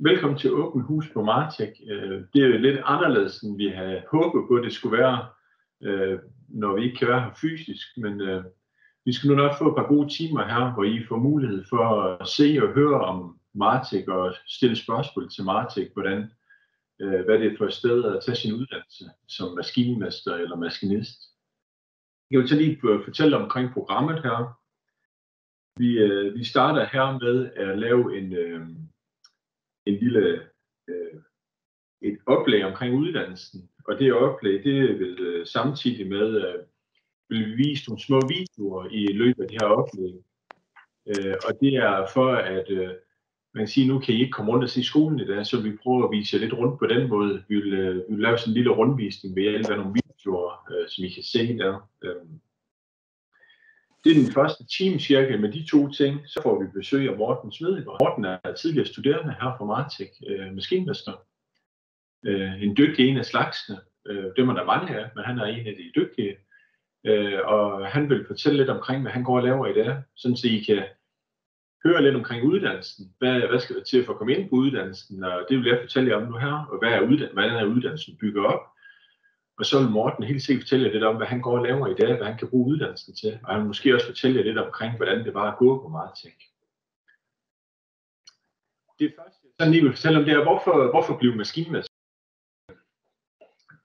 Velkommen til Åben Hus på Martek. Øh, det er jo lidt anderledes, end vi havde håbet på, det skulle være, øh, når vi ikke kan være her fysisk. Men øh, vi skal nu nok få et par gode timer her, hvor I får mulighed for at se og høre om Martek og stille spørgsmål til Martek, hvordan, hvad det er for et sted at tage sin uddannelse som maskinmester eller maskinist. Jeg vil så lige fortælle omkring programmet her. Vi, vi starter her med at lave en, en lille øh, et oplæg omkring uddannelsen. Og det oplæg, det vil øh, samtidig med øh, vil vise nogle små videoer i løbet af det her oplæg. Øh, og det er for, at øh, man kan sige, nu kan I ikke komme rundt og se skolen i dag, så vi prøver at vise jer lidt rundt på den måde. Vi vil, øh, vi vil lave sådan en lille rundvisning ved hjælp af nogle videoer, øh, som I kan se der. Øh, det er den første time cirka med de to ting. Så får vi besøg af Morten Smedegaard. Morten er tidligere studerende her fra Martek, øh, maskinmester. Øh, en dygtig en af slagsene. Øh, det er der mange af, men han er en af de dygtige. Øh, og han vil fortælle lidt omkring, hvad han går og laver i dag, sådan så I kan høre lidt omkring uddannelsen. Hvad, hvad skal der til for at komme ind på uddannelsen? Og det vil jeg fortælle jer om nu her, og hvad er uddannelsen, hvordan er uddannelsen bygget op? Og så vil Morten helt sikkert fortælle jer lidt om, hvad han går og laver i dag, hvad han kan bruge uddannelsen til. Og han vil måske også fortælle jer lidt omkring, hvordan det var at gå på Martek. Det første, jeg sådan lige vil fortælle om, det er, hvorfor, hvorfor blive maskinmester?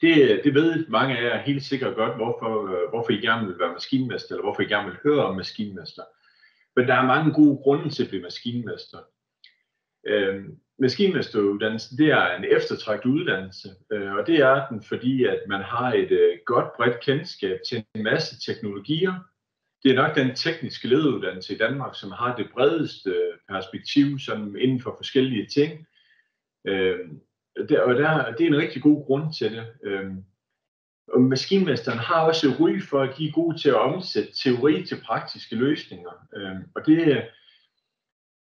Det, det ved mange af jer helt sikkert godt, hvorfor, hvorfor I gerne vil være maskinmester, eller hvorfor I gerne vil høre om maskinmester. Men der er mange gode grunde til at blive maskinmester. Øhm, maskinmesteruddannelsen, det er en eftertragt uddannelse, øh, og det er den, fordi at man har et øh, godt bredt kendskab til en masse teknologier. Det er nok den tekniske lederuddannelse i Danmark, som har det bredeste øh, perspektiv sådan inden for forskellige ting. Øh, der, og der, det er en rigtig god grund til det. Øh, og maskinmesteren har også ry for at give god til at omsætte teori til praktiske løsninger. Øh, og det,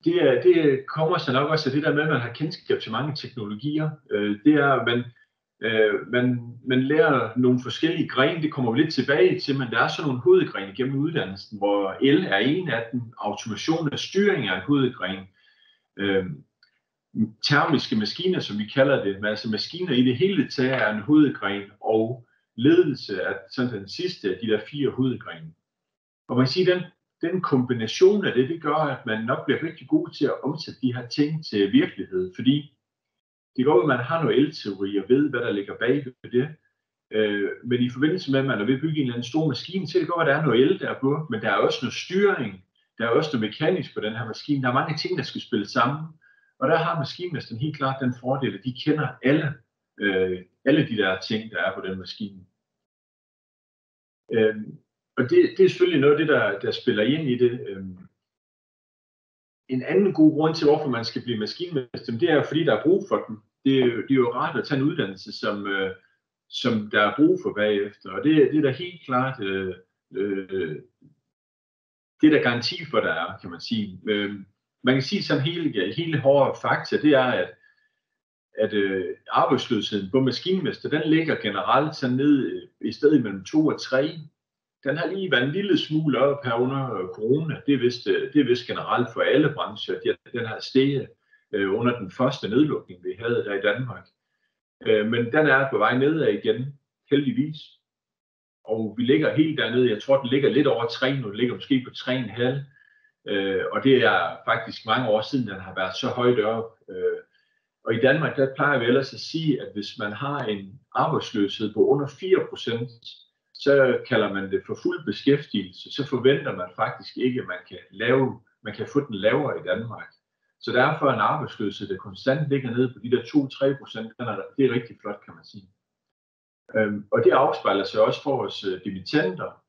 det, er, det kommer så nok også af det der med, at man har kendskab til mange teknologier. Øh, det er, at man, øh, man, man lærer nogle forskellige grene, det kommer vi lidt tilbage til, men der er sådan nogle hovedgrene gennem uddannelsen, hvor el er en af dem, automation og styring er en hovedgren. Øh, termiske maskiner, som vi kalder det, men altså maskiner i det hele taget er en hovedgren, og ledelse er sådan den sidste af de der fire hovedgrene. Og man siger, den den kombination af det, det gør, at man nok bliver rigtig god til at omsætte de her ting til virkelighed, fordi det går, at man har noget elteori og ved, hvad der ligger bag ved det, øh, men i forbindelse med, at man er ved at bygge en eller anden stor maskine, så det går, at der er noget el der på, men der er også noget styring, der er også noget mekanisk på den her maskine, der er mange ting, der skal spille sammen, og der har maskinmesteren helt klart den fordel, at de kender alle, øh, alle de der ting, der er på den maskine. Øh, og det, det er selvfølgelig noget af det, der, der spiller ind i det. Øhm, en anden god grund til, hvorfor man skal blive maskinmester, det er, fordi der er brug for dem. Det er, det er jo rart at tage en uddannelse, som, øh, som der er brug for bagefter. Og det, det er da helt klart, øh, øh, det er der garanti for, der er, kan man sige. Øh, man kan sige som hele, hele hårde fakta, det er, at, at øh, arbejdsløsheden på maskinmester, den ligger generelt sådan ned øh, i stedet mellem 2 og 3 den har lige været en lille smule op her under øh, corona. Det er vist, øh, det er vist generelt for alle brancher. Den har steget øh, under den første nedlukning, vi havde der i Danmark. Men den er på vej nedad igen, heldigvis. Og vi ligger helt dernede. Jeg tror, den ligger lidt over 3 nu. Den ligger måske på 3,5. Og det er faktisk mange år siden, den har været så højt op. Og i Danmark, der plejer vi ellers at sige, at hvis man har en arbejdsløshed på under 4 procent, så kalder man det for fuld beskæftigelse, så forventer man faktisk ikke, at man kan, lave, man kan få den lavere i Danmark. Så derfor en arbejdsløshed, der konstant ligger nede på de der 2-3 procent, det er rigtig flot, kan man sige. Øhm, og det afspejler sig også for vores øh, dimittenter.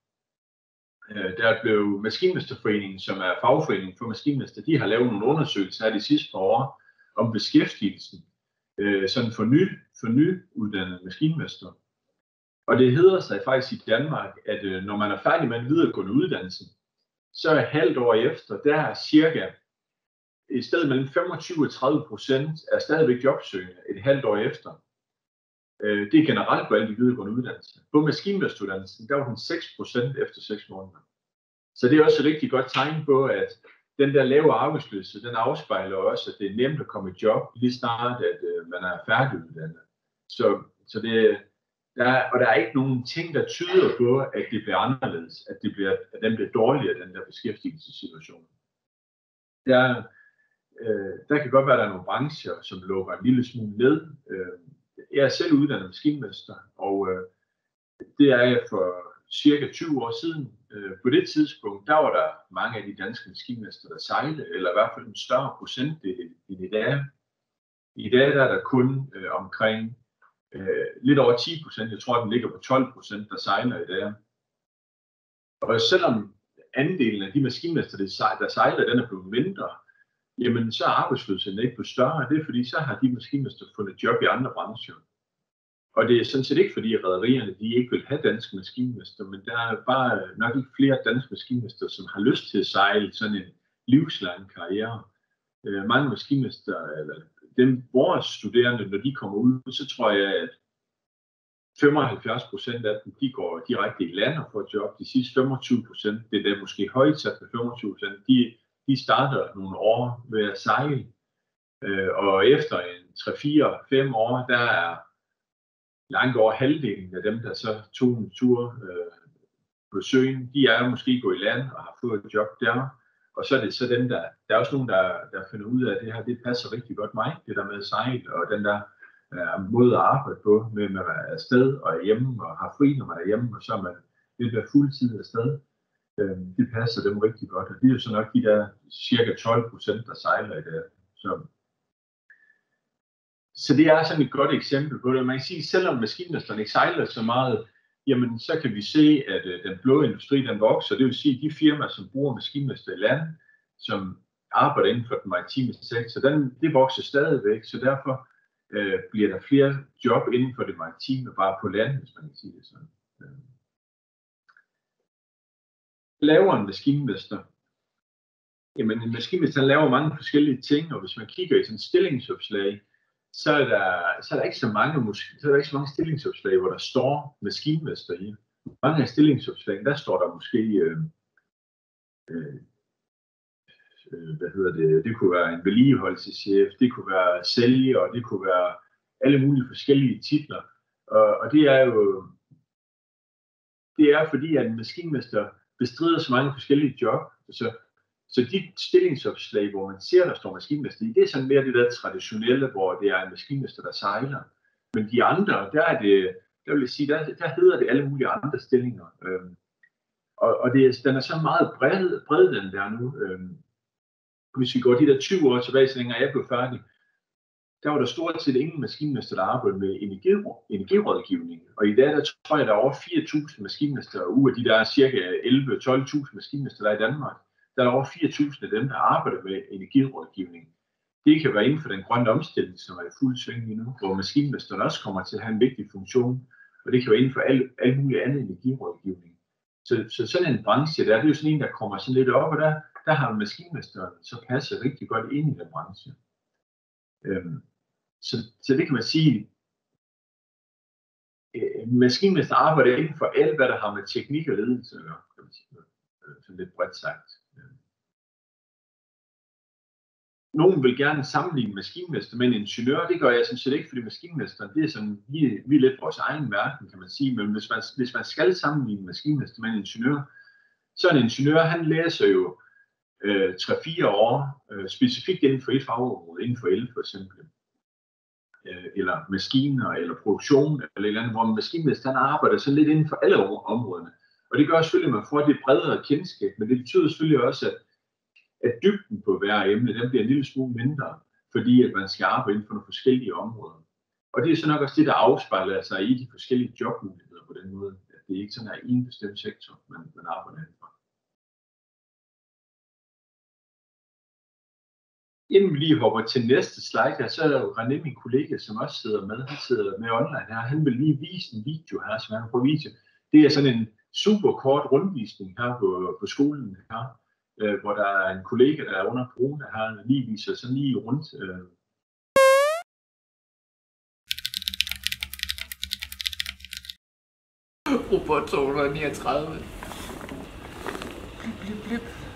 Øh, der blev Maskinmesterforeningen, som er fagforeningen for maskinmester, de har lavet nogle undersøgelser her de sidste par år om beskæftigelsen, øh, sådan for, ny, for nyuddannede maskinmester. Og det hedder sig faktisk i Danmark, at øh, når man er færdig med en videregående uddannelse, så er halvt år efter, der er cirka i stedet mellem 25 og 30 procent er stadigvæk jobsøgende et halvt år efter. Øh, det er generelt på alle de videregående uddannelser. På maskinmesteruddannelsen, der var hun 6 procent efter 6 måneder. Så det er også et rigtig godt tegn på, at den der lave arbejdsløshed, den afspejler også, at det er nemt at komme i job lige snart, at øh, man er færdiguddannet. Så, så det, der, og der er ikke nogen ting, der tyder på, at det bliver anderledes, at, det bliver, at den bliver dårligere, den der beskæftigelsessituation. Der, øh, der kan godt være, at der er nogle brancher, som lukker en lille smule ned. Øh, jeg er selv uddannet maskinmester, og øh, det er jeg for cirka 20 år siden. Øh, på det tidspunkt, der var der mange af de danske maskinmester, der sejlede, eller i hvert fald en større procentdel end i dag. I dag der er der kun øh, omkring øh, lidt over 10 procent, jeg tror, den ligger på 12 procent, der sejler i dag. Og selvom andelen af de maskinmester, der sejler, den er blevet mindre, jamen så er arbejdsløsheden ikke blevet større. Det er fordi, så har de maskinmester fundet job i andre brancher. Og det er sådan set ikke fordi, at rædderierne de ikke vil have danske maskinmester, men der er bare nok ikke flere danske maskinmester, som har lyst til at sejle sådan en livslang karriere. Øh, mange maskinmester, eller dem, vores studerende, når de kommer ud, så tror jeg, at 75 procent af dem, de går direkte i land og får job. De sidste 25 procent, det er der måske højt sat med 25 procent, de, de starter nogle år ved at sejle. Øh, og efter en 3-4-5 år, der er langt over halvdelen af dem, der så tog en tur øh, på søen, de er måske gået i land og har fået et job der. Og så er det så dem, der, der er også nogen, der, der finder ud af, at det her, det passer rigtig godt mig, det der med sejl, og den der øh, måde at arbejde på, med at man er afsted og er hjemme, og har fri, når man er hjemme, og så er man vil være fuldtid afsted. Øh, det passer dem rigtig godt, og det er jo så nok de der cirka 12 procent, der sejler i det. Så, så det er sådan et godt eksempel på det. Man kan sige, selvom maskinmesteren ikke sejler så meget, jamen så kan vi se, at øh, den blå industri den vokser. Det vil sige, at de firmaer, som bruger maskinmester i land, som arbejder inden for den maritime sektor, den, det vokser stadigvæk, så derfor øh, bliver der flere job inden for det maritime, bare på land, hvis man kan sige det sådan. Øh. Laver en maskinmester? Jamen en maskinmester laver mange forskellige ting, og hvis man kigger i sådan et stillingsopslag, så er der, så er der ikke så mange, så er der ikke så mange stillingsopslag, hvor der står maskinmester i. Mange af stillingsopslagene, der står der måske, øh, øh, øh hvad hedder det, det kunne være en vedligeholdelseschef, det kunne være sælger, det kunne være alle mulige forskellige titler. Og, og det er jo, det er fordi, at en maskinmester bestrider så mange forskellige job. Så så de stillingsopslag, hvor man ser, der står maskinmester i, det er sådan mere det der traditionelle, hvor det er en maskinmester, der sejler. Men de andre, der er det, der vil jeg sige, der, der hedder det alle mulige andre stillinger. Øhm, og, og det, er, den er så meget bred, bred den der nu. Øhm, hvis vi går de der 20 år tilbage, så længe jeg blev færdig, der var der stort set ingen maskinmester, der arbejdede med energirådgivning. Og i dag, der tror jeg, der er over 4.000 maskinmester, ud af de der cirka 11-12.000 maskinmester, der er i Danmark der er over 4.000 af dem, der arbejder med energirådgivning. Det kan være inden for den grønne omstilling, som er i fuld sving lige nu, hvor maskinmesteren også kommer til at have en vigtig funktion, og det kan være inden for alt al mulig andet energirådgivning. Så, så sådan en branche der, det er jo sådan en, der kommer sådan lidt op, og der, der har maskinmesteren så passer rigtig godt ind i den branche. Øhm, så, så det kan man sige, øh, maskinmester arbejder inden for alt, hvad der har med teknik og ledelse at gøre, kan man sige. Øh, sådan lidt bredt sagt. Nogen vil gerne sammenligne maskinmester med en ingeniør. Det gør jeg sådan set ikke, fordi maskinmesteren, det er sådan, vi, vi er lidt vores egen verden, kan man sige. Men hvis man, hvis man skal sammenligne maskinmester med en ingeniør, så en ingeniør, han læser jo øh, 3-4 år, øh, specifikt inden for et fagområde, inden for el for eksempel. Øh, eller maskiner, eller produktion, eller et eller andet, hvor maskinmester, han arbejder så lidt inden for alle områderne. Og det gør selvfølgelig, at man får det bredere kendskab, men det betyder selvfølgelig også, at at dybden på hver emne, den bliver en lille smule mindre, fordi at man skal arbejde inden for nogle forskellige områder. Og det er så nok også det, der afspejler sig i de forskellige jobmuligheder på den måde, at det ikke sådan er en bestemt sektor, man, man arbejder inden for. Inden vi lige hopper til næste slide her, så er der jo René, min kollega, som også sidder med. Han sidder med online her. Han vil lige vise en video her, som han får vise. Det er sådan en super kort rundvisning her på, på skolen her øh, hvor der er en kollega, der er under corona, har lige viser sådan lige rundt. Øh. Robot 239. Blip, blip, blip.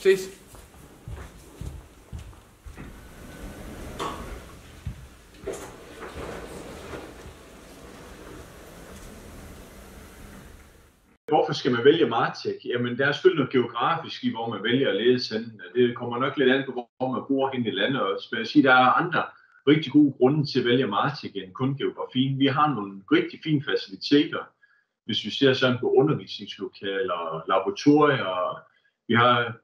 Ses. Hvorfor skal man vælge Martek? Jamen, der er selvfølgelig noget geografisk i, hvor man vælger at lede sendene. Det kommer nok lidt an på, hvor man bor hen i landet også. Men jeg sige, der er andre rigtig gode grunde til at vælge Martek end kun geografien. Vi har nogle rigtig fine faciliteter, hvis vi ser sådan på undervisningslokaler, laboratorier. Vi har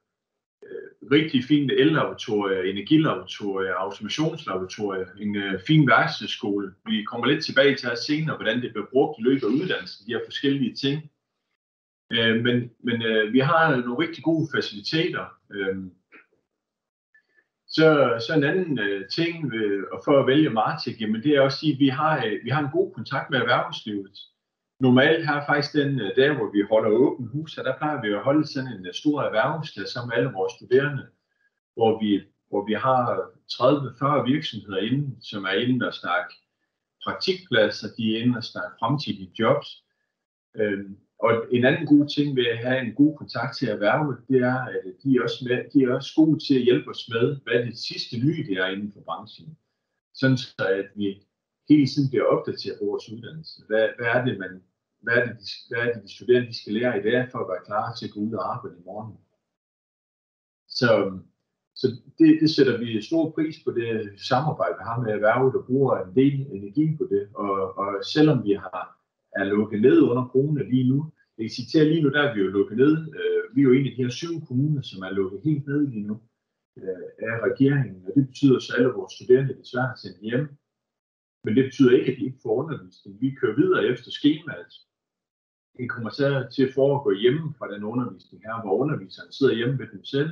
rigtig fine ellaboratorier, energilaboratorier, automationslaboratorier, en øh, fin værkstedsskole. Vi kommer lidt tilbage til at senere, hvordan det bliver brugt i løbet af uddannelsen, de her forskellige ting. Øh, men men øh, vi har nogle rigtig gode faciliteter. Øh, så, så en anden øh, ting ved, for at vælge Martik, jamen det er også at sige, at vi har, øh, vi har en god kontakt med erhvervslivet. Normalt har faktisk den øh, dag, hvor vi holder åben hus, så der plejer vi at holde sådan en øh, stor erhvervsdag sammen med alle vores studerende, hvor vi, hvor vi har 30-40 virksomheder inde, som er inde og snakke praktikpladser, de er inde og snakke fremtidige jobs. Øhm, og en anden god ting ved at have en god kontakt til erhvervet, det er, at de er også, med, de er også gode til at hjælpe os med, hvad det sidste nye det er inden for branchen. Sådan så at vi hele tiden bliver opdateret på vores uddannelse. Hvad, hvad er det, man, hvad er det, de, hvad er det, de studerende de skal lære i dag, for at være klar til at gå ud og arbejde i morgen. Så, så det, det sætter vi stor pris på det samarbejde, vi har med erhvervet, og bruger en del energi på det. Og, og selvom vi har er lukket ned under corona lige nu, jeg kan sige til lige nu, der er vi jo lukket ned. Øh, vi er jo en af de her syv kommuner, som er lukket helt ned lige nu øh, af regeringen, og det betyder så, at alle vores studerende desværre er sendt hjem. Men det betyder ikke, at de ikke får undervisning. Vi kører videre efter skemaet. Det kommer så til at foregå hjemme fra den undervisning her, hvor underviseren sidder hjemme ved dem selv,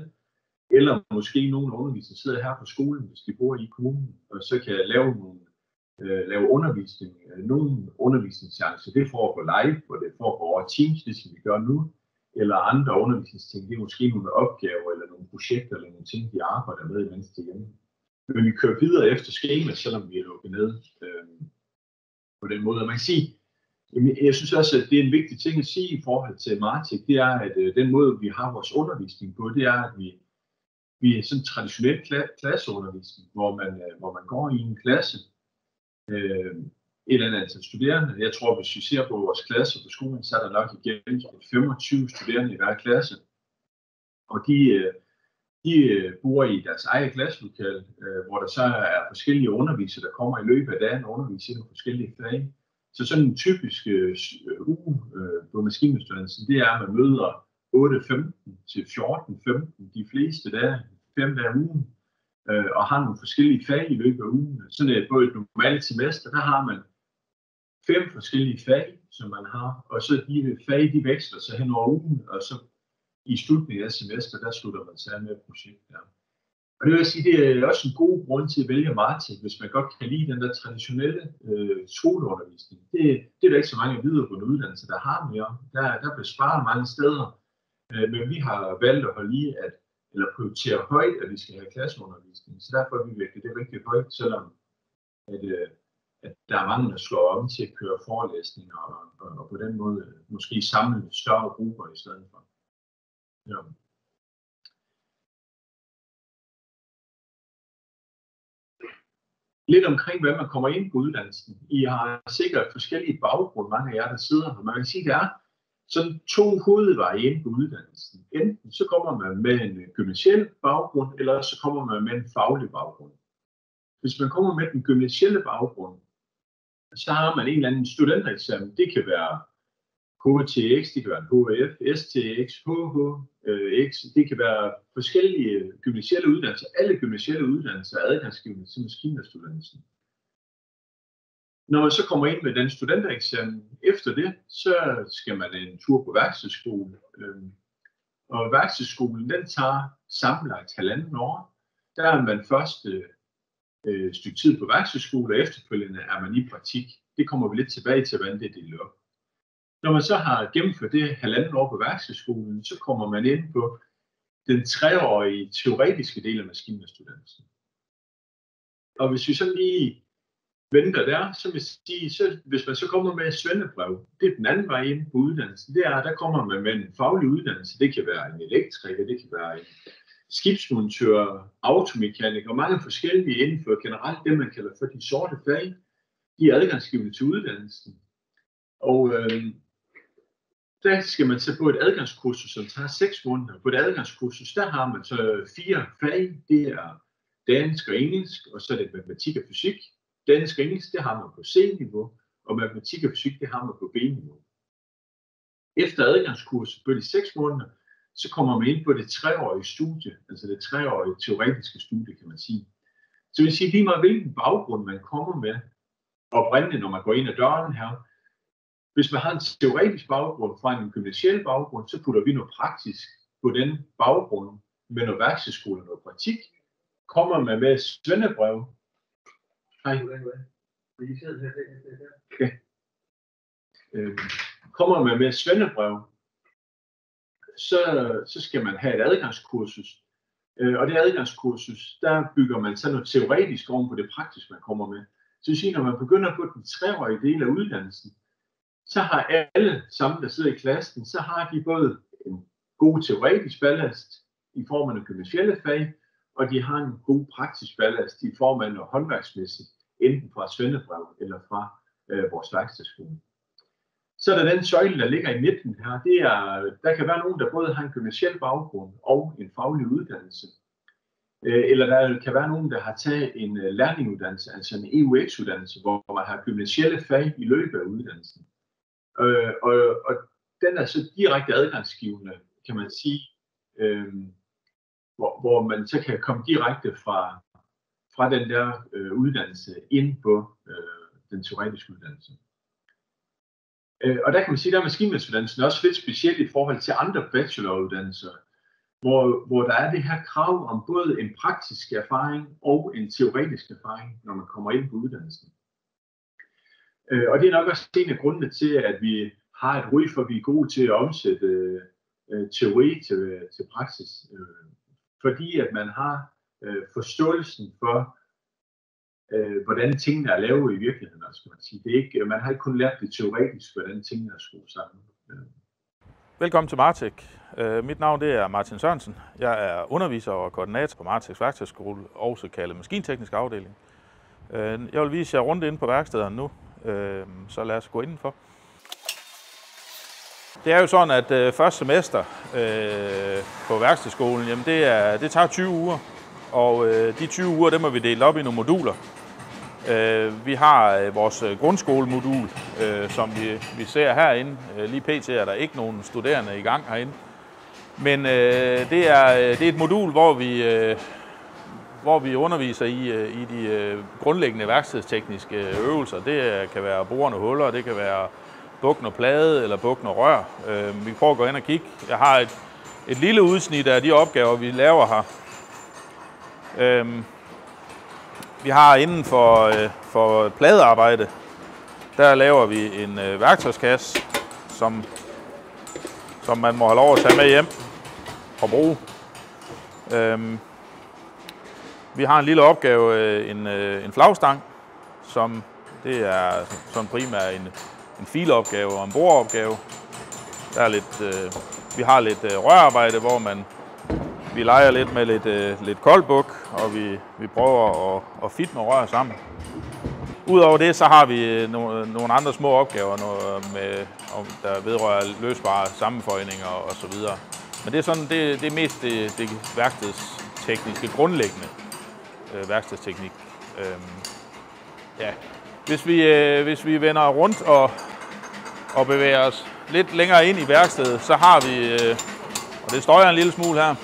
eller måske nogle undervisere sidder her på skolen, hvis de bor i kommunen, og så kan lave nogle øh, lave undervisning. Øh, nogle undervisningschancer, det foregår live, hvor det foregår over Teams, det skal vi gøre nu, eller andre undervisningsting, det er måske nogle opgaver eller nogle projekter eller nogle ting, de arbejder med, mens de er hjemme. Men vi kører videre efter skema, selvom vi er lukket ned øh, på den måde. Og man kan sige, jeg synes også, at det er en vigtig ting at sige i forhold til Martik, det er, at øh, den måde, vi har vores undervisning på, det er, at vi, vi er sådan traditionel kla- klasseundervisning, hvor man, øh, hvor man går i en klasse, øh, et eller andet antal studerende. Jeg tror, hvis vi ser på vores klasse på skolen, så er der nok igen 25 studerende i hver klasse. Og de, øh, de øh, bor i deres eget klasselokale, øh, hvor der så er forskellige undervisere, der kommer i løbet af dagen og underviser i forskellige fag. Så sådan en typisk øh, uge øh, på maskinuddannelsen, det er, at man møder 8.15 til 14.15 de fleste dage, fem dage om ugen, øh, og har nogle forskellige fag i løbet af ugen. Sådan er på et normalt semester, der har man fem forskellige fag, som man har, og så de fag, de veksler sig hen over ugen, og så i slutningen af semester, der slutter man sig med et projekt der. Og det vil sige, det er også en god grund til at vælge Martin, hvis man godt kan lide den der traditionelle øh, skoleundervisning. Det, det er der ikke så mange videregående uddannelser, der har mere. Der, der bliver sparet mange steder, øh, men vi har valgt at holde i, at, eller prioritere højt, at vi skal have klasseundervisning. Så derfor er vi virkelig det rigtig højt, selvom at, øh, at der er mange, der slår om til at køre forelæsninger, og, og, og på den måde måske samle større grupper i stedet for. Ja. lidt omkring, hvad man kommer ind på uddannelsen. I har sikkert forskellige baggrunde, mange af jer, der sidder her. Man kan sige, at der er sådan to hovedveje ind på uddannelsen. Enten så kommer man med en øh, gymnasiel baggrund, eller så kommer man med en faglig baggrund. Hvis man kommer med den gymnasielle baggrund, så har man en eller anden studentereksamen. Det kan være HTX, det kan være HF, STX, HHX, øh, det kan være forskellige gymnasielle uddannelser. Alle gymnasielle uddannelser er adgangsgivende til maskinmestuddannelsen. Når man så kommer ind med den studentereksamen, efter det, så skal man en tur på værkstedsskole. Øhm, og værkstedsskolen, den tager sammenlagt halvanden år. Der er man først øh, stykke tid på værkstedsskole, og efterfølgende er man i praktik. Det kommer vi lidt tilbage til, hvordan det er delt op. Når man så har gennemført det halvanden år på værkstedsskolen, så kommer man ind på den treårige teoretiske del af maskinmestuddannelsen. Og hvis vi så lige venter der, så vil sige, så hvis man så kommer med et svendebrev, det er den anden vej ind på uddannelsen, det er, der kommer man med en faglig uddannelse. Det kan være en elektriker, det kan være en skibsmontør, automekaniker, og mange forskellige inden for generelt det, man kalder for de sorte fag. De er adgangsgivende til uddannelsen. Og øh, der skal man så på et adgangskursus, som tager 6 måneder. På et adgangskursus, der har man så fire fag. Det er dansk og engelsk, og så er det matematik og fysik. Dansk og engelsk, det har man på C-niveau, og matematik og fysik, det har man på B-niveau. Efter adgangskurset på de 6 måneder, så kommer man ind på det treårige studie, altså det treårige teoretiske studie, kan man sige. Så det vil sige, lige meget hvilken baggrund man kommer med, oprindeligt, når man går ind ad døren her, hvis man har en teoretisk baggrund fra en gymnasiel baggrund, så putter vi noget praktisk på den baggrund med noget værkstedsskole og noget praktik. Kommer man med svendebrev. Hej. Okay. Øh, kommer man med svendebrev, så, så skal man have et adgangskursus. Øh, og det adgangskursus, der bygger man så noget teoretisk oven på det praktiske, man kommer med. Så det vil sige, når man begynder på den treårige del af uddannelsen, så har alle sammen, der sidder i klassen, så har de både en god teoretisk ballast i form af en gymnasielle fag, og de har en god praktisk ballast i form af noget håndværksmæssigt, enten fra Svendebrev eller fra øh, vores værkstedsskole. Så er der den søjle, der ligger i midten her. Det er, der kan være nogen, der både har en gymnasiel baggrund og en faglig uddannelse. Øh, eller der kan være nogen, der har taget en øh, lærlinguddannelse, altså en EUX-uddannelse, hvor man har gymnasielle fag i løbet af uddannelsen. Øh, og, og den er så direkte adgangsgivende, kan man sige, øh, hvor, hvor man så kan komme direkte fra, fra den der øh, uddannelse ind på øh, den teoretiske uddannelse. Øh, og der kan man sige, at der er også lidt specielt i forhold til andre bacheloruddannelser, hvor, hvor der er det her krav om både en praktisk erfaring og en teoretisk erfaring, når man kommer ind på uddannelsen. Øh, og det er nok også en af grundene til, at vi har et ry for, at vi er gode til at omsætte øh, teori til, til praksis. Øh, fordi at man har øh, forståelsen for, øh, hvordan tingene er lavet i virkeligheden, altså, skal man sige. Det er ikke, man har ikke kun lært det teoretisk, hvordan tingene er skruet sammen. Øh. Velkommen til Martek. Øh, mit navn det er Martin Sørensen. Jeg er underviser og koordinator på Marteks Værktøjsskole, også kaldet Maskinteknisk Afdeling. Øh, jeg vil vise jer rundt ind på værkstederne nu, Øh, så lad os gå indenfor. Det er jo sådan, at øh, første semester øh, på værkstedskolen, jamen det, er, det tager 20 uger. Og øh, de 20 uger, dem har vi delt op i nogle moduler. Øh, vi har øh, vores øh, grundskolemodul, øh, som vi, vi ser herinde. Øh, lige pt. er der ikke nogen studerende i gang herinde. Men øh, det, er, øh, det er et modul, hvor vi, øh, hvor vi underviser i, øh, i de øh, grundlæggende værkstedstekniske øh, øvelser. Det kan være borende huller, det kan være bukken og plade eller bukken og rør. Vi prøver at gå ind og kigge. Jeg har et, et lille udsnit af de opgaver, vi laver her. Vi har inden for, for pladearbejde, der laver vi en værktøjskasse, som, som man må have lov at tage med hjem og bruge. Øhm, vi har en lille opgave, øh, en, øh, en flagstang, som det er sådan primært en, en filopgave og en boreopgave. Der er lidt, øh, vi har lidt øh, rørarbejde, hvor man vi leger lidt med lidt, øh, lidt koldbuk, og vi, vi prøver at, at fit med rør sammen. Udover det, så har vi øh, nogle, nogle andre små opgaver, noget med, om, der vedrører løsbare sammenføjninger og så videre. Men det er sådan, det, det er mest det, det værkstedstekniske, grundlæggende øh, værkstedsteknik. Øh, ja. Hvis vi, øh, hvis vi vender rundt og, og bevæger os lidt længere ind i værkstedet, så har vi, øh, og det støjer en lille smule her,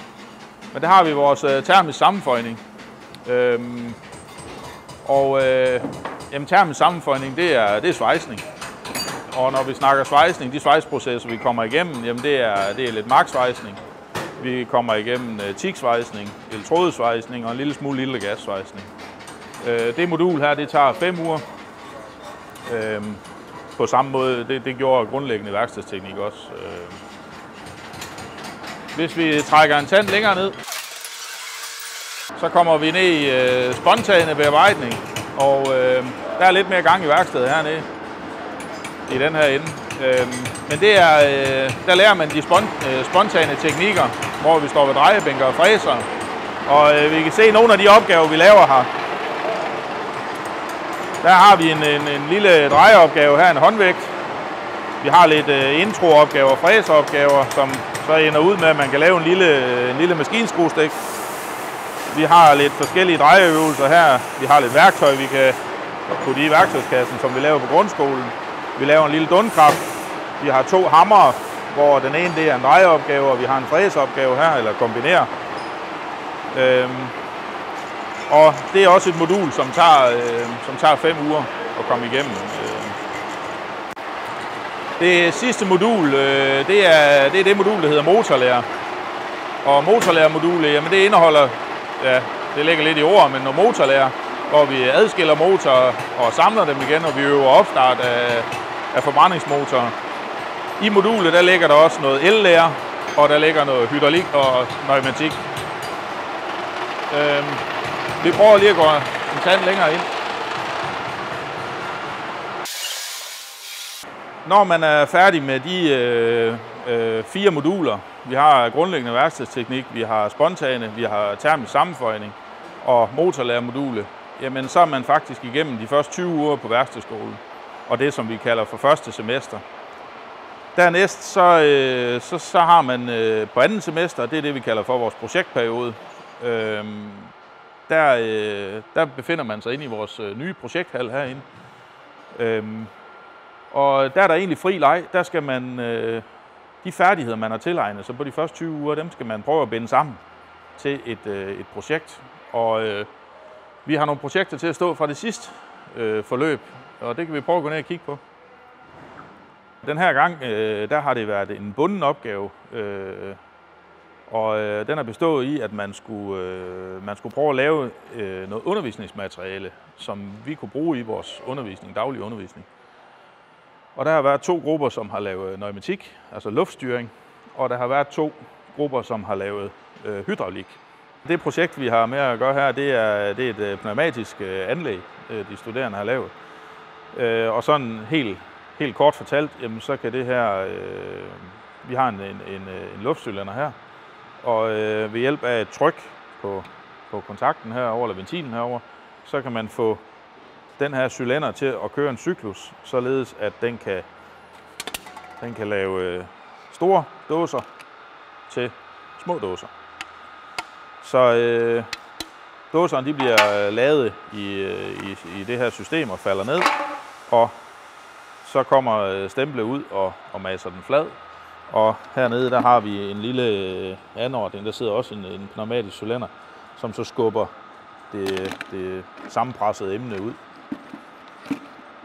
men der har vi vores øh, termisk sammenføjning. Øh, og øh, jamen, termisk sammenføjning, det er, det er svejsning. Og når vi snakker svejsning, de svejsprocesser, vi kommer igennem, jamen det er, det er lidt marksvejsning. Vi kommer igennem øh, uh, tiksvejsning, elektrodesvejsning og en lille smule lille gassvejsning. Øh, det modul her, det tager 5 uger. Øhm, på samme måde, det, det gjorde grundlæggende værkstedsteknik også. Øhm, hvis vi trækker en tand længere ned, så kommer vi ned i øh, spontane bearbejdning, og øhm, der er lidt mere gang i værkstedet hernede i den her ende. Øhm, men det er, øh, der lærer man de øh, spontane teknikker, hvor vi står ved drejebænker og fræser. Og øh, vi kan se nogle af de opgaver, vi laver her. Der har vi en, en, en lille drejeopgave her, en håndvægt. Vi har lidt introopgaver og fræseopgaver, som så ender ud med, at man kan lave en lille, en lille maskinskruestik. Vi har lidt forskellige drejeøvelser her. Vi har lidt værktøj, vi kan putte i værktøjskassen, som vi laver på grundskolen. Vi laver en lille dundkraft. Vi har to hammer, hvor den ene det er en drejeopgave, og vi har en fræseopgave her, eller kombinere. Øhm, og det er også et modul, som tager, øh, som tager fem uger at komme igennem. Øh. Det sidste modul, øh, det, er, det er det modul, der hedder motorlærer. Og motorlærermodulet, jamen det indeholder, ja, det ligger lidt i ord, men når motorlærer, hvor vi adskiller motorer og samler dem igen, og vi øver opstart af, af forbrændingsmotorer. I modulet der ligger der også noget ellærer, og der ligger noget hydraulik og pneumatik. Øhm, vi prøver lige at gå en tand længere ind. Når man er færdig med de øh, øh, fire moduler, vi har grundlæggende værkstedsteknik, vi har spontane, vi har termisk sammenføjning og motorlærermodule, jamen så er man faktisk igennem de første 20 uger på værkstedsskolen, og det som vi kalder for første semester. Dernæst så, øh, så, så har man øh, på anden semester, det er det vi kalder for vores projektperiode, øh, der, øh, der befinder man sig inde i vores øh, nye projekthal herinde. Øh, og der er der egentlig fri leg, der skal man, øh, de færdigheder man har tilegnet sig på de første 20 uger, dem skal man prøve at binde sammen til et, øh, et projekt. Og øh, vi har nogle projekter til at stå fra det sidste øh, forløb, og det kan vi prøve at gå ned og kigge på. Den her gang, øh, der har det været en bunden opgave, øh, og øh, den er bestået i, at man skulle, øh, man skulle prøve at lave øh, noget undervisningsmateriale, som vi kunne bruge i vores undervisning, daglig undervisning. Og der har været to grupper, som har lavet pneumatik, altså luftstyring, og der har været to grupper, som har lavet øh, hydraulik. Det projekt, vi har med at gøre her, det er, det er et øh, pneumatisk øh, anlæg, øh, de studerende har lavet. Øh, Og sådan helt, helt kort fortalt, jamen, så kan det her, øh, vi har en, en, en, øh, en luftcylinder her, og øh, ved hjælp af et tryk på, på kontakten herover eller ventilen herover, så kan man få den her cylinder til at køre en cyklus, således at den kan, den kan lave øh, store dåser til små dåser. Så øh, dåserne de bliver øh, lavet i, øh, i, i det her system og falder ned, og så kommer øh, stemple ud og, og maser den flad. Og hernede der har vi en lille øh, anordning, der sidder også en, en pneumatisk cylinder, som så skubber det, det sammenpressede emne ud.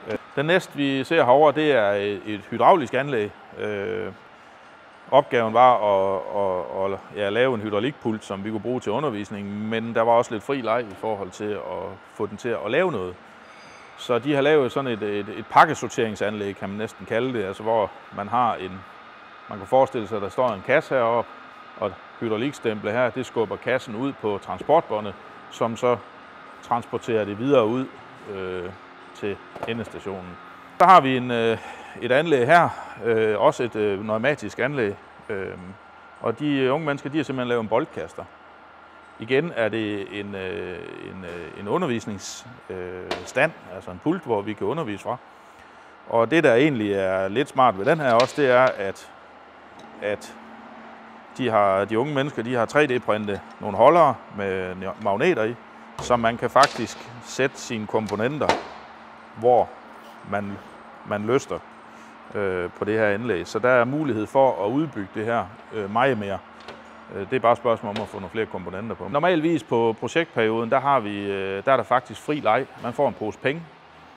Øh, den næste, vi ser herover, det er et hydraulisk anlæg. opgaven var at, at, at ja, lave en hydraulikpult, som vi kunne bruge til undervisning, men der var også lidt fri leg i forhold til at få den til at lave noget. Så de har lavet sådan et, et, et pakkesorteringsanlæg, kan man næsten kalde det, altså hvor man har en, man kan forestille sig, at der står en kasse heroppe, og hydraulikstemple her, det skubber kassen ud på transportbåndet, som så transporterer det videre ud øh, til endestationen. Så har vi en, øh, et anlæg her, øh, også et øh, pneumatisk anlæg, øh, og de unge mennesker, de har simpelthen lavet en boldkaster. Igen er det en, øh, en, øh, en undervisningsstand, øh, altså en pult, hvor vi kan undervise fra. Og det, der egentlig er lidt smart ved den her også, det er, at, at de, har, de unge mennesker de har 3D-printet nogle holdere med magneter i, så man kan faktisk sætte sine komponenter, hvor man, man lyster øh, på det her anlæg. Så der er mulighed for at udbygge det her øh, meget mere. Øh, det er bare et spørgsmål om at få nogle flere komponenter på. Normalvis på projektperioden, der, har vi, øh, der er der faktisk fri leg. Man får en pose penge,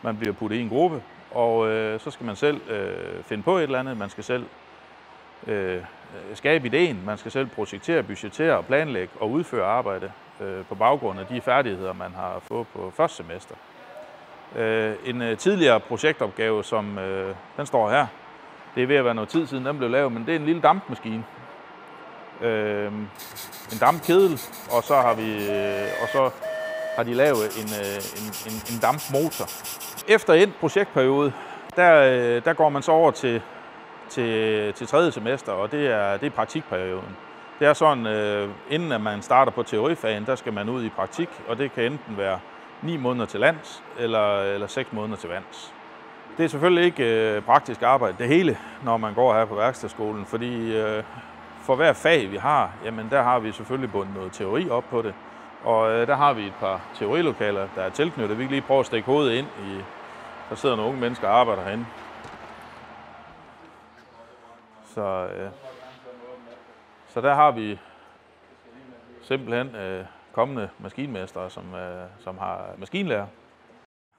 man bliver puttet i en gruppe, og øh, så skal man selv øh, finde på et eller andet. Man skal selv øh, skabe ideen, man skal selv projektere, budgettere og planlægge og udføre arbejde øh, på baggrund af de færdigheder, man har fået på første semester. Øh, en øh, tidligere projektopgave, som øh, den står her, det er ved at være noget tid siden, den blev lavet, men det er en lille dampmaskine. Øh, en dampkedel, og så har vi, øh, og så har de lavet en, øh, en, en, en dampmotor. Efter en projektperiode, der, øh, der går man så over til, til, til tredje semester, og det er, det er praktikperioden. Det er sådan, øh, inden at man starter på teorifagen, der skal man ud i praktik, og det kan enten være 9 måneder til lands eller, eller 6 måneder til vands. Det er selvfølgelig ikke øh, praktisk arbejde det hele, når man går her på værkstedskolen, fordi øh, for hver fag vi har, jamen der har vi selvfølgelig bundet noget teori op på det. Og øh, der har vi et par teorilokaler, der er tilknyttet. Vi kan lige prøve at stikke hovedet ind i, der sidder nogle unge mennesker og arbejder herinde. Så, øh, så der har vi simpelthen øh, kommende maskinmestre, som, øh, som har maskinlærer.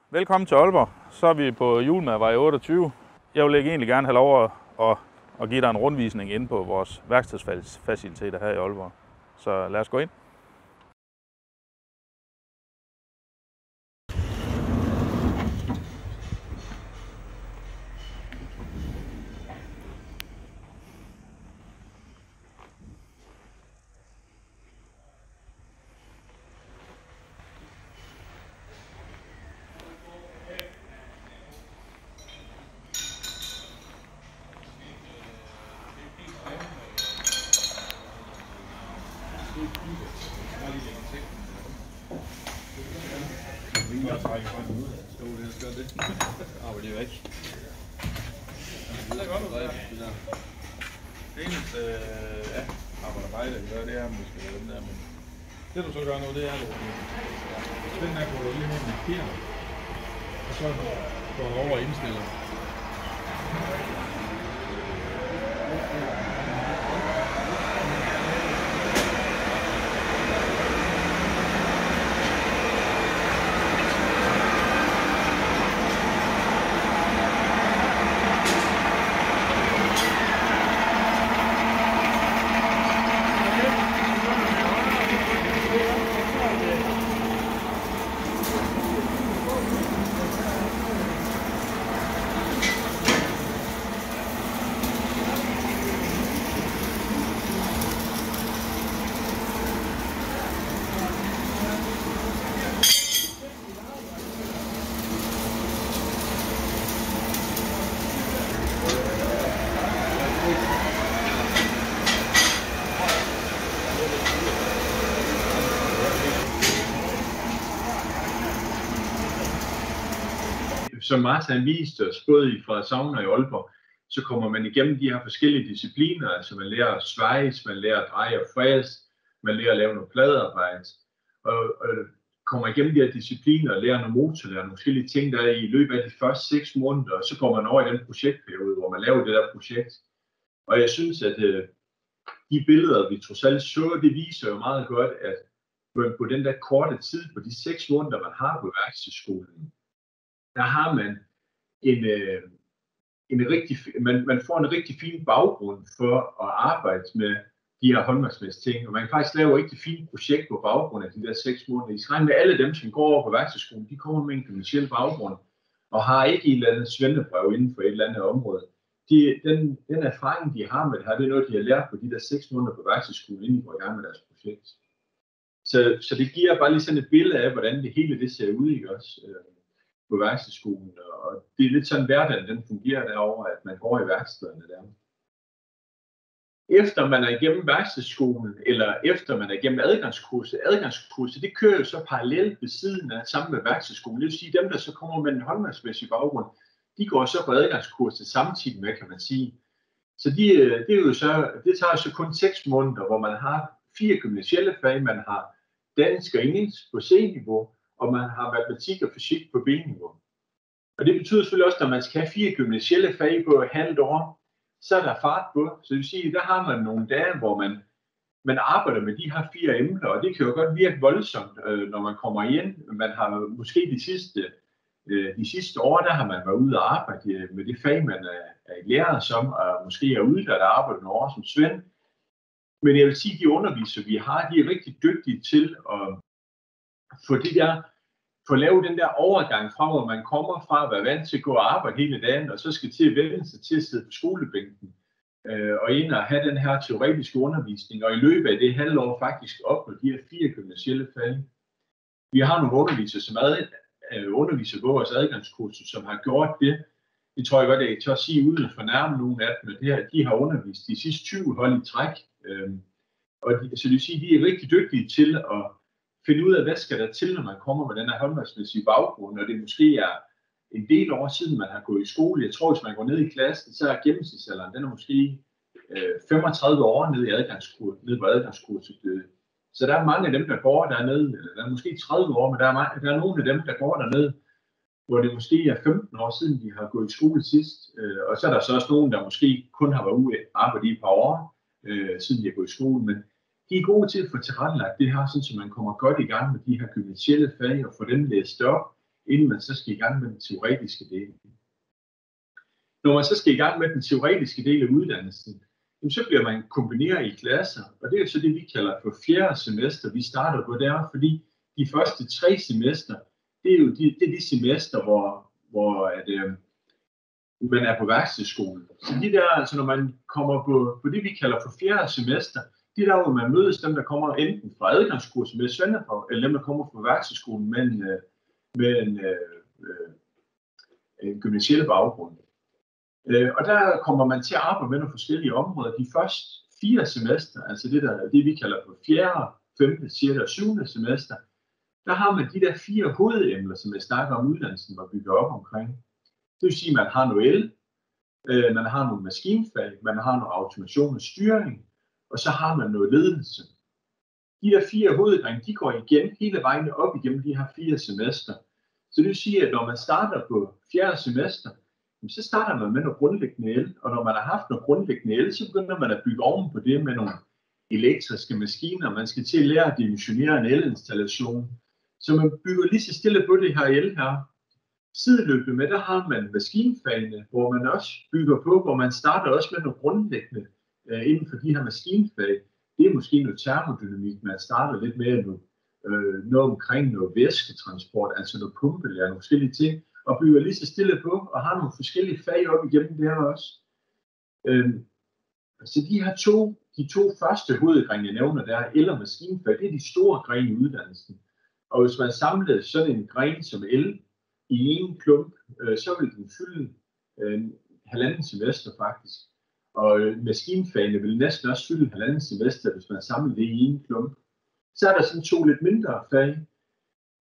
Velkommen til Aalborg. Så er vi på Julemærvej 28. Jeg vil egentlig gerne have lov at, at, og give dig en rundvisning ind på vores værkstedsfaciliteter her i Aalborg. Så lad os gå ind. Arbejder væk. Det er godt ud. Det eneste, øh, ja, arbejder vej, der gør, det er måske den der, men det du så gør nu, det er, at du, den der går du lige ned med markere, og så går du over og indstiller som Martin viste os, både fra og i Aalborg, så kommer man igennem de her forskellige discipliner, altså man lærer at svejse, man lærer at dreje og fræse, man lærer at lave noget pladearbejde, og, og kommer igennem de her discipliner og lærer noget motorlærer, nogle forskellige ting, der er i løbet af de første seks måneder, og så går man over i den projektperiode, hvor man laver det der projekt. Og jeg synes, at øh, de billeder, vi trods alt så, det viser jo meget godt, at på den der korte tid, på de seks måneder, man har på værkstedsskolen, der har man en, øh, en rigtig, man, man får en rigtig fin baggrund for at arbejde med de her håndværksmæssige ting, og man kan faktisk lave et rigtig fint projekt på baggrund af de der seks måneder. I skal med alle dem, som går over på værkstedsskolen, de kommer med en kommersiel baggrund, og har ikke et eller andet svendebrev inden for et eller andet område. De, den, den erfaring, de har med det her, det er noget, de har lært på de der seks måneder på værkstedsskolen, inden de går i gang med deres projekt. Så, så det giver bare lige sådan et billede af, hvordan det hele det ser ud, ikke også? Øh, på værkstedskolen, og det er lidt sådan hverdagen, den fungerer derovre, at man går i værkstederne der. Efter man er igennem værkstedsskolen, eller efter man er igennem adgangskurset, adgangskurset, det kører jo så parallelt ved siden af sammen med værkstedsskolen. Det vil sige, dem der så kommer med en håndværksmæssig baggrund, de går så på adgangskurset samtidig med, kan man sige. Så de, øh, det, er jo så, det tager så kun 6 måneder, hvor man har fire gymnasielle fag, man har dansk og engelsk på C-niveau, og man har matematik og fysik på B-niveau. Og det betyder selvfølgelig også, at når man skal have fire gymnasielle fag på et halvt år, så er der fart på. Så det vil sige, der har man nogle dage, hvor man, man arbejder med de her fire emner, og det kan jo godt virke voldsomt, øh, når man kommer ind. Man har måske de sidste, øh, de sidste år, der har man været ude og arbejde øh, med det fag, man er, er lærer som, og måske er uddannet og arbejdet nogle år som Svend. Men jeg vil sige, at de undervisere, vi har, de er rigtig dygtige til at fordi jeg der, lavet den der overgang fra, hvor man kommer fra at være vant til at gå og arbejde hele dagen, og så skal til at vende sig til at sidde på skolebænken, øh, og ind og have den her teoretiske undervisning, og i løbet af det halvår faktisk opnå de her fire gymnasielle fag. Vi har nogle undervisere, som ad, øh, underviser på vores adgangskursus, som har gjort det. Det tror jeg godt, jeg tør sige uden at fornærme nogen af dem, at det her, de har undervist de sidste 20 hold i træk. Øh, og de, så det vil sige, at de er rigtig dygtige til at finde ud af, hvad skal der til, når man kommer med den her håndværksmæssige baggrund, og det måske er en del år siden, man har gået i skole. Jeg tror, hvis man går ned i klassen, så er gennemsnitsalderen, den er måske øh, 35 år nede, i adgangskurset, nede på adgangskurset. Øh. Så der er mange af dem, der går dernede, eller der er måske 30 år, men der er, mange, der er nogle af dem, der går dernede, hvor det måske er 15 år siden, de har gået i skole sidst. Øh, og så er der så også nogen, der måske kun har været ude arbejde i et par år, øh, siden de har gået i skole. Men de er gode til at få tilrettelagt det her, så man kommer godt i gang med de her gymnasielle fag og få dem læst op, inden man så skal i gang med den teoretiske del. Når man så skal i gang med den teoretiske del af uddannelsen, så bliver man kombineret i klasser, og det er så det, vi kalder for fjerde semester, vi starter på der, fordi de første tre semester, det er jo de, det er de semester, hvor, hvor at, øh, man er på værkstedsskolen. Så de der, altså når man kommer på, på det, vi kalder for fjerde semester, de der, hvor man mødes dem, der kommer enten fra adgangskursen med Svendefag, eller dem, der kommer fra værkstedsskolen med en, øh, med en, øh, øh, en gymnasiel baggrund. Øh, og der kommer man til at arbejde med nogle forskellige områder. De første fire semester, altså det, der, det vi kalder for fjerde, femte, sjette og syvende semester, der har man de der fire hovedemner, som jeg snakker om uddannelsen var bygget op omkring. Det vil sige, at man har noget el, øh, man har nogle maskinfag, man har noget automation og styring, og så har man noget ledelse. De der fire hoveddrenge, de går igen hele vejen op igennem de her fire semester. Så det vil sige, at når man starter på fjerde semester, så starter man med noget grundlæggende el, og når man har haft noget grundlæggende el, så begynder man at bygge oven på det med nogle elektriske maskiner. Man skal til at lære at dimensionere en elinstallation. Så man bygger lige så stille på det her el her. Sideløbende med, der har man maskinfagene, hvor man også bygger på, hvor man starter også med noget grundlæggende øh, inden for de her maskinfag, det er måske noget termodynamik, man starter lidt med noget, øh, noget omkring noget væsketransport, altså noget pumpelærer, nogle forskellige ting, og bygger lige så stille på, og har nogle forskellige fag op igennem det her også. Øh, så de her to, de to første hovedgrene, jeg nævner, der eller maskinfag, det er de store grene i uddannelsen. Og hvis man samlede sådan en gren som el i en klump, øh, så vil den fylde øh, halvanden semester faktisk. Og øh, maskinfagene vil næsten også fylde halvanden semester, hvis man samler det i en klump. Så er der sådan to lidt mindre fag.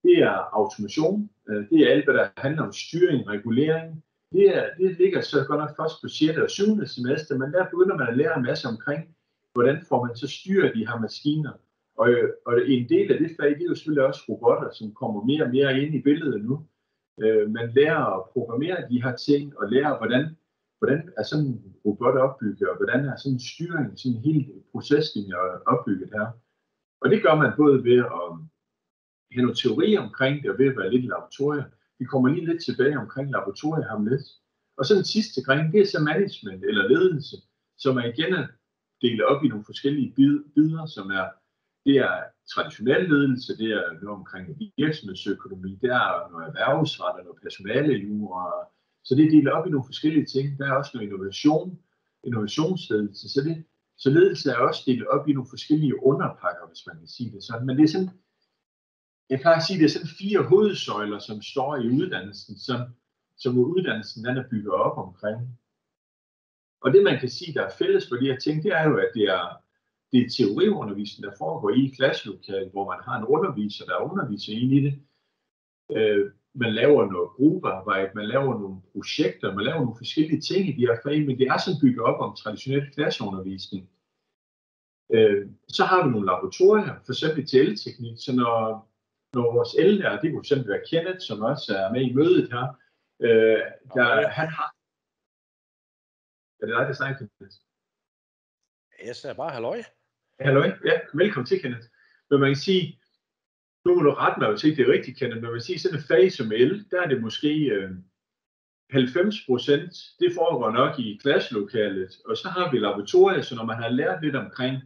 Det er automation. Øh, det er alt, hvad der handler om styring, regulering. Det, er, det ligger så godt nok først på 6. og 7. semester, men der begynder man at lære en masse omkring, hvordan får man så styret de her maskiner. Og, øh, og en del af det fag, det er jo selvfølgelig også robotter, som kommer mere og mere ind i billedet nu. Øh, man lærer at programmere de her ting, og lærer, hvordan hvordan er sådan en robot opbygget, og hvordan er sådan en styring, sådan en hel proceslinje opbygget her. Og det gør man både ved at um, have noget teori omkring det, og ved at være lidt i laboratoriet. Vi kommer lige lidt tilbage omkring laboratoriet her om lidt. Og så den sidste gren, det er så management eller ledelse, som er igen at dele op i nogle forskellige bidder, som er, det er traditionel ledelse, det er noget omkring virksomhedsøkonomi, det er noget erhvervsret og noget personalejura. Så det er delt op i nogle forskellige ting. Der er også noget innovation, innovationsledelse. Så, det, så ledelse er også delt op i nogle forskellige underpakker, hvis man kan sige det sådan. Men det er sådan, jeg plejer at sige, det er sådan fire hovedsøjler, som står i uddannelsen, som, som uddannelsen den er bygget op omkring. Og det man kan sige, der er fælles for de her ting, det er jo, at det er, det er teoriundervisning, der foregår i klasselokalet, hvor man har en underviser, der underviser ind i det. Øh, man laver noget gruppearbejde, man laver nogle projekter, man laver nogle forskellige ting i de her fag, men det er sådan bygget op om traditionel klasseundervisning. Øh, så har vi nogle laboratorier, for eksempel til elteknik, så når, når vores ellærer, det kunne eksempel være Kenneth, som også er med i mødet her, øh, der, okay. han har... Er det dig, der snakker, Kenneth? Jeg sagde bare halløj. Halløj, ja, velkommen til, Kenneth. Men man kan sige, nu må du rette mig, hvis ikke det er rigtigt, Kenneth, men man kan sige, sådan en fag som el, der er det måske øh, 90 procent, det foregår nok i klasselokalet, og så har vi laboratorier, så når man har lært lidt omkring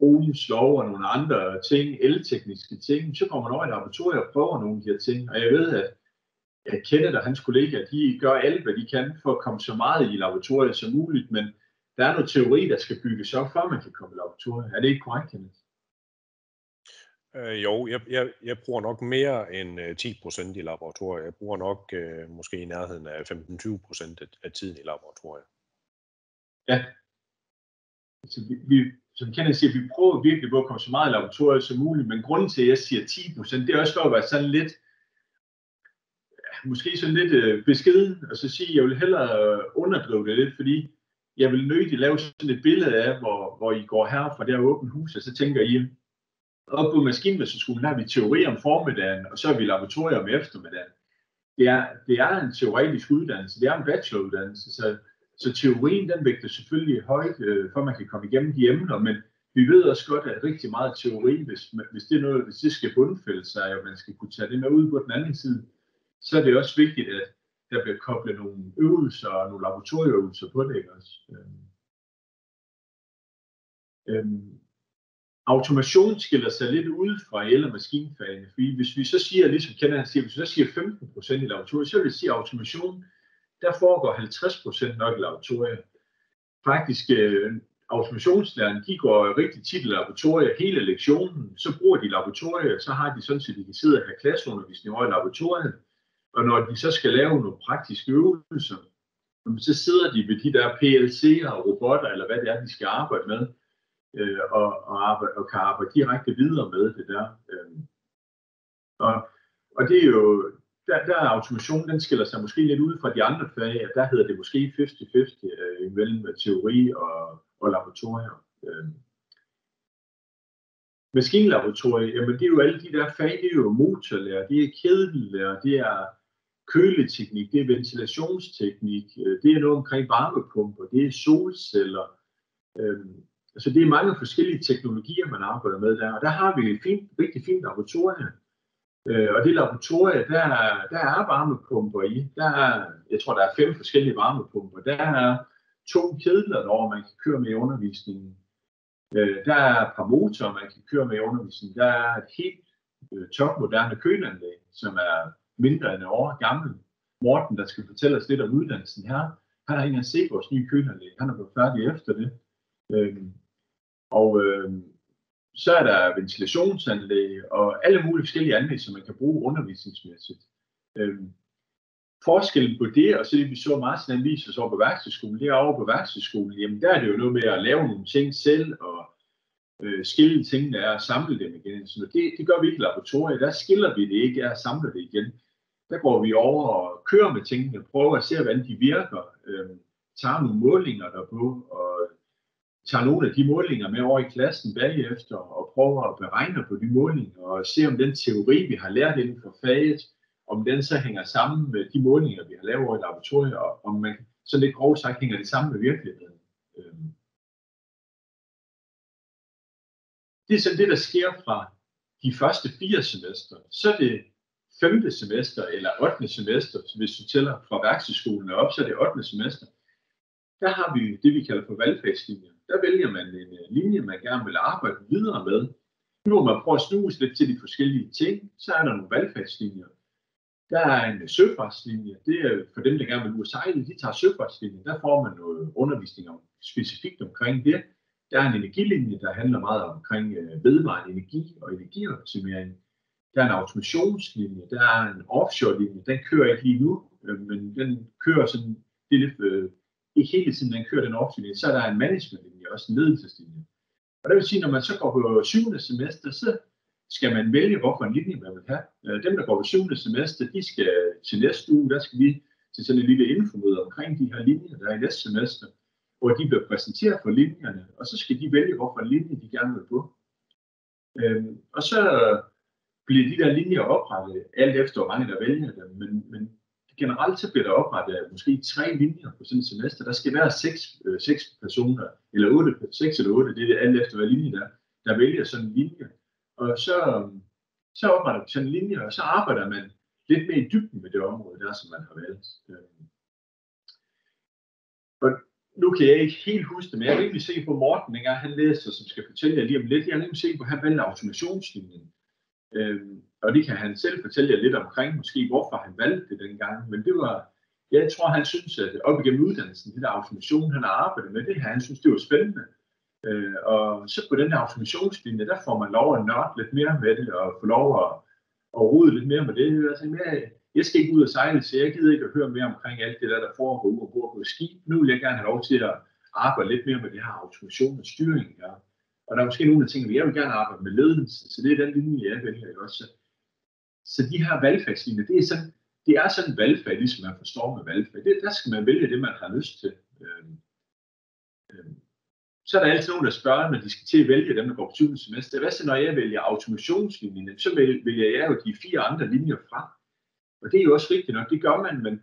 Ohms lov og nogle andre ting, eltekniske ting, så kommer man over i laboratoriet og prøver nogle af de her ting. Og jeg ved, at, jeg Kenneth der hans kollegaer, de gør alt, hvad de kan for at komme så meget i laboratoriet som muligt, men der er noget teori, der skal bygges op, før man kan komme i laboratoriet. Er det ikke korrekt, Kenneth? Øh, jo, jeg, jeg, jeg bruger nok mere end øh, 10% i laboratoriet. Jeg bruger nok øh, måske i nærheden af 15-20% af, af tiden i laboratoriet. Ja. Så vi, vi, som Kenneth siger, vi prøver virkelig på at komme så meget i laboratoriet som muligt, men grunden til, at jeg siger 10%, det er også for at være sådan lidt, måske sådan lidt øh, beskeden, og så sige, at jeg vil hellere øh, underdrive det lidt, fordi jeg vil nødigt lave sådan et billede af, hvor, hvor I går her fra det her åbne hus, og så tænker I, op på maskinmesterskolen har vi teori om formiddagen, og så har vi laboratorier om eftermiddagen. Det er, det er en teoretisk uddannelse, det er en bacheloruddannelse, så, så teorien den vægter selvfølgelig højt, øh, for man kan komme igennem de emner, men vi ved også godt, at rigtig meget teori, hvis, hvis, det, er noget, hvis det skal bundfælde sig, og man skal kunne tage det med ud på den anden side, så er det også vigtigt, at der bliver koblet nogle øvelser og nogle laboratorieøvelser på det. Ikke også? Øhm, øhm automation skiller sig lidt ud fra el- og maskinfagene, fordi hvis vi så siger, ligesom kender han siger, hvis vi så siger 15% i laboratoriet, så vil det sige, at automation, der foregår 50% nok i laboratoriet. Faktisk, øh, automationslærerne, de går rigtig tit i laboratoriet. Hele lektionen, så bruger de laboratoriet, så har de sådan set, de kan sidde og have klasseundervisning over i laboratoriet, og når de så skal lave nogle praktiske øvelser, så sidder de ved de der PLC'er og robotter, eller hvad det er, de skal arbejde med, øh, og, og, arbejde, og kan arbejde direkte videre med det der. Øh. Og, og det er jo, der, der er automation, den skiller sig måske lidt ud fra de andre fag, at der hedder det måske 50-50 øh, mellem teori og, og laboratorier. Øh. Maskinlaboratorier, jamen det er jo alle de der fag, det er jo motorlærer, det er kedellærer, det er køleteknik, det er ventilationsteknik, øh, det er noget omkring varmepumper, det er solceller, øh, Altså det er mange forskellige teknologier, man arbejder med der, og der har vi et fint, rigtig fint laboratorium. Øh, og det laboratorium, der, der er varmepumper i. Der er, jeg tror, der er fem forskellige varmepumper. Der er to kedler, hvor man kan køre med i undervisningen. Øh, der er et par motorer, man kan køre med i undervisningen. Der er et helt øh, topmoderne køleanlæg, som er mindre end et år gammel. Morten, der skal fortælle os lidt om uddannelsen her, han har ikke set vores nye køleanlæg. Han er blevet færdig efter det. Øh, og øh, så er der ventilationsanlæg og alle mulige forskellige anlæg, som man kan bruge undervisningsmæssigt. Øh, forskellen på det, og så det vi så Martin viser os over på værkstedskolen, det er over på værkstedskolen, jamen der er det jo noget med at lave nogle ting selv, og øh, skille tingene er og samle dem igen. Så det, det gør vi ikke i laboratoriet, der skiller vi det ikke, er at samle det igen. Der går vi over og kører med tingene, prøver at se, hvordan de virker, øh, tager nogle målinger derpå, og tager nogle af de målinger med over i klassen bagefter og prøver at beregne på de målinger og se om den teori, vi har lært inden for faget, om den så hænger sammen med de målinger, vi har lavet over i laboratoriet, og om man så lidt grovt sagt hænger det sammen med virkeligheden. Øhm. Det er sådan det, der sker fra de første fire semester. Så er det femte semester eller 8. semester, hvis du tæller fra værkstedskolen op, så er det 8. semester, der har vi det, vi kalder for valgfagslinjer. Der vælger man en øh, linje, man gerne vil arbejde videre med. Nu hvor man prøver at snuse lidt til de forskellige ting, så er der nogle valgfagslinjer. Der er en øh, søfartslinje. Det er for dem, der gerne vil ud og sejle. De tager søfartslinjen. Der får man noget undervisning om, specifikt omkring det. Der er en energilinje, der handler meget omkring øh, vedvarende energi og energioptimering. Der er en automationslinje, der er en offshore-linje, den kører ikke lige nu, men den kører sådan, det er lidt, øh, ikke hele tiden, den kører den offshore-linje. Så er der en linje, også en ledelseslinje. Og det vil sige, når man så går på syvende semester, så skal man vælge, hvorfor en linje man vil have. Øh, dem, der går på syvende semester, de skal til næste uge, der skal vi til sådan en lille infomøde omkring de her linjer, der er i næste semester, hvor de bliver præsenteret for linjerne, og så skal de vælge, hvorfor en linje de gerne vil på. Øhm, og så bliver de der linjer oprettet, alt efter hvor mange der vælger dem, men, men generelt så bliver der oprettet måske tre linjer på sådan et semester. Der skal være seks, øh, seks personer, eller otte, seks eller otte, det er det alt efter hvad linje der, der vælger sådan en linje. Og så, øh, så opretter man sådan en linje, og så arbejder man lidt mere i dybden med det område der, som man har valgt. Øh, og nu kan jeg ikke helt huske det, men jeg vil egentlig se på Morten, dengang han læste, som skal fortælle jer lige om lidt. Jeg vil se på, at han valgte automationslinjen. Øh, og det kan han selv fortælle jer lidt omkring, måske hvorfor han valgte det dengang. Men det var, jeg tror, han synes, at op igennem uddannelsen, det der automation, han har arbejdet med det her, han synes, det var spændende. Øh, og så på den her automationslinje, der får man lov at nørde lidt mere med det, og få lov at, at rode lidt mere med det. Altså, jeg, jeg skal ikke ud og sejle, så jeg gider ikke at høre mere omkring alt det der, der foregår ude og bor på skib. Nu vil jeg gerne have lov til at arbejde lidt mere med det her automation og styring her. Og der er måske nogle af tingene, jeg vil gerne arbejde med ledelse, så det er den linje, jeg vælger også. Så de her valgfagslinjer, det er sådan, det er sådan en valgfag, ligesom man forstår med valgfag. Det, der skal man vælge det, man har lyst til. Øhm, øhm, så er der altid nogen, der spørger, når de skal til at vælge dem, der går på 20. semester. Hvad så, når jeg vælger automationslinjen? Så vælger jeg jo de fire andre linjer fra. Og det er jo også rigtigt nok, det gør man, men,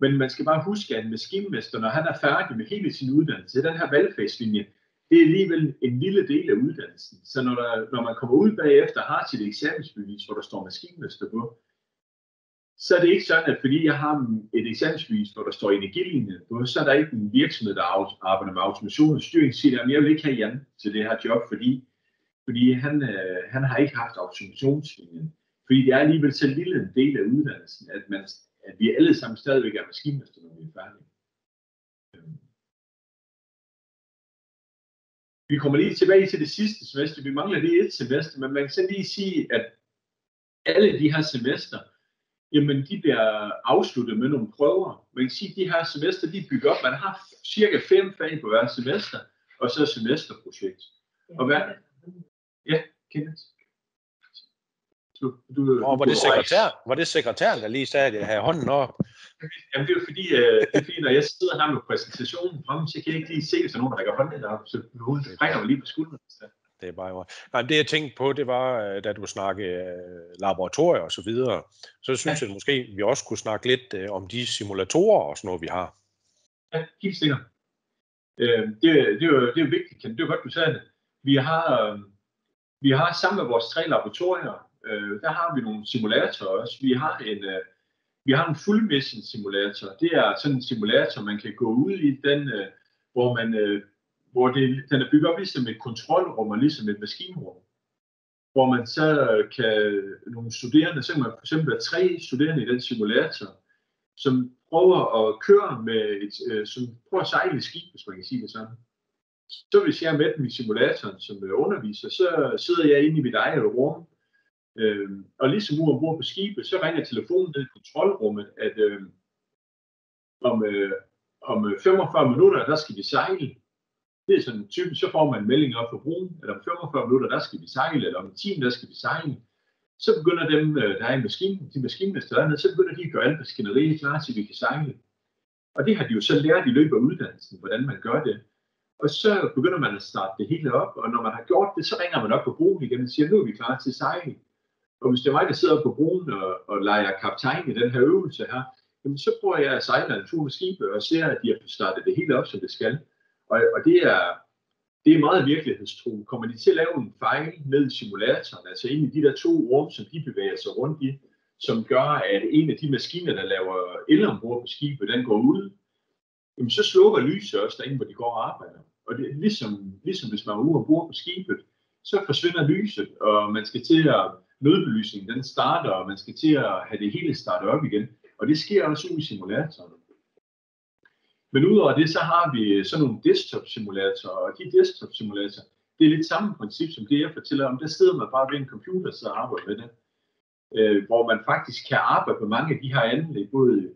men man skal bare huske, at en maskinmester, når han er færdig med hele sin uddannelse, den her valgfagslinje, det er alligevel en lille del af uddannelsen. Så når, der, når man kommer ud bagefter og har sit eksamensbevis, hvor der står maskinmester på, så er det ikke sådan, at fordi jeg har et eksamensbevis, hvor der står energilinjen på, så er der ikke en virksomhed, der arbejder med automation og styring, siger, at jeg vil ikke have Jan til det her job, fordi, fordi han, øh, han har ikke haft automationslinjen. Fordi det er alligevel så lille en del af uddannelsen, at, man, at vi alle sammen stadigvæk er maskinmester, når vi er færdige. Vi kommer lige tilbage til det sidste semester. Vi mangler lige et semester, men man kan så lige sige, at alle de her semester, jamen de bliver afsluttet med nogle prøver. Man kan sige, at de her semester, de bygger op. Man har cirka fem fag på hver semester, og så semesterprojekt. Og hvad? Ja, Kenneth. Du, du, og var det, sekretær, var det sekretæren, der lige sagde, at jeg havde hånden op? Jamen, det er fordi, uh, det er fordi, når jeg sidder her med præsentationen frem, så kan jeg ikke lige se, hvis der er nogen, der rækker hånden op, så det trækker mig lige på skulderen. Så. Det er bare Nej, det jeg tænkte på, det var, øh, da du snakkede uh, laboratorier og så videre, så synes ja. jeg måske, vi også kunne snakke lidt uh, om de simulatorer og sådan noget, vi har. Ja, helt sikkert. Uh, det, det, er jo, det er jo vigtigt, Ken. Det er jo godt, du sagde det. Vi har, vi har sammen med vores tre laboratorier, øh, der har vi nogle simulatorer også. Vi har en, øh, vi har en full mission simulator. Det er sådan en simulator, man kan gå ud i, den, øh, hvor, man, øh, hvor det, den er bygget op ligesom et kontrolrum og ligesom et maskinrum. Hvor man så øh, kan, nogle studerende, så kan man for eksempel være tre studerende i den simulator, som prøver at køre med et, øh, som prøver at sejle et skib, hvis man kan sige det sådan. Så hvis jeg er med dem i simulatoren som øh, underviser, så sidder jeg inde i mit eget rum, Øh, og ligesom ude ombord på skibet, så ringer telefonen ned i kontrolrummet, at øhm, øh, om, øh, om 45 minutter, der skal vi sejle. Det er sådan typisk, så får man en melding op for broen, at om 45 minutter, der skal vi sejle, eller om en time, der skal vi sejle. Så begynder dem, øh, der er i maskinen, de maskinmester dernede, så begynder de at gøre alt maskineriet klar til, vi kan sejle. Og det har de jo så lært i løbet af uddannelsen, hvordan man gør det. Og så begynder man at starte det hele op, og når man har gjort det, så ringer man op på broen igen og siger, nu er vi klar til at sejle. Og hvis det er mig, der sidder på broen og, og leger kaptajn i den her øvelse her, jamen så prøver jeg at sejle en tur med skibet og ser, at de har startet det hele op, som det skal. Og, og det er, det er meget virkelighedstro. Kommer de til at lave en fejl ned i simulatoren, altså ind i de der to rum, som de bevæger sig rundt i, som gør, at en af de maskiner, der laver el ombord på skibet, den går ud, jamen så slukker lyset også derinde, hvor de går og arbejder. Og det er ligesom, ligesom hvis man er ude ombord på skibet, så forsvinder lyset, og man skal til at, nødbelysningen den starter, og man skal til at have det hele startet op igen. Og det sker også ude i simulatoren. Men udover det, så har vi sådan nogle desktop-simulatorer, og de desktop-simulatorer, det er lidt samme princip som det, jeg fortæller om. Der sidder man bare ved en computer og arbejder med det. Øh, hvor man faktisk kan arbejde med mange af de her anlæg, både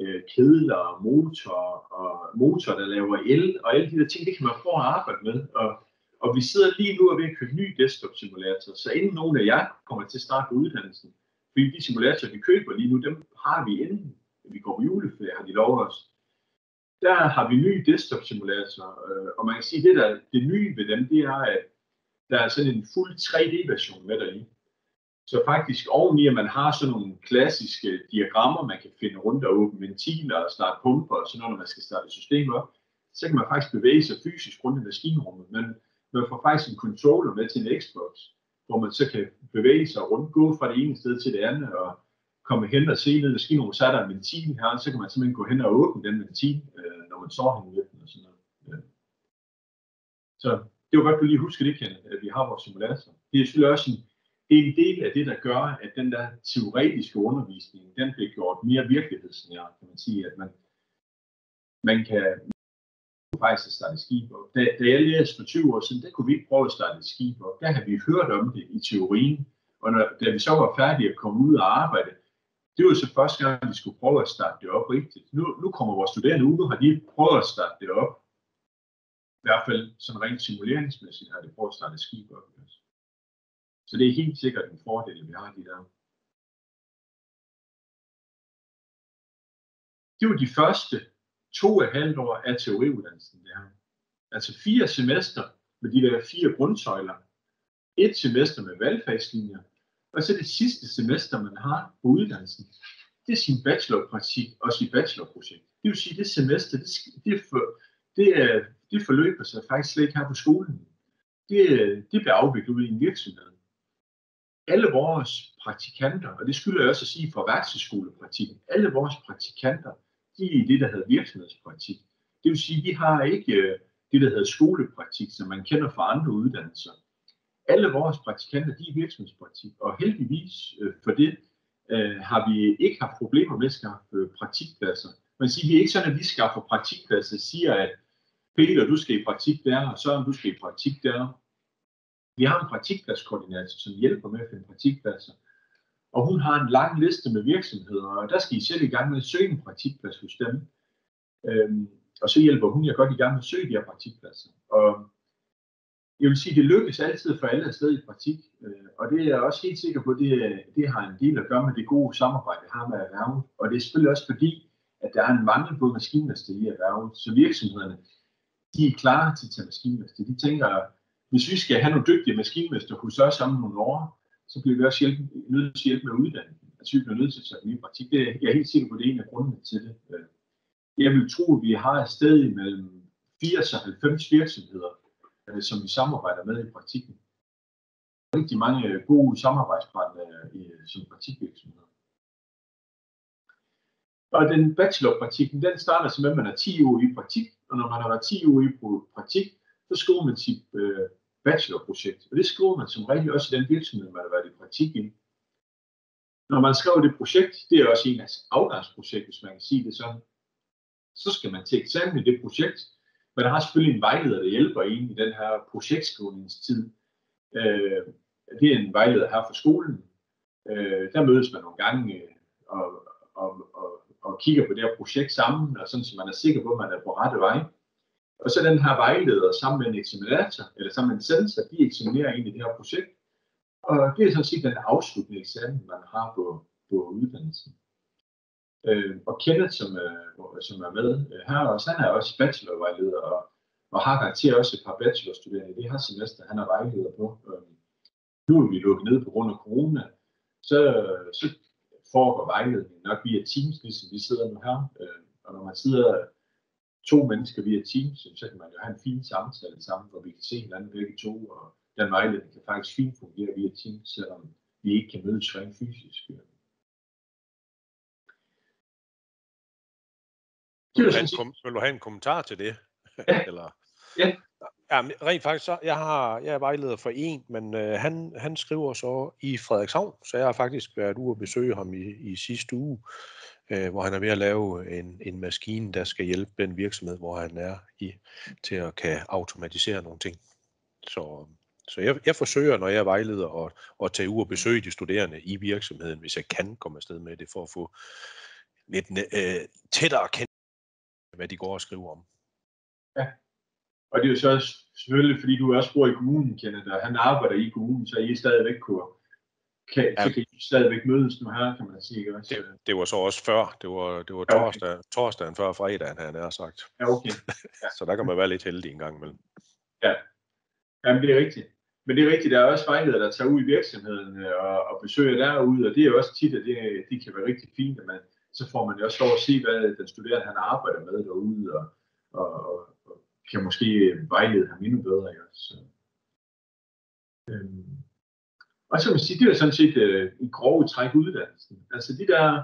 øh, kedler, motor og motor, der laver el, og alle de der ting, det kan man prøve at arbejde med. Og, og vi sidder lige nu og ved at købe ny desktop-simulator, så inden nogen af jer kommer til at starte på uddannelsen, fordi de simulatorer, vi køber lige nu, dem har vi inden. Vi går på juleferie, har de lovet os. Der har vi nye desktop-simulatorer, øh, og man kan sige, at det, der, det nye ved dem, det er, at der er sådan en fuld 3D-version med deri. Så faktisk oveni, at man har sådan nogle klassiske diagrammer, man kan finde rundt og åbne ventiler og starte pumper og sådan noget, når man skal starte systemet op, så kan man faktisk bevæge sig fysisk rundt i maskinrummet, men man får faktisk en controller med til en Xbox, hvor man så kan bevæge sig rundt, gå fra det ene sted til det andet, og komme hen og se ned i maskinrummet, så er der en ventil her, så kan man simpelthen gå hen og åbne den ventil, øh, når man står hen i den og sådan noget. Ja. Så det var godt, du lige husker det, Kenneth, at vi har vores simulator. Det er selvfølgelig også en, det er en del af det, der gør, at den der teoretiske undervisning, den bliver gjort mere virkelighedsnær, kan man sige, at man, man kan faktisk at starte skib op. Da, da jeg læste for 20 år siden, der kunne vi ikke prøve at starte et skib op. Der har vi hørt om det i teorien, og når, da vi så var færdige at komme ud og arbejde, det var så første gang, vi skulle prøve at starte det op rigtigt. Nu, nu kommer vores studerende ud, nu har de prøvet at starte det op. I hvert fald sådan rent simuleringsmæssigt har de prøvet at starte et skib op. Så det er helt sikkert en fordel, vi har de der. Det var de første to og et halvt år af teoriuddannelsen. Det her. Altså fire semester med de der fire grundsøjler. Et semester med valgfagslinjer, og så det sidste semester, man har på uddannelsen, det er sin bachelorpraktik og sit bachelorprojekt. Det vil sige, det semester, det, det, for, det, er, det forløber sig faktisk slet ikke her på skolen. Det, det bliver afviklet ud i en virksomhed. Alle vores praktikanter, og det skylder jeg også at sige for værtsskolepraktikken, alle vores praktikanter, de i det, der hedder virksomhedspraktik. Det vil sige, vi har ikke øh, det, der hedder skolepraktik, som man kender fra andre uddannelser alle vores praktikanter, de er virksomhedspraktik, og heldigvis øh, for det øh, har vi ikke haft problemer med at skaffe praktikpladser. Man siger, vi er ikke sådan, at vi skaffer praktikpladser, siger, at Peter, du skal i praktik der, og Søren, du skal i praktik der. Vi har en praktikpladskoordinator, som hjælper med at finde praktikpladser. Og hun har en lang liste med virksomheder, og der skal I selv i gang med at søge en praktikplads hos dem. Øhm, og så hjælper hun jer godt i gang med at søge de her praktikpladser. Og jeg vil sige, det lykkes altid for alle afsted i praktik, øh, og det er jeg også helt sikker på, det, det har en del at gøre med det gode samarbejde, vi har med erhvervet. Og det er selvfølgelig også fordi, at der er en mangel på maskinmester i erhvervet, så virksomhederne, de er klar til at tage maskinmester. De tænker, hvis vi skal have nogle dygtige maskinmester hos os om nogle år, så bliver vi også hjælpe, nødt til at hjælpe med at uddanne dem. Altså vi bliver nødt til at tage dem i praktik. Det jeg er helt sikker på, at det er en af grundene til det. Øh, jeg vil tro, at vi har et sted mellem 80 og 90 virksomheder, øh, som vi samarbejder med i praktikken. Rigtig mange øh, gode samarbejdspartnere i, som praktikvirksomheder. Og den bachelorpraktikken, den starter som at man er 10 år i praktik, og når man har været 10 år i praktik, så skriver man sit øh, bachelorprojekt. Og det skriver man som regel også i den virksomhed, man har været i praktik i. Når man skriver det projekt, det er også en af afgangsprojekt, hvis man kan sige det sådan, så skal man til eksamen i det projekt, men der har selvfølgelig en vejleder, der hjælper en i den her projektskrivningstid. Øh, det er en vejleder her fra skolen. Øh, der mødes man nogle gange øh, og, og, og, og kigger på det her projekt sammen, og sådan, så man er sikker på, at man er på rette vej. Og så den her vejleder sammen med en eksaminator, eller sammen med en sensor, de eksaminerer egentlig det her projekt. Og det er sådan set den afsluttende eksamen, man har på, på uddannelsen. Øh, og Kenneth, som, øh, som er med øh, her også, han er også bachelorvejleder og, og har garanteret også et par bachelorstuderende i det her semester, han er vejleder på. Øh, nu er vi lukket ned på grund af corona, så, så foregår vejledningen nok via Teams, ligesom vi sidder nu her. Øh, og når man sidder to mennesker via Teams, så kan man jo have en fin samtale sammen, hvor vi kan se hinanden begge to, og den vejledning kan faktisk fint fungere via Teams, selvom vi ikke kan mødes rent fysisk. Vil du, have en, kom- vil du have en kommentar til det? Ja. Eller? Ja. Ja, rent faktisk, så jeg, har, jeg er vejleder for en, men øh, han, han skriver så i Frederikshavn, så jeg har faktisk været ude og besøge ham i, i sidste uge øh, hvor han er ved at lave en, en maskine, der skal hjælpe den virksomhed, hvor han er i, til at kan automatisere nogle ting. Så, så jeg, jeg forsøger, når jeg er vejleder, at, at tage ud og besøge de studerende i virksomheden, hvis jeg kan komme afsted med det, for at få lidt øh, tættere kendt, hvad de går og skriver om. Ja, Og det er jo så også, selvfølgelig, fordi du også bor i kommunen, Kenneth, og han arbejder i kommunen, så I stadigvæk kunne, kan, ja. så kan I stadigvæk mødes nu her, kan man sige. Ikke? også? Det, det var så også før. Det var, det var Ja, okay. torsdag, torsdagen før fredagen, han har sagt. Ja, okay. Så der kan man være lidt heldig en gang imellem. Jamen, det er rigtigt. Men det er rigtigt, der er også vejledere, der tager ud i virksomheden øh, og, og besøger derude, og det er også tit, at det, det kan være rigtig fint, at man, så får man jo også lov at se, hvad den studerende han arbejder med derude, og, og, og, og kan måske vejlede ham endnu bedre. Ikke? Så, øhm. Og så vil sige, det er sådan set øh, i grove træk uddannelsen. Altså de der,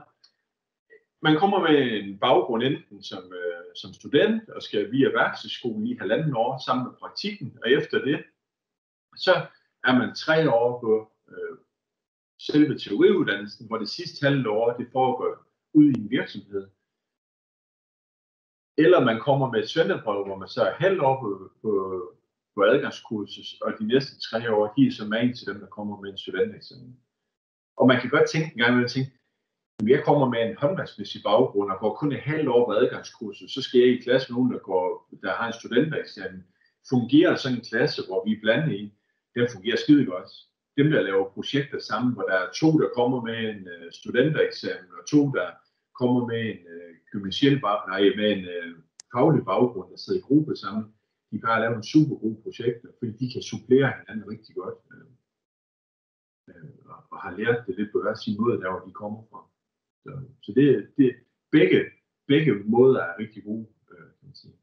man kommer med en baggrund enten som, øh, som student og skal via værkstedsskolen i halvanden år sammen med praktikken, og efter det, så er man tre år på øh, selve teoriuddannelsen, hvor det sidste halve år, det foregår ude i en virksomhed. Eller man kommer med et svendeprøve, hvor man så er halvt år på, på, på adgangskursus, og de næste tre år, de er så med til dem, der kommer med en studentereksamen. Og man kan godt tænke en gang imellem, tænke, "Jamen, jeg kommer med en håndværksmæssig baggrund og går kun et halvt år på adgangskursus, så skal jeg i klasse med nogen, der, går, der har en studentereksamen. Fungerer sådan en klasse, hvor vi er blandet i, den fungerer skide godt. Dem, der laver projekter sammen, hvor der er to, der kommer med en uh, studentereksamen, og to, der kommer med en uh, gymnasiel bag, nej, med en uh, faglig baggrund, der sidder i gruppe sammen, de kan lave nogle super gode projekter, fordi de kan supplere hinanden rigtig godt. Øh, øh, og, og har lært det lidt på hver sin måde, der hvor de kommer fra. Så, så det, det, begge, begge måder er rigtig gode, øh, kan man sige.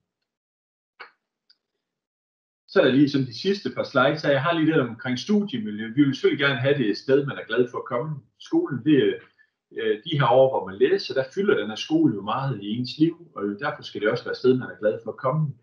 Så er der lige som de sidste par slides, så jeg har lige lidt omkring studiemiljø. Vi vil selvfølgelig gerne have det et sted, man er glad for at komme. Skolen, det er de her år, hvor man læser, der fylder den her skole jo meget i ens liv, og derfor skal det også være et sted, man er glad for at komme.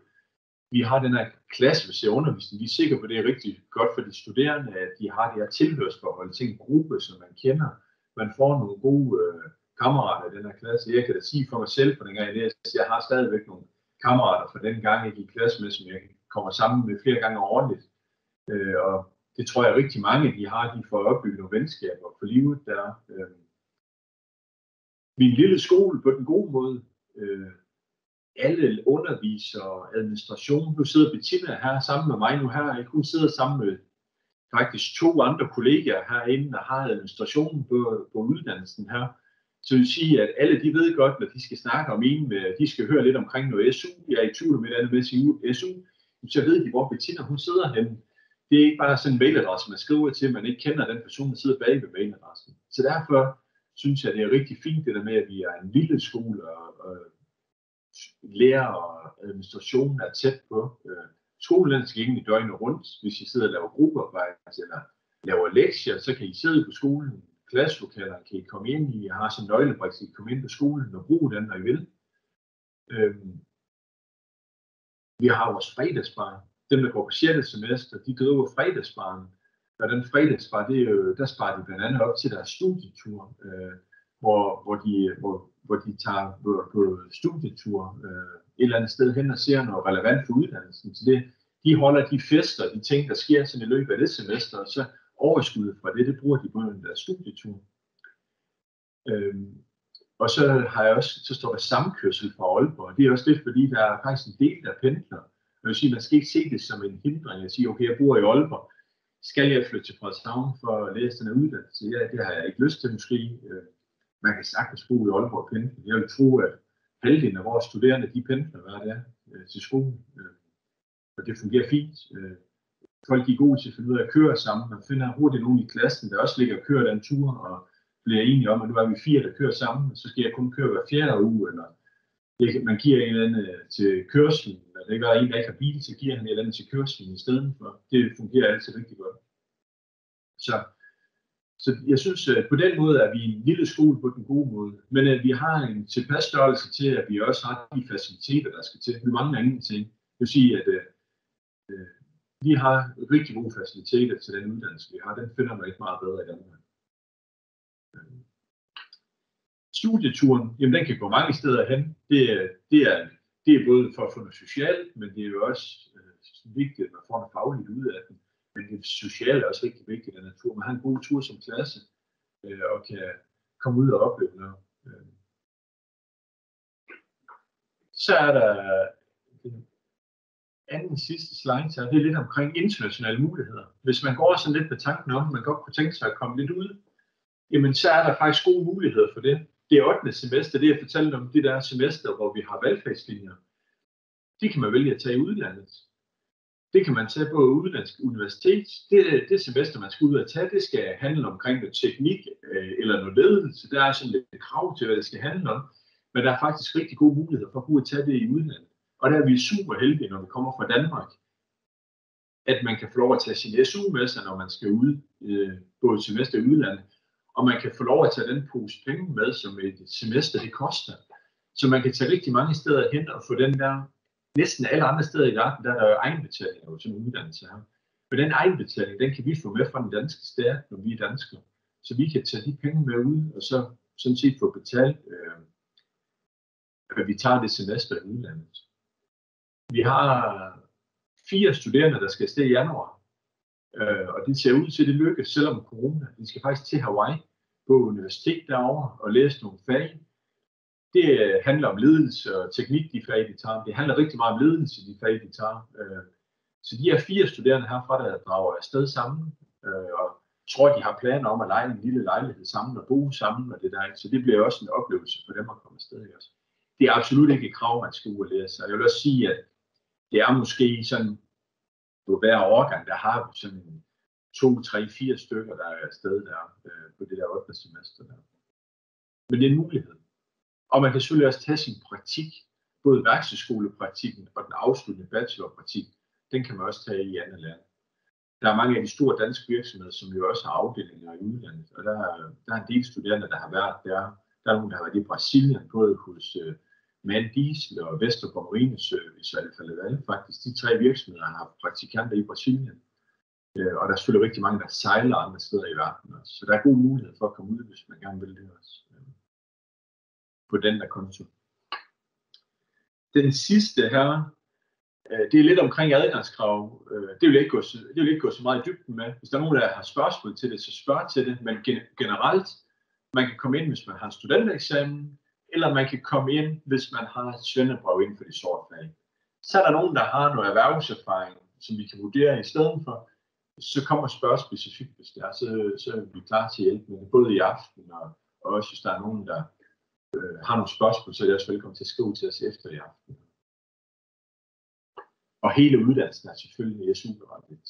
Vi har den her klassebaseret undervisning. Vi er sikre på, at det er rigtig godt for de studerende, at de har det her tilhørsforhold til en gruppe, som man kender. Man får nogle gode øh, kammerater i den her klasse. Jeg kan da sige for mig selv, for den gang jeg læser, jeg har stadigvæk nogle kammerater fra den gang, jeg gik i klasse med, som jeg kommer sammen med flere gange årligt. Øh, og det tror jeg rigtig mange, de har, de får opbygget nogle venskaber for livet der. Øh. Vi er en lille skole på den gode måde. Øh, alle undervisere administration. Nu sidder Bettina her sammen med mig nu her. Ikke? Hun sidder sammen med faktisk to andre kollegaer herinde, der har administrationen på, på uddannelsen her. Så det vil sige, at alle de ved godt, når de skal snakke om en, med, de skal høre lidt omkring noget SU. Jeg er i tvivl om et andet med SU. Så ved de, hvor Bettina hun sidder henne. Det er ikke bare sådan en mailadresse, man skriver til, man ikke kender den person, der sidder bag ved mailadressen. Så derfor synes jeg, det er rigtig fint det der med, at vi er en lille skole, og, og lærer og administrationen er tæt på. Øh, skolen skal egentlig døgnet rundt. Hvis I sidder og laver gruppearbejde eller laver lektier, så kan I sidde på skolen. Klasselokalerne kan I komme ind i. Jeg har sådan en nøglebrik, så I kan komme ind på skolen og bruge den, når I vil. Øhm, vi har vores fredagsbar. Dem, der går på 6. semester, de driver fredagsbaren. Og den fredagsbar, det er jo, der sparer de blandt andet op til deres studietur, øh, hvor, hvor, de, hvor, hvor de tager på, på studietur øh, et eller andet sted hen og ser noget relevant for uddannelsen. Så det, de holder de fester, de ting, der sker sådan i løbet af det semester, og så overskuddet fra det, det bruger de på deres studietur. Øhm, og så har jeg også, så står der samkørsel fra Aalborg. Det er også lidt, fordi der er faktisk en del, der pendler. Jeg vil sige, man skal ikke se det som en hindring at sige, okay, jeg bor i Aalborg. Skal jeg flytte til Frederikshavn for at læse den her uddannelse? Ja, det har jeg ikke lyst til måske. Øh, man kan sagtens bo i Aalborg og pendle. Jeg vil tro, at halvdelen af vores studerende, de pendler hver dag øh, til skolen. Øh, og det fungerer fint. Øh, folk er gode til at finde ud af at køre sammen. Man finder hurtigt nogen i klassen, der også ligger og kører den tur, og bliver enige om, at nu er vi fire, der kører sammen, og så skal jeg kun køre hver fjerde uge, eller det, man giver en eller anden øh, til kørsel, eller det kan være en, der ikke har bil, så giver han en eller anden til kørsel i stedet for. Det fungerer altid rigtig godt. Så så jeg synes, at på den måde er vi en lille skole på den gode måde, men at vi har en tilpas størrelse til, at vi også har de faciliteter, der skal til. Vi mangler ingenting. Det vil sige, at øh, øh, vi har rigtig gode faciliteter til den uddannelse, vi har. Den finder man ikke meget bedre i Danmark. Studieturen, jamen den kan gå mange steder hen. Det, det, er, det er både for at få noget socialt, men det er jo også øh, vigtigt, at man får noget fagligt ud af den. Men det sociale er også rigtig vigtigt, i natur. Man har en god tur som klasse, øh, og kan komme ud og opleve noget. Øh. Så er der den anden sidste slide så det er lidt omkring internationale muligheder. Hvis man går sådan lidt med tanken om, at man godt kunne tænke sig at komme lidt ud, jamen så er der faktisk gode muligheder for det. Det 8. semester, det jeg fortalte om, det der semester, hvor vi har valgfagslinjer, de kan man vælge at tage i udlandet. Det kan man tage på udenlandsk universitet. Det, det semester, man skal ud og tage, det skal handle omkring noget teknik øh, eller noget ledelse. Der er sådan lidt krav til, hvad det skal handle om. Men der er faktisk rigtig gode muligheder for at kunne tage det i udlandet. Og der er vi super heldige, når vi kommer fra Danmark, at man kan få lov at tage sin SU med sig, når man skal ud øh, på et semester i udlandet. Og man kan få lov at tage den pose penge med, som et semester det koster. Så man kan tage rigtig mange steder hen og få den der næsten alle andre steder i verden, der er der jo egenbetaling af sådan en uddannelse her. Men den egenbetaling, den kan vi få med fra den danske stat, når vi er danskere. Så vi kan tage de penge med ud, og så sådan set få betalt, øh, at vi tager det semester i udlandet. Vi har fire studerende, der skal afsted i januar, øh, og det ser ud til, at det lykkes, selvom corona. De skal faktisk til Hawaii på universitet derovre og læse nogle fag, det øh, handler om ledelse og teknik, de fag, de tager. Det handler rigtig meget om ledelse, de fag, de tager. Øh, så de er fire studerende herfra, der drager afsted sammen, øh, og tror, de har planer om at lege en lille lejlighed sammen og bo sammen og det der. Så det bliver også en oplevelse for dem at komme afsted. Også. Det er absolut ikke et krav, man skal ud og læse. Jeg vil også sige, at det er måske sådan, på hver årgang, der har vi sådan to, tre, fire stykker, der er afsted der på det der 8. semester. Der. Men det er en mulighed. Og man kan selvfølgelig også tage sin praktik, både værkstedsskolepraktikken og den afsluttende bachelorpraktik, den kan man også tage i andre lande. Der er mange af de store danske virksomheder, som jo også har afdelinger i udlandet, og der, er, der er en del studerende, der har været der. Der er nogen, der har været i Brasilien, både hos øh, uh, Man Diesel og Vesterborg Marine Service og Alfa Faktisk de tre virksomheder har haft praktikanter i Brasilien. Uh, og der er selvfølgelig rigtig mange, der sejler andre steder i verden også. Så der er god mulighed for at komme ud, hvis man gerne vil det også på den der konto. Den sidste her, øh, det er lidt omkring adgangskrav. Øh, det vil jeg ikke gå, så, det vil ikke gå så meget i dybden med. Hvis der er nogen, der har spørgsmål til det, så spørg til det. Men generelt, man kan komme ind, hvis man har studentereksamen, eller man kan komme ind, hvis man har et svendebrev inden for de sorte fag. Så er der nogen, der har noget erhvervserfaring, som vi kan vurdere i stedet for. Så kommer spørg specifikt, hvis det er, så, så er vi klar til at hjælpe med det, både i aften og, og også hvis der er nogen, der, øh, har nogle spørgsmål, så er I også velkommen til at skrive til os efter i aften. Og hele uddannelsen er selvfølgelig SU-berettiget.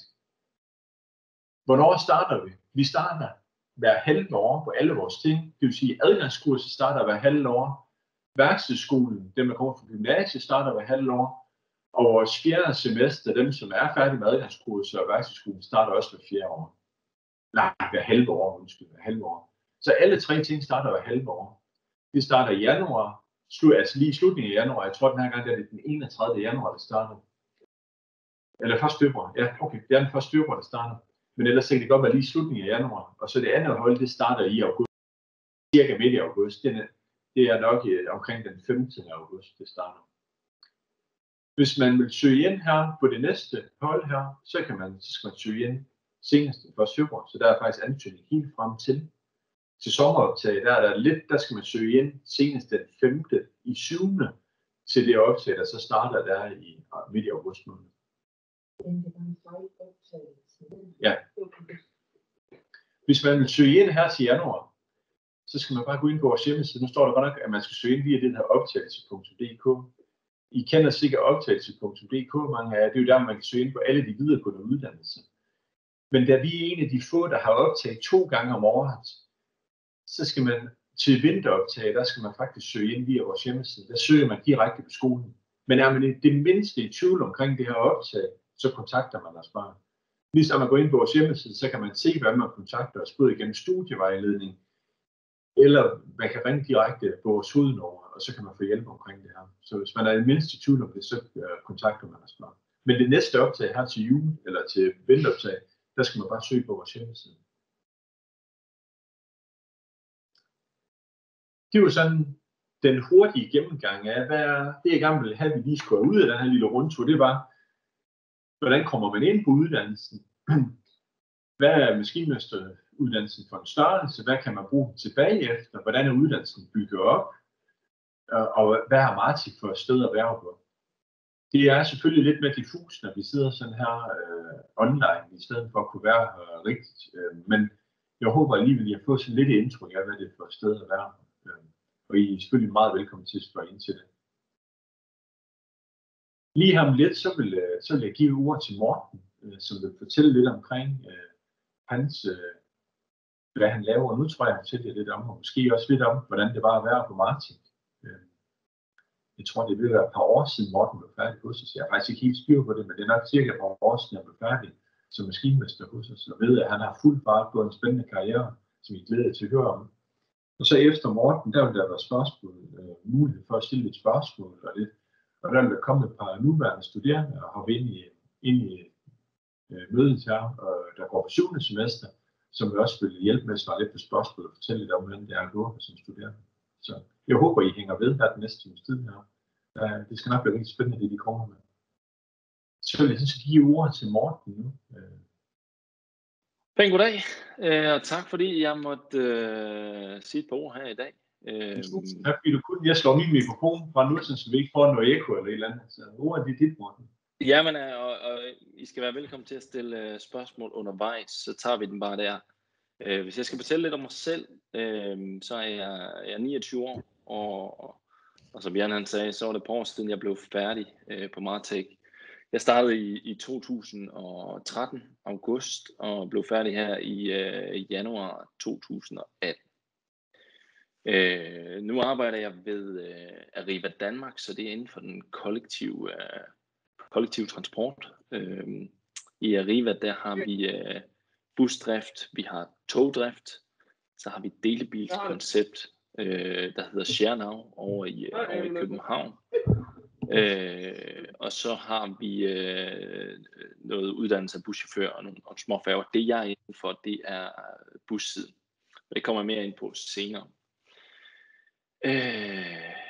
Hvornår starter vi? Vi starter hver halve år på alle vores ting. Det vil sige, at adgangskurset starter hver halve år. Værkstedsskolen, dem der kommer fra gymnasiet, starter hver halve år. Og vores fjerde semester, dem som er færdige med adgangskurset og værkstedsskolen, starter også hver fjerde år. Nej, hver halve år, undskyld, hver halve år. Så alle tre ting starter hver halve år. Det starter i januar, slu, altså lige i slutningen af januar. Jeg tror, den her gang det er den 31. januar, det starter. Eller først februar. Ja, okay. Det er den første februar, det starter. Men ellers kan det godt være lige i slutningen af januar. Og så det andet hold, det starter i august. Cirka midt i august. Det er, det er nok øh, omkring den 15. august, det starter. Hvis man vil søge ind her på det næste hold her, så kan man, så skal man søge ind senest den 1. februar. Så der er faktisk ansøgning helt frem til til sommeroptag, der er der lidt, der skal man søge ind senest den 5. i 7. til det optag, der så starter der i ah, midt i august måned. Ja. Hvis man vil søge ind her til januar, så skal man bare gå ind på vores hjemmeside. Nu står der godt nok, at man skal søge ind via den her optagelse.dk. I kender sikkert optagelse.dk, mange af jer. Det er jo der, man kan søge ind på alle de videregående uddannelser. Men da vi er en af de få, der har optaget to gange om året, så skal man til vinteroptag, der skal man faktisk søge ind via vores hjemmeside. Der søger man direkte på skolen. Men er man det mindste i tvivl omkring det her optag, så kontakter man os bare. Ligesom man går ind på vores hjemmeside, så kan man se, hvad man kontakter os, både igennem studievejledning, eller man kan ringe direkte på vores hovednummer, og så kan man få hjælp omkring det her. Så hvis man er i mindst i tvivl om det, så øh, kontakter man os bare. Men det næste optag her til jul, eller til vinteroptag, der skal man bare søge på vores hjemmeside. Det er jo sådan den hurtige gennemgang af, hvad det jeg gerne vil have, vi lige skulle ud af den her lille rundtur, det var, hvordan kommer man ind på uddannelsen? Hvad er maskinmesteruddannelsen for en størrelse? Hvad kan man bruge tilbage efter? Hvordan er uddannelsen bygget op? Og hvad har Martin for et sted at være på? Det er selvfølgelig lidt mere diffus, når vi sidder sådan her øh, online, i stedet for at kunne være øh, rigtigt. Øh, men jeg håber alligevel, at jeg får sådan lidt indtryk af, hvad det er for et sted at være. på. Øhm, og I er selvfølgelig meget velkommen til at spørge ind til det. Lige her om lidt, så vil, øh, så vil jeg give ord til Morten, øh, som vil fortælle lidt omkring øh, hans, øh, hvad han laver. Og nu tror jeg, han fortæller lidt om, og måske også lidt om, hvordan det var at være på Martin. Øh, jeg tror, det vil være et par år siden Morten blev færdig hos os. Jeg har faktisk ikke helt styr på det, men det er nok cirka et par år siden, jeg blev færdig som maskinmester hos os. Og ved, at han har fuld fart på en spændende karriere, som I glæder til at høre om. Og så efter Morten, der vil der være spørgsmål, øh, mulighed for at stille et spørgsmål og lidt. Og der vil der komme et par nuværende studerende og hoppe ind i, ind i øh, mødet her, og der går på syvende semester, som vil også vil hjælpe med at svare lidt på spørgsmål og fortælle lidt om, hvordan det er at gå som studerende. Så jeg håber, I hænger ved her den næste times tid her. Uh, det skal nok blive rigtig spændende, det de kommer med. Så vil jeg så give ordet til Morten nu. Øh. Pæn goddag, øh, og tak fordi jeg måtte øh, sige et par ord her i dag. Øh, tak fordi du kunne. Jeg slår min mikrofon fra nu, så vi ikke får noget ekko eller et eller andet. Så ordet er dit, Morten. Jamen, øh, og, og I skal være velkommen til at stille øh, spørgsmål undervejs, så tager vi den bare der. Øh, hvis jeg skal fortælle lidt om mig selv, øh, så er jeg, jeg er 29 år, og, og som Jan han sagde, så var det et par år siden, jeg blev færdig øh, på Martech. Jeg startede i, i 2013, august, og blev færdig her i øh, januar 2018. Øh, nu arbejder jeg ved øh, Arriva Danmark, så det er inden for den kollektive, øh, kollektive transport. Øh, I Arriva, der har vi øh, busdrift, vi har togdrift, så har vi delebilskoncept, øh, der hedder ShareNow over i, øh, over i København. Øh, og så har vi øh, noget uddannelse af buschauffør og nogle, og små færger. Det jeg er inden for, det er bussiden. Det kommer jeg mere ind på senere. Øh,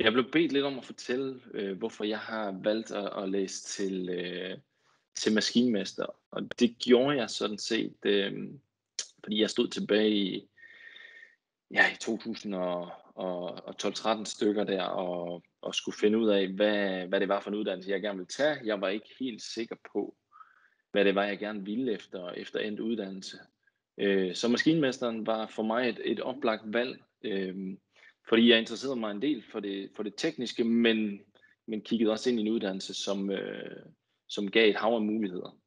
jeg blev bedt lidt om at fortælle, øh, hvorfor jeg har valgt at, at læse til, øh, til maskinmester. Og det gjorde jeg sådan set, øh, fordi jeg stod tilbage i, ja, i 2012-13 stykker der, og, og skulle finde ud af, hvad, hvad det var for en uddannelse, jeg gerne ville tage. Jeg var ikke helt sikker på, hvad det var, jeg gerne ville efter, efter endt uddannelse. Øh, så maskinmesteren var for mig et, et oplagt valg, øh, fordi jeg interesserede mig en del for det, for det tekniske, men, men kiggede også ind i en uddannelse, som, øh, som gav et hav af muligheder.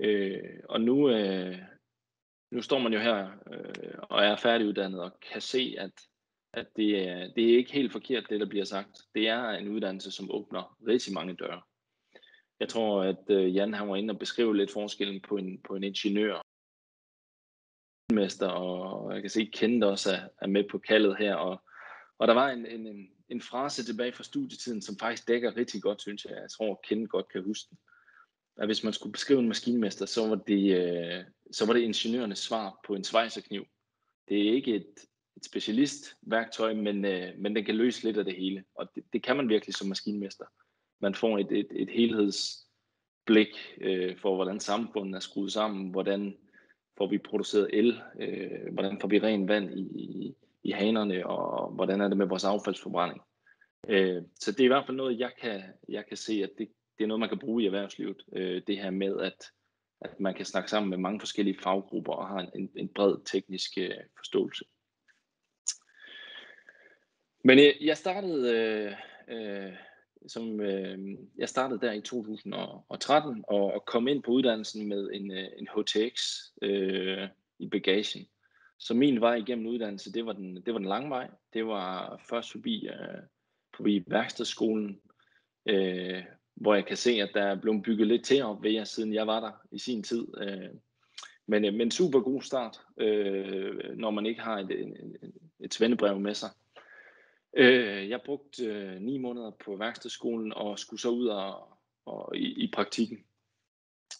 Øh, og nu, øh, nu står man jo her øh, og er færdiguddannet og kan se, at, at det, er, det er ikke helt forkert, det der bliver sagt. Det er en uddannelse, som åbner rigtig mange døre. Jeg tror, at øh, Jan han var inde og beskrive lidt forskellen på en, på en ingeniør mester, og jeg kan se, at Kent også er, er med på kaldet her, og, og der var en, en, en, en frase tilbage fra studietiden, som faktisk dækker rigtig godt, synes jeg. Jeg tror, at Kent godt kan huske den at hvis man skulle beskrive en maskinmester, så var det, øh, så var det ingeniørernes svar på en svejserkniv. Det er ikke et, et specialistværktøj, men, øh, men den kan løse lidt af det hele. Og det, det kan man virkelig som maskinmester. Man får et, et, et helhedsblik øh, for, hvordan samfundet er skruet sammen, hvordan får vi produceret el, øh, hvordan får vi ren vand i, i, i hanerne, og hvordan er det med vores affaldsforbrænding. Øh, så det er i hvert fald noget, jeg kan, jeg kan se, at det, det er noget, man kan bruge i erhvervslivet. Øh, det her med, at, at man kan snakke sammen med mange forskellige faggrupper og har en, en bred teknisk øh, forståelse. Men jeg, jeg startede øh, øh, som øh, jeg startede der i 2013 og, og kom ind på uddannelsen med en, øh, en HTX øh, i bagagen. Så min vej igennem uddannelse, det var den, det var den lange vej. Det var først forbi, øh, forbi værkstedsskolen, øh, hvor jeg kan se, at der er blevet bygget lidt til op ved jer, siden jeg var der i sin tid. Øh, men, øh, men super god start, øh, når man ikke har et, et, et, et svendebrev med sig. Øh, jeg brugte øh, ni måneder på værkstedsskolen og skulle så ud og, og i, i praktikken.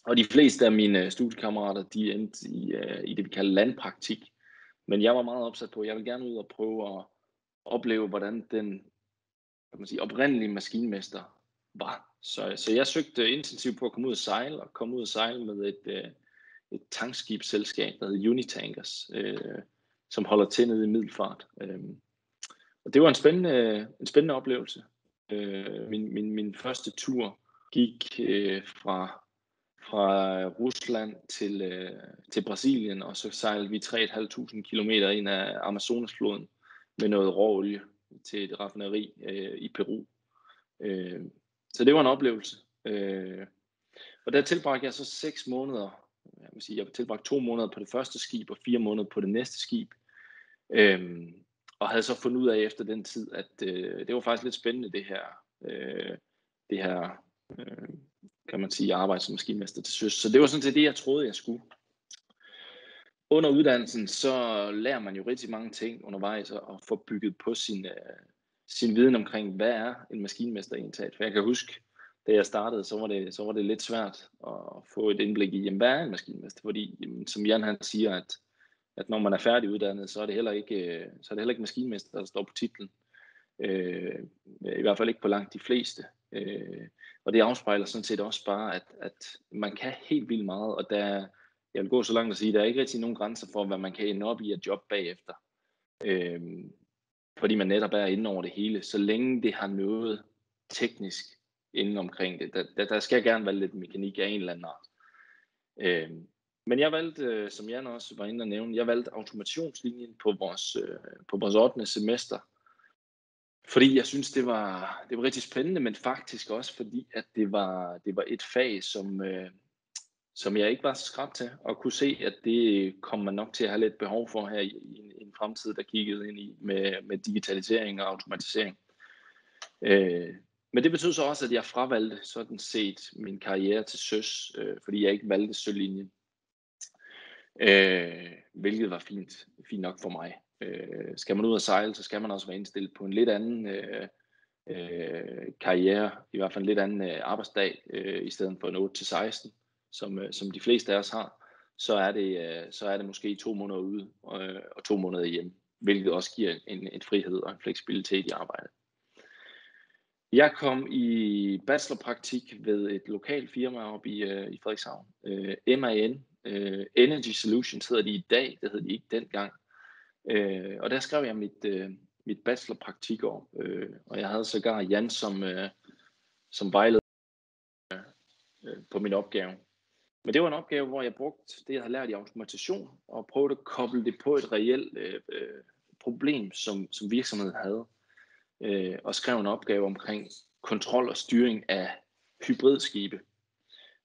Og de fleste af mine øh, studiekammerater, de endte i, øh, i det, vi kalder landpraktik. Men jeg var meget opsat på, at jeg vil gerne ud og prøve at opleve, hvordan den kan man sige, oprindelige maskinmester var. Så, så jeg søgte intensivt på at komme ud og sejle, og komme ud og sejle med et, øh, et tankskibsselskab, der hedder Unitankers, øh, som holder til nede i Middelfart. Øh, og det var en spændende, en spændende oplevelse. Uh, min, min, min første tur gik uh, fra fra Rusland til, øh, til Brasilien, og så sejlede vi 3.500 km ind af Amazonasfloden med noget råolie til et raffineri øh, i Peru. Øh, så det var en oplevelse. Øh, og der tilbragte jeg så seks måneder, jeg vil sige, jeg tilbragte to måneder på det første skib og fire måneder på det næste skib. Øh, og havde så fundet ud af efter den tid, at øh, det var faktisk lidt spændende det her, øh, det her øh, kan man sige, arbejde som maskinmester til søs. Så det var sådan set det, jeg troede, jeg skulle. Under uddannelsen, så lærer man jo rigtig mange ting undervejs og får bygget på sin, øh, sin viden omkring, hvad er en maskinmester egentlig. For jeg kan huske, da jeg startede, så var det, så var det lidt svært at få et indblik i, jamen, hvad er en maskinmester? Fordi, jamen, som Jan han siger, at, at når man er færdiguddannet, så er det heller ikke, øh, så er det heller ikke maskinmester, der står på titlen. Øh, I hvert fald ikke på langt de fleste. Øh, og det afspejler sådan set også bare, at, at man kan helt vildt meget, og der, jeg vil gå så langt at sige, at der er ikke rigtig nogen grænser for, hvad man kan ende op i at job bagefter. Øh, fordi man netop er inde over det hele, så længe det har noget teknisk inden omkring det. Der, der, der skal gerne være lidt mekanik af en eller anden art. Øh, men jeg valgte, øh, som Jan også var inde og nævne, jeg valgte automationslinjen på vores, øh, på vores 8. semester. Fordi jeg synes, det var, det var rigtig spændende, men faktisk også fordi, at det var, det var et fag, som, øh, som jeg ikke var så skræmt til, og kunne se, at det kommer man nok til at have lidt behov for her i, en, en fremtid, der kiggede ind i med, med digitalisering og automatisering. Øh, men det betød så også, at jeg fravalgte sådan set min karriere til søs, øh, fordi jeg ikke valgte sølinjen. Øh, hvilket var fint, fint nok for mig. Øh, skal man ud og sejle, så skal man også være indstillet på en lidt anden øh, øh, karriere, i hvert fald en lidt anden øh, arbejdsdag, øh, i stedet for en 8-16, som, øh, som de fleste af os har. Så er det, øh, så er det måske to måneder ude øh, og to måneder hjemme, hvilket også giver en, en frihed og en fleksibilitet i arbejdet. Jeg kom i bachelorpraktik ved et lokalt firma op i, øh, i Frederikshavn. Øh, MAN, øh, Energy Solutions hedder de i dag, det hed de ikke dengang. Øh, og der skrev jeg mit, øh, mit bachelorpraktikår, øh, og jeg havde sågar Jan som, øh, som vejleder øh, på min opgave. Men det var en opgave, hvor jeg brugte det, jeg havde lært i automation, og prøvede at koble det på et reelt øh, øh, problem, som, som virksomheden havde. Øh, og skrev en opgave omkring kontrol og styring af hybridskibe.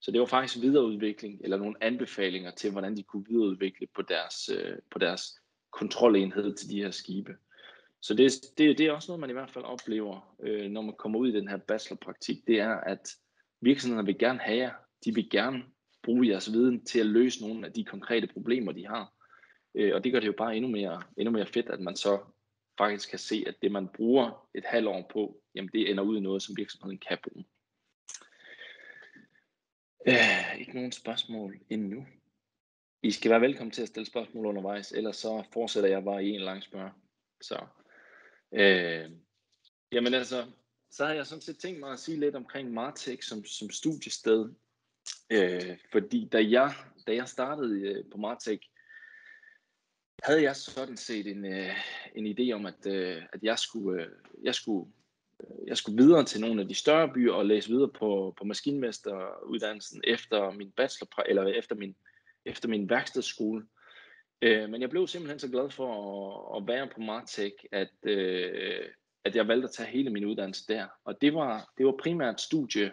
Så det var faktisk videreudvikling, eller nogle anbefalinger til, hvordan de kunne videreudvikle på deres, øh, på deres kontrolenhed til de her skibe. Så det, det, det er også noget, man i hvert fald oplever, øh, når man kommer ud i den her bachelorpraktik, det er, at virksomhederne vil gerne have jer. De vil gerne bruge jeres viden til at løse nogle af de konkrete problemer, de har. Øh, og det gør det jo bare endnu mere, endnu mere fedt, at man så faktisk kan se, at det, man bruger et halvt år på, jamen det ender ud i noget, som virksomheden kan bruge. Øh, ikke nogen spørgsmål endnu. I skal være velkommen til at stille spørgsmål undervejs, ellers så fortsætter jeg bare i en lang spørg. Så, øh, jamen altså, så har jeg sådan set tænkt mig at sige lidt omkring Martech som, som studiested. Øh, fordi da jeg, da jeg startede øh, på Martech, havde jeg sådan set en, øh, en idé om, at, øh, at jeg skulle, øh, jeg skulle jeg skulle videre til nogle af de større byer og læse videre på, på maskinmesteruddannelsen efter min bachelor, eller efter min efter min værkstedsskole. Øh, men jeg blev simpelthen så glad for at, at være på Martech, at, øh, at jeg valgte at tage hele min uddannelse der. Og det var, det var primært studie,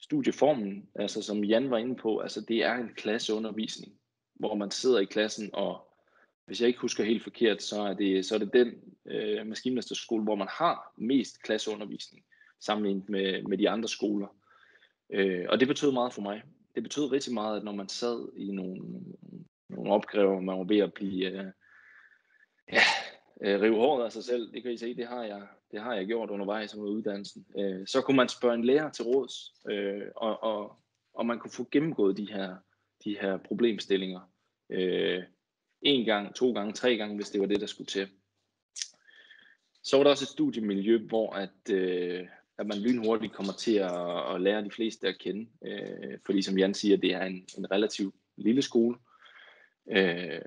studieformen, altså som Jan var inde på, altså det er en klasseundervisning, hvor man sidder i klassen, og hvis jeg ikke husker helt forkert, så er det, så er det den øh, maskinmesterskole, hvor man har mest klasseundervisning. sammenlignet med, med de andre skoler. Øh, og det betød meget for mig. Det betød rigtig meget, at når man sad i nogle, nogle opgaver, man var ved at blive, øh, ja, øh, rive håret af sig selv, det kan I se, det har jeg, det har jeg gjort undervejs under uddannelsen. Øh, så kunne man spørge en lærer til råds, øh, og, og, og man kunne få gennemgået de her, de her problemstillinger. Øh, en gang, to gange, tre gange, hvis det var det, der skulle til. Så var der også et studiemiljø, hvor at, øh, at man lynhurtigt kommer til at, at lære de fleste at kende. Øh, fordi som Jan siger, det er en, en relativt lille skole. Øh,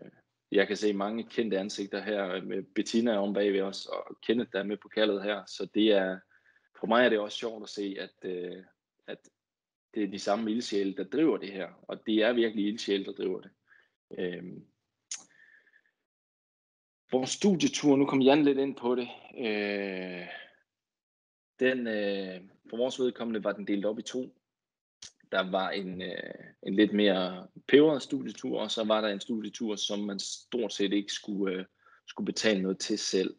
jeg kan se mange kendte ansigter her, med Bettina om bagved os, og Kenneth, der er med på kaldet her. Så det er, for mig er det også sjovt at se, at, øh, at det er de samme ildsjæle, der driver det her. Og det er virkelig ildsjæle, der driver det. Øh, vores studietur, nu kom Jan lidt ind på det, øh, den, øh, for vores vedkommende var den delt op i to. Der var en, øh, en lidt mere peberet studietur, og så var der en studietur, som man stort set ikke skulle, øh, skulle betale noget til selv.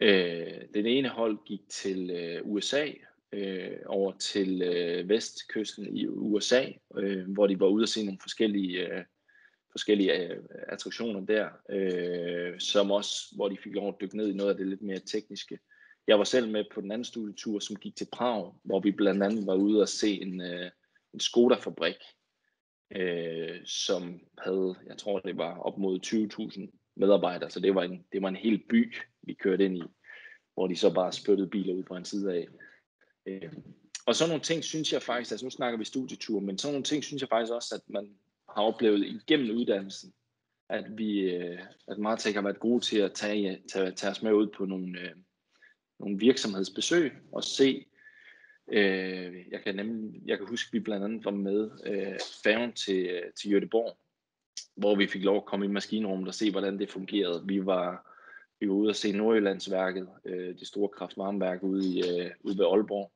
Øh, den ene hold gik til øh, USA, øh, over til øh, vestkysten i USA, øh, hvor de var ude at se nogle forskellige øh, forskellige øh, attraktioner der, øh, som også, hvor de fik lov at dykke ned i noget af det lidt mere tekniske. Jeg var selv med på den anden studietur, som gik til Prag, hvor vi blandt andet var ude og se en, øh, en Skoda-fabrik, øh, som havde, jeg tror det var op mod 20.000 medarbejdere, så det var, en, det var en hel by, vi kørte ind i, hvor de så bare spyttede biler ud på en side af. Øh, og sådan nogle ting synes jeg faktisk, altså nu snakker vi studietur, men sådan nogle ting synes jeg faktisk også, at man har oplevet igennem uddannelsen, at vi, øh, at Martek har været gode til at tage, tage, tage os med ud på nogle, øh, nogle virksomhedsbesøg og se, øh, jeg kan nemlig, jeg kan huske, at vi blandt andet var med øh, færgen til, øh, til Jødeborg, hvor vi fik lov at komme i maskinrummet og se, hvordan det fungerede. Vi var, vi var ude og se Nordjyllandsværket, øh, det store kraftvarmeværk ude, i, øh, ude ved Aalborg.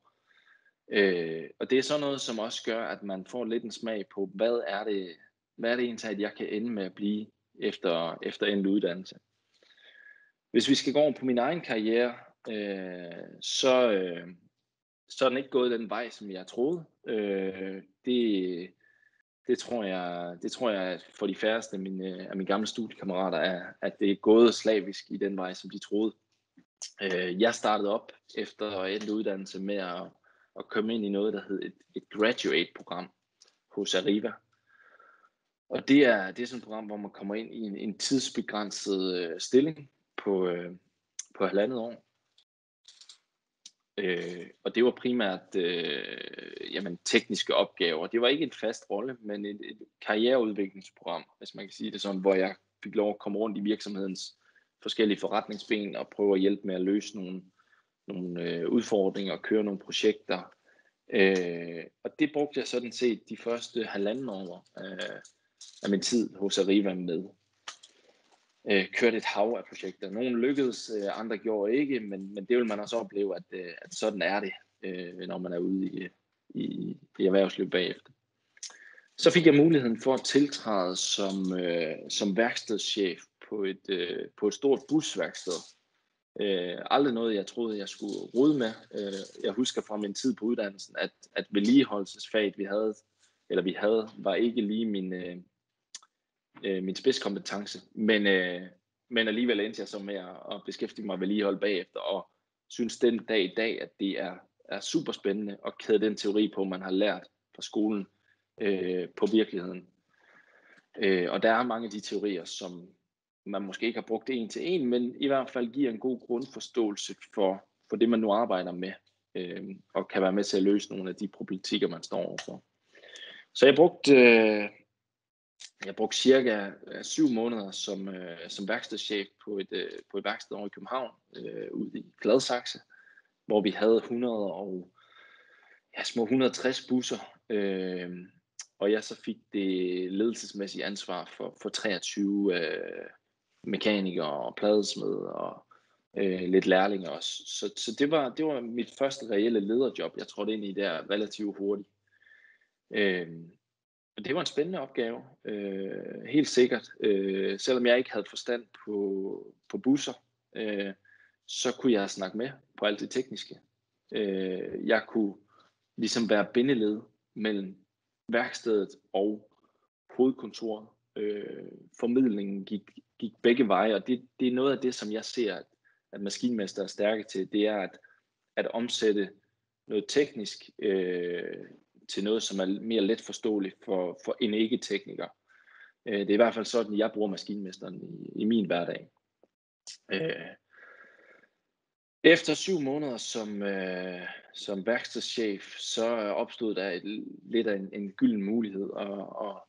Øh, og det er sådan noget, som også gør, at man får lidt en smag på, hvad er det, hvad er det egentlig, at jeg kan ende med at blive efter, efter en uddannelse. Hvis vi skal gå over på min egen karriere, øh, så, øh, så er den ikke gået den vej, som jeg troede. Øh, det, det, tror jeg, det tror jeg for de færreste af mine, af mine gamle studiekammerater er, at det er gået slavisk i den vej, som de troede. Øh, jeg startede op efter en uddannelse med at, at komme ind i noget, der hed et, et graduate-program hos Arriva. Og det er, det er sådan et program, hvor man kommer ind i en, en tidsbegrænset øh, stilling på, øh, på halvandet år. Øh, og det var primært øh, jamen, tekniske opgaver. Det var ikke en fast rolle, men et, et karriereudviklingsprogram, hvis man kan sige det sådan, hvor jeg fik lov at komme rundt i virksomhedens forskellige forretningsben og prøve at hjælpe med at løse nogle, nogle øh, udfordringer og køre nogle projekter. Øh, og det brugte jeg sådan set de første halvanden år øh, af min tid hos Arriva med. Øh, kørte et hav af projekter. Nogle lykkedes, øh, andre gjorde ikke, men, men det vil man også opleve, at, øh, at sådan er det, øh, når man er ude i, i, i erhvervslivet bagefter. Så fik jeg muligheden for at tiltræde som, øh, som værkstedschef på et, øh, på et stort busværksted. Øh, aldrig noget, jeg troede, jeg skulle rode med. Øh, jeg husker fra min tid på uddannelsen, at, at vedligeholdelsesfaget, vi havde, eller vi havde, var ikke lige min, øh, øh, min spidskompetence, men, øh, men alligevel endte jeg så med at, at beskæftige mig med vedligehold bagefter, og synes den dag i dag, at det er, er super spændende at kæde den teori på, man har lært fra skolen øh, på virkeligheden. Øh, og der er mange af de teorier, som man måske ikke har brugt en til en, men i hvert fald giver en god grundforståelse for, for det, man nu arbejder med, øh, og kan være med til at løse nogle af de problematikker, man står overfor. Så jeg brugte øh, jeg brugte cirka øh, syv måneder som, øh, som værkstedschef på et, øh, på et værksted over i København, øh, ude i Gladsaxe, hvor vi havde 100 og, ja, små 160 busser, øh, og jeg så fik det ledelsesmæssige ansvar for, for 23 øh, mekanikere og pladesmed og øh, lidt lærlinge også. Så, så det, var, det var mit første reelle lederjob. Jeg trådte ind i der relativt hurtigt. Øh, det var en spændende opgave, øh, helt sikkert. Øh, selvom jeg ikke havde forstand på, på busser, øh, så kunne jeg snakke med på alt det tekniske. Øh, jeg kunne ligesom være bindeled mellem værkstedet og hovedkontoret. Øh, formidlingen gik, gik begge veje, og det, det er noget af det, som jeg ser, at, at maskinmester er stærke til, det er at, at omsætte noget teknisk øh, til noget, som er mere let forståeligt for, for en ikke-tekniker. Øh, det er i hvert fald sådan, jeg bruger maskinmesteren i, i min hverdag. Øh, efter syv måneder som, øh, som værkstedschef, så opstod der et, lidt af en, en gylden mulighed, og, og,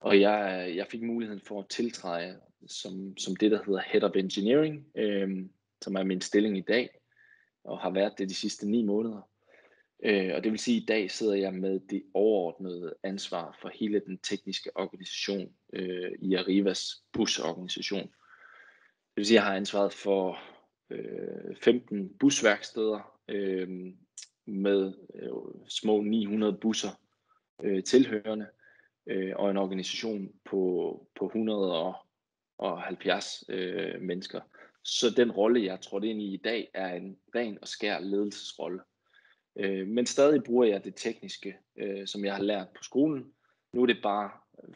og jeg, jeg fik muligheden for at tiltræde som, som det, der hedder Head of Engineering, øh, som er min stilling i dag, og har været det de sidste ni måneder. Øh, og det vil sige, at i dag sidder jeg med det overordnede ansvar for hele den tekniske organisation øh, i Arrivas busorganisation. Det vil sige, at jeg har ansvaret for øh, 15 busværksteder øh, med øh, små 900 busser øh, tilhørende øh, og en organisation på, på 170 øh, mennesker. Så den rolle, jeg trådte ind i i dag, er en ren og skær ledelsesrolle. Øh, men stadig bruger jeg det tekniske, øh, som jeg har lært på skolen. Nu er det bare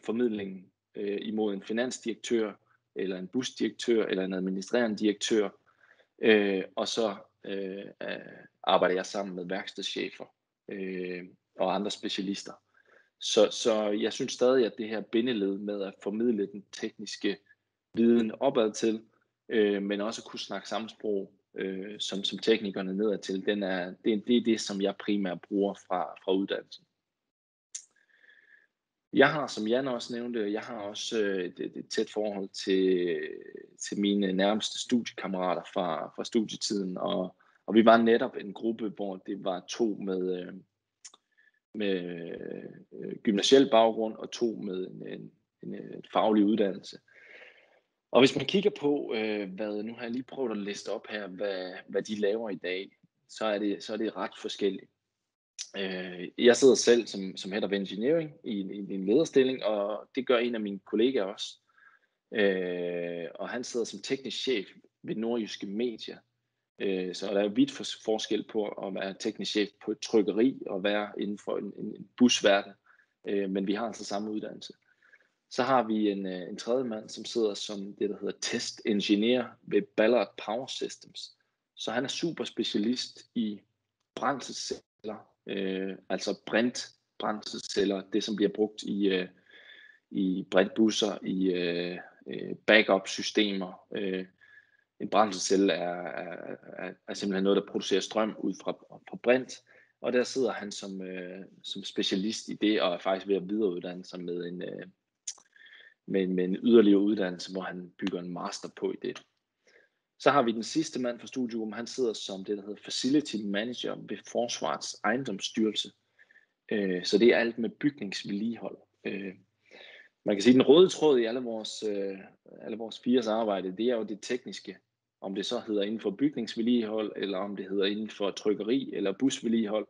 formidlingen øh, imod en finansdirektør, eller en busdirektør, eller en administrerende direktør. Øh, og så øh, øh arbejder jeg sammen med værkstedschefer øh, og andre specialister. Så, så jeg synes stadig, at det her bindeled med at formidle den tekniske viden opad til, øh, men også kunne snakke samme sprog øh, som, som teknikerne nedad til, den er, det, det er det, som jeg primært bruger fra, fra uddannelsen. Jeg har, som Jan også nævnte, jeg har også øh, et, et tæt forhold til, til mine nærmeste studiekammerater fra, fra studietiden, og, og vi var netop en gruppe, hvor det var to med, øh, med øh, gymnasiel baggrund og to med en, en, en, en faglig uddannelse. Og hvis man kigger på, øh, hvad, nu har jeg lige prøvet at liste op her, hvad, hvad de laver i dag, så er det, så er det ret forskelligt. Øh, jeg sidder selv som, som head of engineering i, en, i en lederstilling, og det gør en af mine kollegaer også. Øh, og han sidder som teknisk chef ved Nordjyske Medier. Øh, så der er vidt forskel på at være teknisk chef på et trykkeri og være inden for en, en, en busverden. Øh, men vi har altså samme uddannelse. Så har vi en, øh, en tredje mand, som sidder som det, der hedder test engineer ved Ballard Power Systems. Så han er super specialist i brændselsceller, øh, altså brint brændselsceller, det som bliver brugt i, øh, i brintbusser, i øh, øh backup-systemer. Øh, en brændselscelle er, er, er, er simpelthen noget, der producerer strøm ud fra, fra brint, og der sidder han som, øh, som specialist i det, og er faktisk ved at videreuddanne sig med en, øh, med, med en yderligere uddannelse, hvor han bygger en master på i det. Så har vi den sidste mand fra studiegruppen, han sidder som det, der hedder Facility Manager ved Forsvarets ejendomsstyrelse. Øh, så det er alt med bygningsvedligehold. Øh, man kan sige, at den røde tråd i alle vores, øh, alle vores fires arbejde, det er jo det tekniske. Om det så hedder inden for bygningsvedligehold, eller om det hedder inden for trykkeri eller busvedligehold.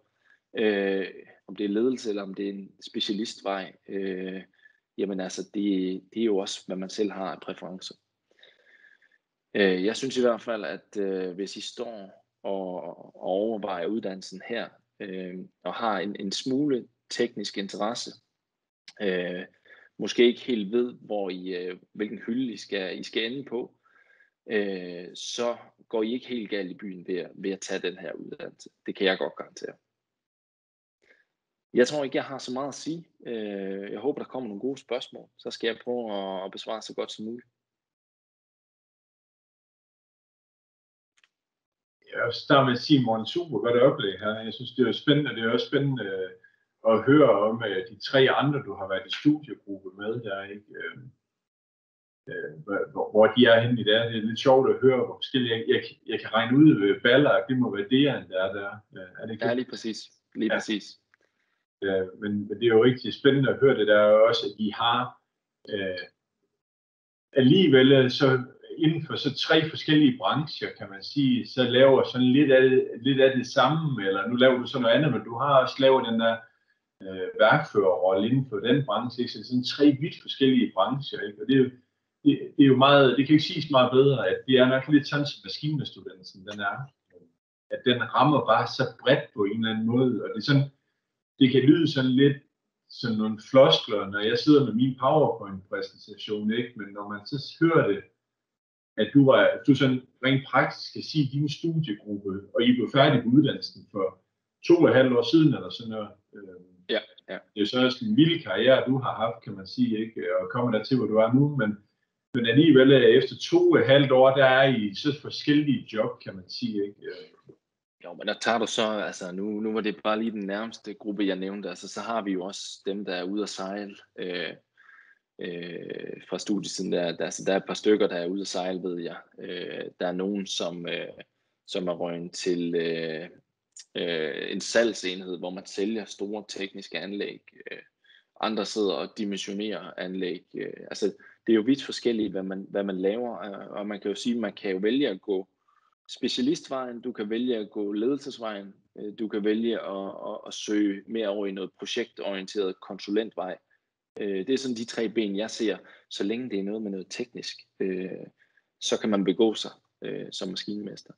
Øh, om det er ledelse, eller om det er en specialistvej øh, jamen altså, det, det er jo også, hvad man selv har af præferencer. Øh, jeg synes i hvert fald, at øh, hvis I står og, og overvejer uddannelsen her, øh, og har en, en smule teknisk interesse, øh, måske ikke helt ved, hvor I, øh, hvilken hylde I skal, I skal ende på, øh, så går I ikke helt galt i byen ved, ved at tage den her uddannelse. Det kan jeg godt garantere. Jeg tror ikke, jeg har så meget at sige. Øh, jeg håber, der kommer nogle gode spørgsmål. Så skal jeg prøve at besvare så godt som muligt. Jeg vil starte med at sige, Morten, super godt oplæg her. Jeg synes, det er spændende. Det er også spændende øh, at høre om øh, de tre andre, du har været i studiegruppe med der, ikke? Øh, hvor, hvor de er henne i der. Det er lidt sjovt at høre, hvor forskellige jeg, jeg, jeg kan regne ud ved baller, det må være det, der er der. Er det ikke? Ja, lige præcis. Lige ja. præcis. Øh, men, men det er jo rigtig spændende at høre det der også, at de har øh, alligevel så inden for så tre forskellige brancher, kan man sige, så laver sådan lidt af, det, lidt af det samme, eller nu laver du sådan noget andet, men du har også lavet den der øh, værkførerrolle inden for den branche, ikke? så det er sådan tre vidt forskellige brancher, ikke? og det er, jo, det, det er jo meget, det kan ikke siges meget bedre, at det er nok lidt sådan, som maskinmestuddannelsen den er. at den rammer bare så bredt på en eller anden måde, og det er sådan, det kan lyde sådan lidt som nogle floskler, når jeg sidder med min PowerPoint-præsentation, ikke? men når man så hører det, at du, var, du sådan rent praktisk kan sige din studiegruppe, og I blev færdige på uddannelsen for to og et halvt år siden, eller sådan noget. Øh, Ja, ja. Det er jo så også en vild karriere, du har haft, kan man sige, ikke? og kommer der til, hvor du er nu, men, men alligevel øh, efter to og et halvt år, der er I så forskellige job, kan man sige. Ikke? Øh. Jo, men der tager du så, altså nu, nu var det bare lige den nærmeste gruppe, jeg nævnte, altså så har vi jo også dem, der er ude at sejle øh, øh, fra studietiden, der, der, altså, der er et par stykker, der er ude at sejle, ved jeg. Øh, der er nogen, som, øh, som er røgnet til øh, øh, en salgsenhed, hvor man sælger store tekniske anlæg. Øh, andre sidder og dimensionerer anlæg. Øh, altså det er jo vidt forskelligt, hvad man, hvad man laver, øh, og man kan jo sige, man kan jo vælge at gå specialistvejen, du kan vælge at gå ledelsesvejen, øh, du kan vælge at, at, at søge mere over i noget projektorienteret konsulentvej. Øh, Det er sådan de tre ben, jeg ser, så længe det er noget med noget teknisk, så kan man begå sig som maskinmester.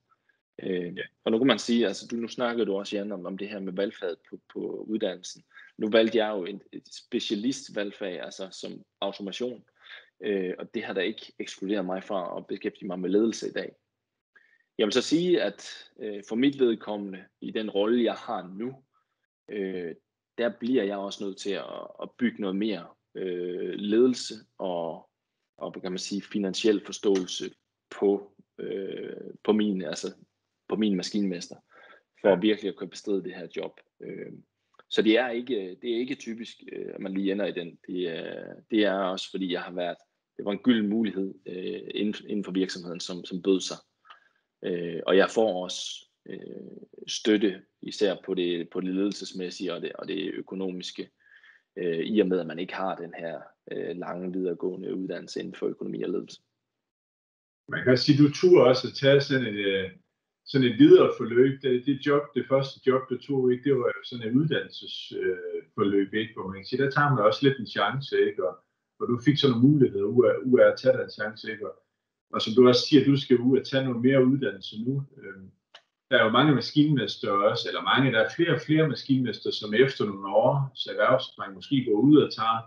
Øh, Og nu kan man sige, altså du, nu snakkede du også, Jan, om, om det her med valgfaget på, på uddannelsen. Nu valgte jeg jo et, et specialistvalgfag, altså som automation, øh, og det har da ikke ekskluderet mig fra at beskæftige mig med ledelse i dag. Jeg vil så sige, at øh, for mit vedkommende, i den rolle, jeg har nu, øh, der bliver jeg også nødt til at, at bygge noget mere øh, ledelse og, og kan man sige, finansiel forståelse på, øh, på, min, altså, på min maskinmester, for at virkelig at kunne bestride det her job. Øh, så det er ikke, det er ikke typisk, øh, at man lige ender i den. Det er, det er også fordi, jeg har været, det var en gylden mulighed øh, inden, inden for virksomheden, som, som bød sig. Øh, og jeg får også øh, støtte, især på det, på det ledelsesmæssige og det, og det økonomiske, øh, i og med at man ikke har den her øh, lange videregående uddannelse inden for økonomi og ledelse. man kan sige, du turde også at tage sådan et, øh, sådan et videre forløb. Det, det job, det første job, du tog, ikke, det var sådan et uddannelsesforløb, ikke, hvor man kan sige, der tager man også lidt en chance, ikke, og, og du fik sådan nogle muligheder ud af, ud af at tage den chance, ikke, og, og som du også siger, du skal ud og tage noget mere uddannelse nu. Øhm, der er jo mange maskinmester også, eller mange, der er flere og flere maskinmester, som efter nogle år, så erhvervsdreng måske går ud og tager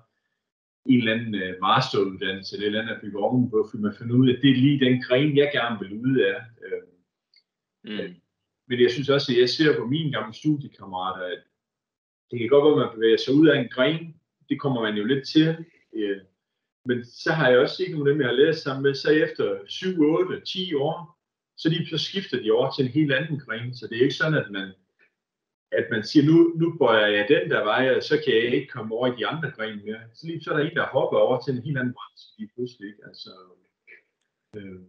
en eller anden øh, masteruddannelse, eller et eller andet at bygge ovenpå, for man finder ud af, at det er lige den gren, jeg gerne vil ud af. Øhm, Mm. men jeg synes også, at jeg ser på mine gamle studiekammerater, at det kan godt være, at man bevæger sig ud af en gren. Det kommer man jo lidt til. Øh, men så har jeg også set nogle af dem, jeg har læst sammen med, så efter 7, 8, 10 år, så, de, så skifter de over til en helt anden gren. Så det er ikke sådan, at man, at man siger, nu, nu bøjer jeg den der vej, og så kan jeg ikke komme over i de andre grene mere. Så lige så er der en, der hopper over til en helt anden branche lige pludselig. Ikke? Altså, øh,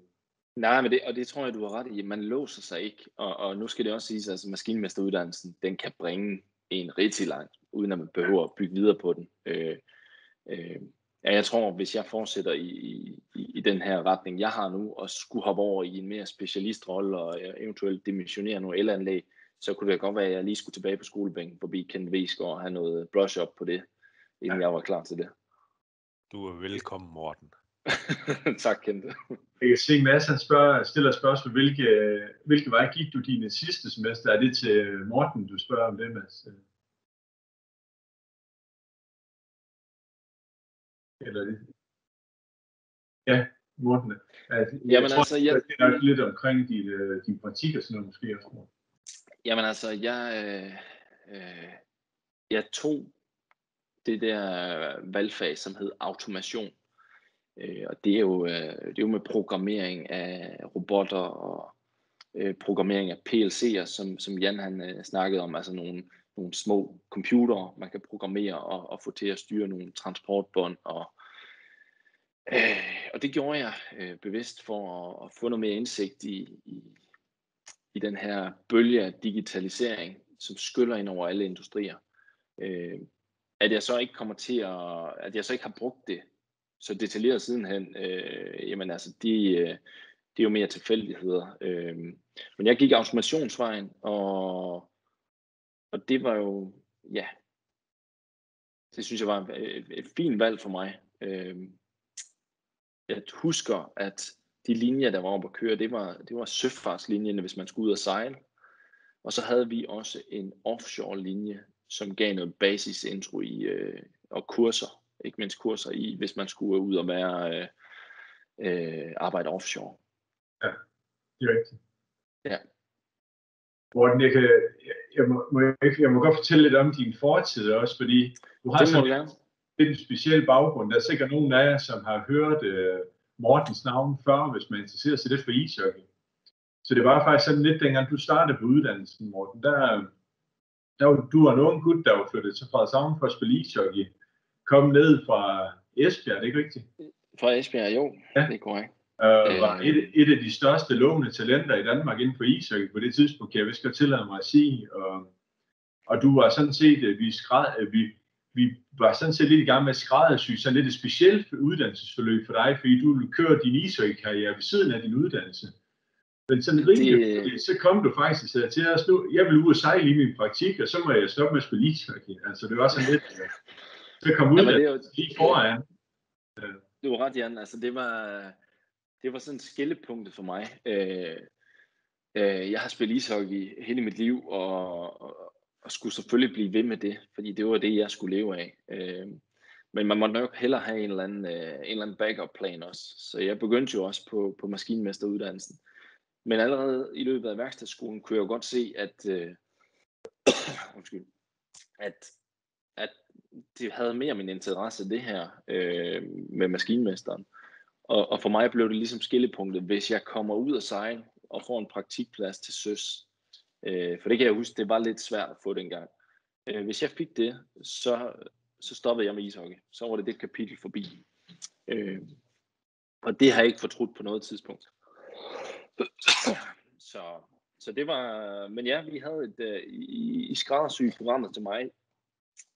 Nej, men det, og det tror jeg, du har ret i. Man låser sig ikke, og, og nu skal det også siges, at altså, maskinmesteruddannelsen, den kan bringe en rigtig langt, uden at man behøver at bygge videre på den. Øh, øh, ja, jeg tror, hvis jeg fortsætter i, i, i den her retning, jeg har nu, og skulle hoppe over i en mere specialistrolle, og øh, eventuelt dimensionere nogle elanlæg, så kunne det godt være, at jeg lige skulle tilbage på skolebænken forbi Kent Vesgaard og have noget brush up på det, inden jeg var klar til det. Du er velkommen, Morten. tak, Kent. Jeg kan se, Mads han spørger, stiller spørgsmål, hvilke, hvilke vej gik du dine sidste semester? Er det til Morten, du spørger om det, Mads? Eller det? Ja, Morten. Altså, jeg Jamen tror, altså, jeg- det er nok lidt omkring din, øh, din praktik og sådan noget måske også. Jamen altså, jeg, øh, øh, jeg tog det der valgfag, som hed automation. Øh, og det er, jo, øh, det er jo med programmering af robotter og øh, programmering af PLC'er, som, som Jan han øh, snakkede om, altså nogle, nogle små computere, man kan programmere og, og få til at styre nogle transportbånd. Og, øh, og det gjorde jeg øh, bevidst for at, at få noget mere indsigt i, i, i den her bølge af digitalisering, som skyller ind over alle industrier. Øh, at jeg så ikke kommer til at, at jeg så ikke har brugt det så detaljeret sidenhen, øh, jamen altså, de, øh, det er jo mere tilfældigheder. Øh, men jeg gik automationsvejen, og, og det var jo, ja, det synes jeg var et, et fint valg for mig. Øh, jeg husker, at de linjer, der var oppe at køre, det var, det var søfartslinjerne, hvis man skulle ud og sejle. Og så havde vi også en offshore linje, som gav noget basisintro i, øh, og kurser, ikke mindst kurser i, hvis man skulle ud og være øh, øh, arbejde offshore. Ja, det er rigtigt. Ja. Morten, jeg, kan, jeg, jeg, må, må jeg, jeg må godt fortælle lidt om din fortid også, fordi du har sådan gerne. lidt en speciel baggrund. Der er sikkert nogen af jer, som har hørt øh, Mortens navn før, hvis man interesserer sig lidt for ishockey. Så det var faktisk sådan lidt, dengang du startede på uddannelsen, Morten, der, der var, du var en ung gut, der var flyttet til Frederikshavn for at spille ishockey. Kom ned fra Esbjerg, er det ikke rigtigt? Fra Esbjerg, jo, ja. det er korrekt. Øh, Øh. var et, et af de største lovende talenter i Danmark inden for ishockey på det tidspunkt, kan jeg vist godt tillade mig at sige. Og, og du var sådan set, øh, vi, skræd, øh, vi, vi var sådan set lidt i gang med at skræddersy sådan lidt et specielt uddannelsesforløb for dig, fordi du kører din ishockey-karriere ved siden af din uddannelse. Men sådan rimelig, Det- så kom du faktisk og sagde til os nu, jeg vil ud og sejle i min praktik, og så må jeg stoppe med at spille ishockey. Altså det var sådan lidt, øh, så kom Jamen, det er jo, lige foran. Du har ret, Jan. Altså, det var, det var sådan skillepunktet for mig. Øh, øh, jeg har spillet ishockey hele mit liv, og, og, og skulle selvfølgelig blive ved med det, fordi det var det, jeg skulle leve af. Øh, men man må nok hellere have en eller anden, øh, en eller anden backup plan også. Så jeg begyndte jo også på, på maskinmesteruddannelsen. Men allerede i løbet af værkstedsskolen kunne jeg jo godt se, at, øh, undskyld, at, at det havde mere min interesse, det her øh, med maskinmesteren. Og, og for mig blev det ligesom skillepunktet, hvis jeg kommer ud og sejle og får en praktikplads til søs. Øh, for det kan jeg huske, det var lidt svært at få dengang. Øh, hvis jeg fik det, så, så stoppede jeg med ishockey. Så var det det kapitel forbi. Øh, og det har jeg ikke fortrudt på noget tidspunkt. Så, så det var, men ja, vi havde et, øh, i, i skræddersy programmet til mig,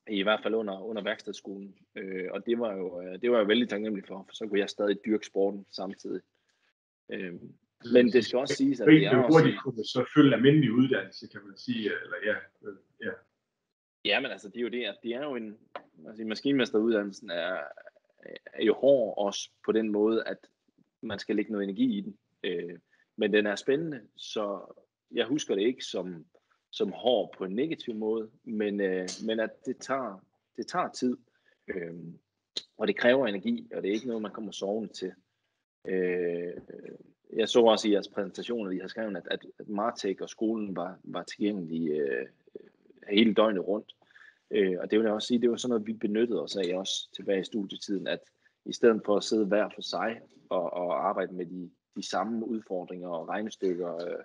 i hvert fald under, under værkstedsskolen. Øh, og det var, jo, øh, det var jeg vældig taknemmelig for, for så kunne jeg stadig dyrke sporten samtidig. Øh, men det skal også siges, at er også, hurtigt kunne så følge almindelig uddannelse, kan man sige. Eller ja, øh, ja. ja, men altså, det er jo det, at det er jo en, altså maskinmesteruddannelsen er, er jo hård også på den måde, at man skal lægge noget energi i den. Øh, men den er spændende, så jeg husker det ikke som, som hård på en negativ måde, men, øh, men at det tager, det tager tid, øh, og det kræver energi, og det er ikke noget, man kommer sovende til. Øh, jeg så også i jeres præsentationer, at I har skrevet, at, at, at Martek og skolen var, var tilgængelige øh, hele døgnet rundt. Øh, og det vil jeg også sige, det var sådan noget, vi benyttede os af også tilbage i studietiden, at i stedet for at sidde hver for sig og, og arbejde med de, de samme udfordringer og regnestykker, øh,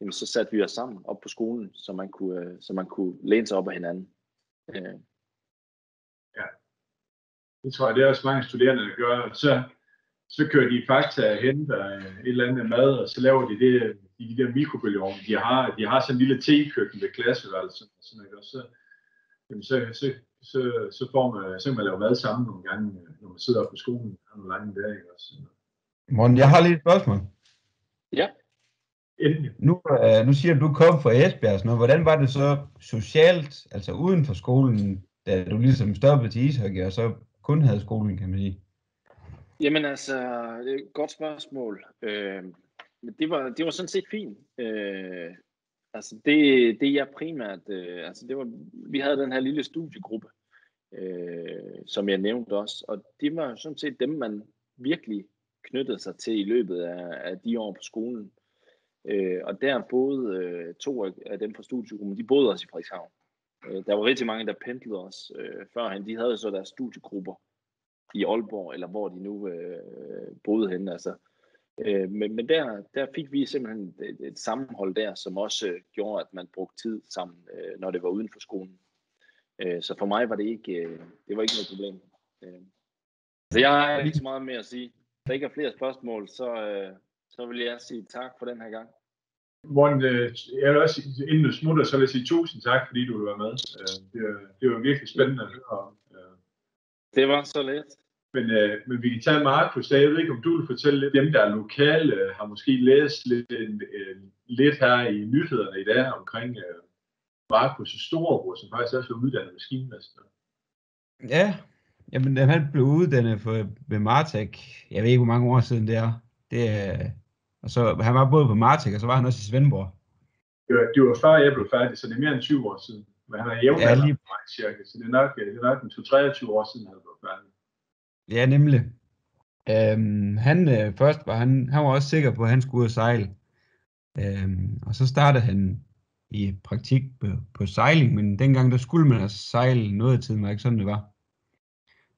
jamen, så satte vi os sammen op på skolen, så man kunne, øh, så man kunne læne sig op af hinanden. Øh, Det tror jeg, det er også mange studerende, der gør. Så, så kører de fakta og henter øh, et eller andet mad, og så laver de det i de der mikrobølgeovne. De har, de har sådan en lille tekøkken ved klasseværelset. og Sådan noget, og så, jamen, så, så, så, så, får man, så kan man lave mad sammen nogle gange, øh, når man sidder oppe på skolen og har nogle lange dage. Ikke? Også. Morten, jeg har lige et spørgsmål. ja, Endelig. Nu, øh, nu siger du, du kom fra Esbjerg sådan noget. Hvordan var det så socialt, altså uden for skolen, da du ligesom stoppede til ishockey, og så kun havde skolen, kan man sige? Jamen altså, det er et godt spørgsmål. Øh, men det var, det var sådan set fint. Øh, altså det, det jeg primært, øh, altså det var, vi havde den her lille studiegruppe, øh, som jeg nævnte også, og det var sådan set dem, man virkelig knyttede sig til i løbet af, af de år på skolen. Øh, og der boede øh, to af, af dem fra studiegruppen, de boede også i Frederikshavn. Øh, der var rigtig mange, der pendlede os øh, førhen. De havde så deres studiegrupper i Aalborg, eller hvor de nu øh, boede henne. Altså. Øh, men men der, der fik vi simpelthen et, et sammenhold der, som også øh, gjorde, at man brugte tid sammen, øh, når det var uden for skolen. Øh, så for mig var det ikke, øh, det var ikke noget problem. Øh. Så jeg har ikke så meget mere at sige. Der ikke er flere spørgsmål, så, øh, så vil jeg sige tak for den her gang. Morten, øh, jeg vil også, inden du smutter, så vil jeg sige tusind tak, fordi du vil være med. Øh, Det, var- det var virkelig spændende at høre om. Øh, Det var så let. Men, men vi kan tage Markus, jeg ved ikke, om du vil fortælle lidt. Dem, der er lokale, har måske læst lidt, lidt her i nyhederne i dag omkring Markus' storebror, som faktisk også er uddannet maskinmester. Ja, jamen han blev uddannet for, ved Martek, jeg ved ikke, hvor mange år siden det er. Det er og så han var både på Martek, og så var han også i Svendborg. det var, det var før jeg blev færdig, så det er mere end 20 år siden. Men han er jævn Ja, ja, lige- mig, cirka, så det er nok, det er nok en 23 år siden, han blev færdig. Ja, nemlig. Øhm, han, øh, først var han, han var også sikker på, at han skulle ud og sejle. Øhm, og så startede han i praktik på, på sejling, men dengang der skulle man altså sejle noget af tiden, var ikke sådan det var.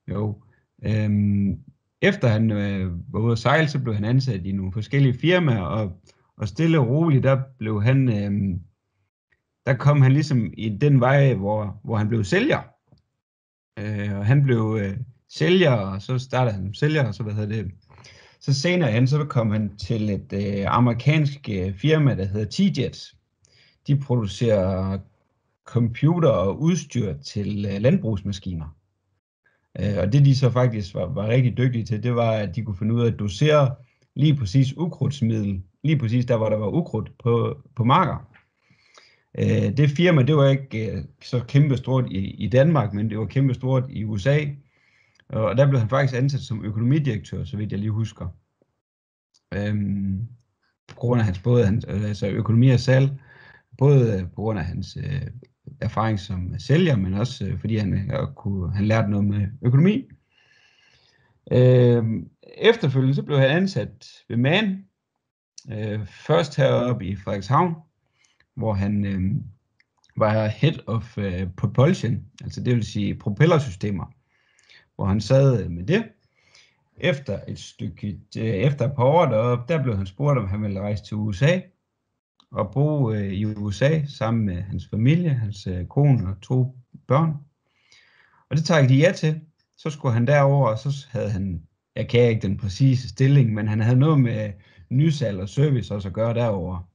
Jo. Øhm, efter han øh, var ude at sejle, så blev han ansat i nogle forskellige firmaer, og, og stille og roligt, der blev han, øh, der kom han ligesom i den vej, hvor, hvor han blev sælger. Øh, og han blev øh, sælger, og så startede han som sælger, og så hvad hedder det. Så senere hen, så kom han til et øh, amerikansk øh, firma, der hedder T-Jets. De producerer computer og udstyr til øh, landbrugsmaskiner. Øh, og det de så faktisk var, var rigtig dygtige til, det var, at de kunne finde ud af at dosere lige præcis ukrudtsmiddel, lige præcis der, hvor der var ukrudt på, på marker. Øh, det firma, det var ikke øh, så kæmpestort i, i Danmark, men det var kæmpestort i USA. Og der blev han faktisk ansat som økonomidirektør, så vidt jeg lige husker. Øhm, på grund af hans både hans, øh, altså økonomi og salg, både på grund af hans øh, erfaring som sælger, men også øh, fordi han, øh, kunne, han lærte noget med økonomi. Øh, efterfølgende så blev han ansat ved MAN, øh, først heroppe i Frederikshavn, hvor han øh, var head of øh, propulsion, altså det vil sige propellersystemer, hvor han sad øh, med det. Efter et stykke, øh, efter et par år deroppe, der blev han spurgt, om han ville rejse til USA og bo øh, i USA sammen med hans familie, hans øh, kone og to børn. Og det takkede de ja til. Så skulle han derover, og så havde han, jeg kan ikke den præcise stilling, men han havde noget med øh, nysal og service også at gøre derover.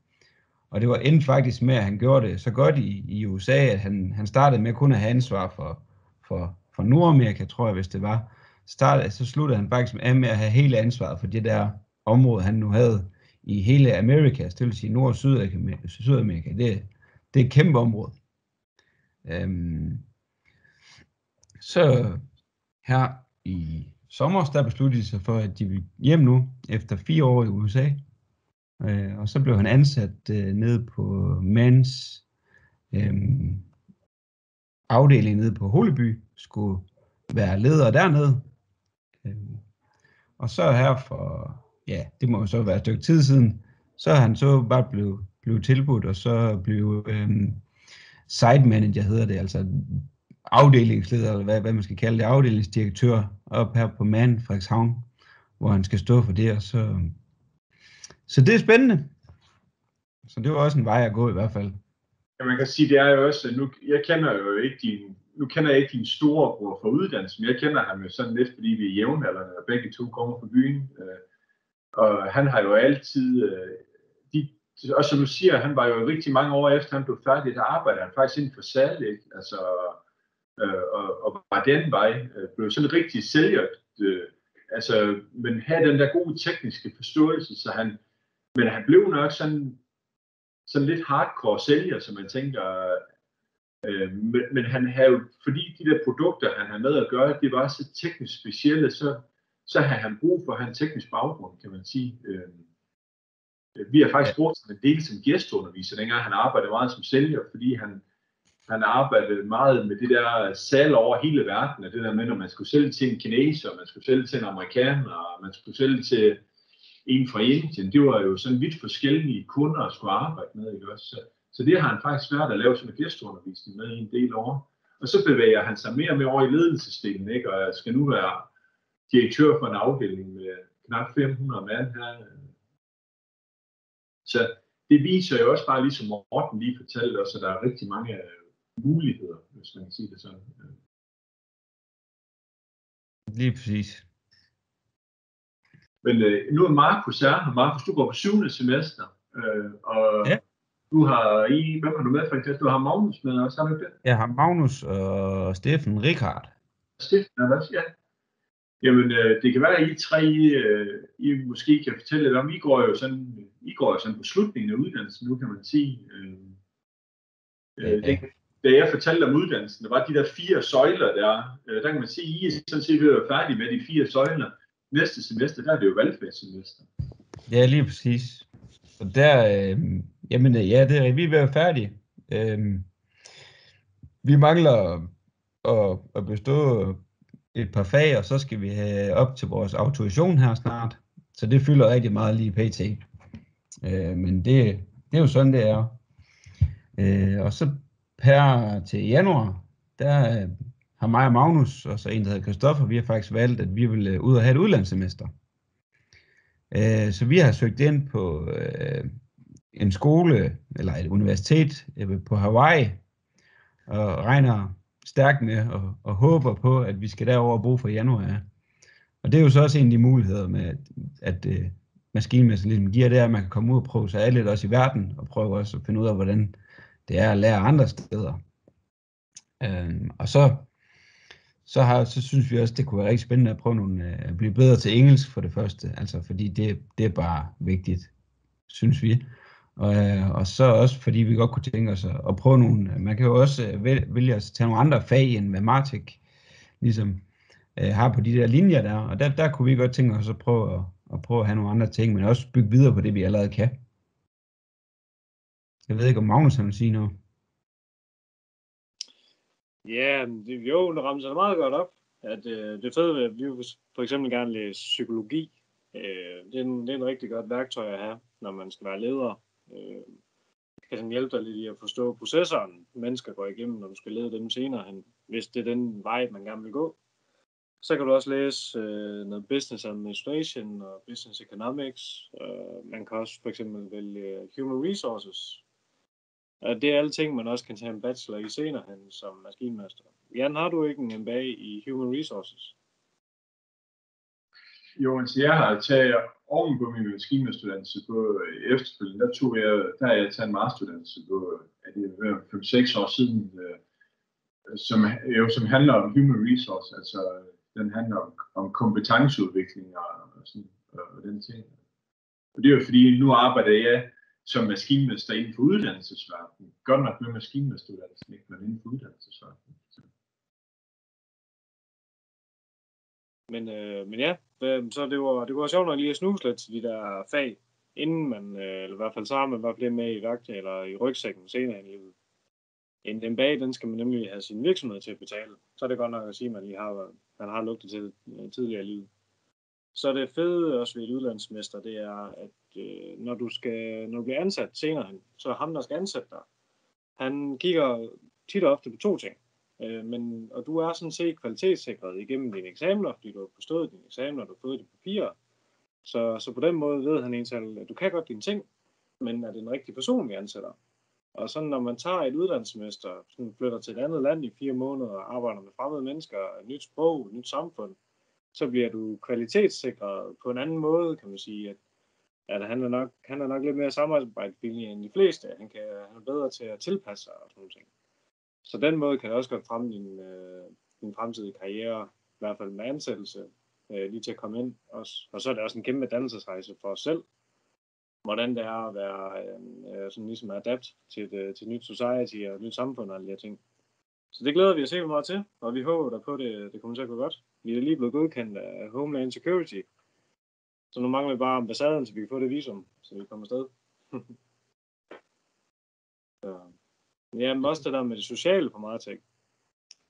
Og det var endt faktisk med, at han gjorde det så godt i, i USA, at han, han startede med kun at have ansvar for, for, for Nordamerika, tror jeg, hvis det var. Startede, så sluttede han faktisk af med at have hele ansvaret for det der område, han nu havde i hele Amerika, altså det vil sige Nord- og Sydamerika. Sydamerika. Det, det er et kæmpe område. Øhm, så her i sommer, der besluttede de sig for, at de ville hjem nu, efter fire år i USA. Øh, og så blev han ansat øh, nede på Mans øh, afdeling nede på Holeby, skulle være leder dernede. Øh, og så her for, ja, det må jo så være et stykke tid siden, så er han så bare blevet, blevet tilbudt, og så blev øh, site manager hedder det, altså afdelingsleder, eller hvad, hvad man skal kalde det, afdelingsdirektør op her på Man Frederikshavn, hvor han skal stå for det, og så, så det er spændende. Så det var også en vej at gå i hvert fald. Ja, man kan sige, det er jo også, nu, jeg kender jo ikke din, nu kender jeg ikke din storebror fra uddannelsen, men jeg kender ham jo sådan lidt, fordi vi er jævnaldrende, og begge to kommer fra byen. Øh, og han har jo altid, øh, de, og som du siger, han var jo rigtig mange år efter han blev færdig, der arbejdede han faktisk inden for salg, ikke? Altså, øh, og, og var den vej, øh, blev sådan rigtig sælger, øh, altså, men havde den der gode tekniske forståelse, så han, men han blev nok sådan, sådan lidt hardcore sælger, som man tænker, øh, men, men han havde jo, fordi de der produkter, han havde med at gøre, det var så teknisk specielle, så, så havde han brug for at have en teknisk baggrund, kan man sige. Øh, vi har faktisk brugt ham en del som gæsteunderviser, dengang han arbejdede meget som sælger, fordi han, han arbejdede meget med det der salg over hele verden, og det der med, når man skulle sælge til en kineser, man skulle sælge til en amerikaner, og man skulle sælge til en fra Indien, det var jo sådan vidt forskellige kunder at skulle arbejde med, ikke også? Så, så det har han faktisk svært at lave som en gæsteundervisning med i en del år. Og så bevæger han sig mere og mere over i ledelsesdelen, ikke? Og skal nu være direktør for en afdeling med knap 500 mand her. Så det viser jo også bare, ligesom Morten lige fortalte os, at der er rigtig mange muligheder, hvis man kan sige det sådan. Lige præcis. Men øh, nu er Markus her, og Markus, du går på syvende semester, øh, og Ja. du har i, hvem har du med faktisk? Du har Magnus med også, har du ikke det? Jeg har Magnus og Steffen Rikard. Stiften er også, ja. Jamen, øh, det kan være, at I tre, øh, I måske kan fortælle lidt om, I går jo sådan, I går jo sådan på slutningen af uddannelsen nu, kan man sige. Øh, øh, det, da jeg fortalte om uddannelsen, der var de der fire søjler der, øh, der kan man sige, at I er sådan set ved at være færdige med de fire søjler. Næste semester, der er det jo valgfagssemester. Ja, lige præcis. Og der, øh, Jamen øh, ja, det er, vi er ved at være færdige. Øhm, vi mangler at, at bestå et par fag, og så skal vi have op til vores autorisation her snart. Så det fylder rigtig meget lige pt. Øh, men det, det er jo sådan, det er. Øh, og så her til januar, der øh, har mig og Magnus, og så en, der hedder Christoffer, vi har faktisk valgt, at vi vil øh, ud og have et udlandssemester. Øh, så vi har søgt ind på øh, en skole, eller et universitet øh, på Hawaii, og regner stærkt med og, og håber på, at vi skal derover bruge for januar. Ja. Og det er jo så også en af de muligheder med, at, at øh, uh, maskinmester ligesom giver det, at man kan komme ud og prøve sig af lidt også i verden, og prøve også at finde ud af, hvordan det er at lære andre steder. Um, og så, så, har, så synes vi også, det kunne være rigtig spændende at prøve nogle, uh, at blive bedre til engelsk for det første, altså fordi det, det er bare vigtigt, synes vi. Og, øh, og så også fordi vi godt kunne tænke os at, at prøve nogle, øh, man kan jo også øh, vælge at tage nogle andre fag end matematik, ligesom øh, har på de der linjer der, og der, der kunne vi godt tænke os at prøve at, at prøve at have nogle andre ting, men også bygge videre på det, vi allerede kan. Jeg ved ikke, om Magnus vil sige noget. Ja, det, jo, det rammer sig meget godt op. At, øh, det fede ved, at vi for eksempel gerne læse psykologi. Øh, det, er en, det er en rigtig godt værktøj at have, når man skal være leder øh, kan den hjælpe dig lidt i at forstå processoren, mennesker går igennem, når du skal lede dem senere hen, hvis det er den vej, man gerne vil gå. Så kan du også læse øh, noget business administration og business economics. Øh, man kan også for eksempel vælge human resources. Og det er alle ting, man også kan tage en bachelor i senere hen som maskinmester. Jan, har du ikke en MBA i human resources? Jo, altså jeg har taget oven på min maskinmesteruddannelse på øh, efterfølgende, der tog jeg, der har jeg taget en masteruddannelse på, er det 5-6 år siden, øh, som, jo, som handler om human resource, altså den handler om, om kompetenceudvikling og, og, sådan, og den ting. Og det er jo fordi, nu arbejder jeg som maskinmester inden for uddannelsesverdenen. Godt nok med maskinmesteruddannelsen, ikke, men inden for uddannelsesverdenen. Men, øh, men ja, øh, så det var, det var sjovt nok lige at snuse lidt til de der fag, inden man, øh, eller i hvert fald så har man bare flere med i værktøj eller i rygsækken senere i livet. En den bag, den skal man nemlig have sin virksomhed til at betale. Så er det godt nok at sige, at man lige har, man har lugtet til det tidligere i livet. Så det fede også ved et udlandsmester, det er, at øh, når, du skal, når du bliver ansat senere hen, så ham, der skal ansætte dig, han kigger tit og ofte på to ting. Øh, men, og du er sådan set kvalitetssikret igennem dine eksamener, fordi du har bestået dine eksamener, og du har fået dine papirer. Så, så på den måde ved han egentlig, at du kan godt dine ting, men er det en rigtig person, vi ansætter? Og sådan, når man tager et uddannelsesmester, sådan flytter til et andet land i fire måneder og arbejder med fremmede mennesker, et nyt sprog, et nyt samfund, så bliver du kvalitetssikret på en anden måde, kan man sige, at, at han, er nok, han er nok lidt mere samarbejdsvillig end de fleste. Han, kan, han er bedre til at tilpasse sig og sådan noget. Så den måde kan det også godt fremme din, øh, din fremtidige karriere, i hvert fald med ansættelse, øh, lige til at komme ind også. Og så er det også en kæmpe dannelsesrejse for os selv, hvordan det er at være øh, øh sådan ligesom adapt til et, til nyt society og nyt samfund og alle de her ting. Så det glæder vi os helt meget til, og vi håber der på, at det, det kommer til at gå godt. Vi er lige blevet godkendt af Homeland Security, så nu mangler vi bare ambassaden, så vi kan få det visum, så vi kommer afsted. Jamen også det der med det sociale på meget ting.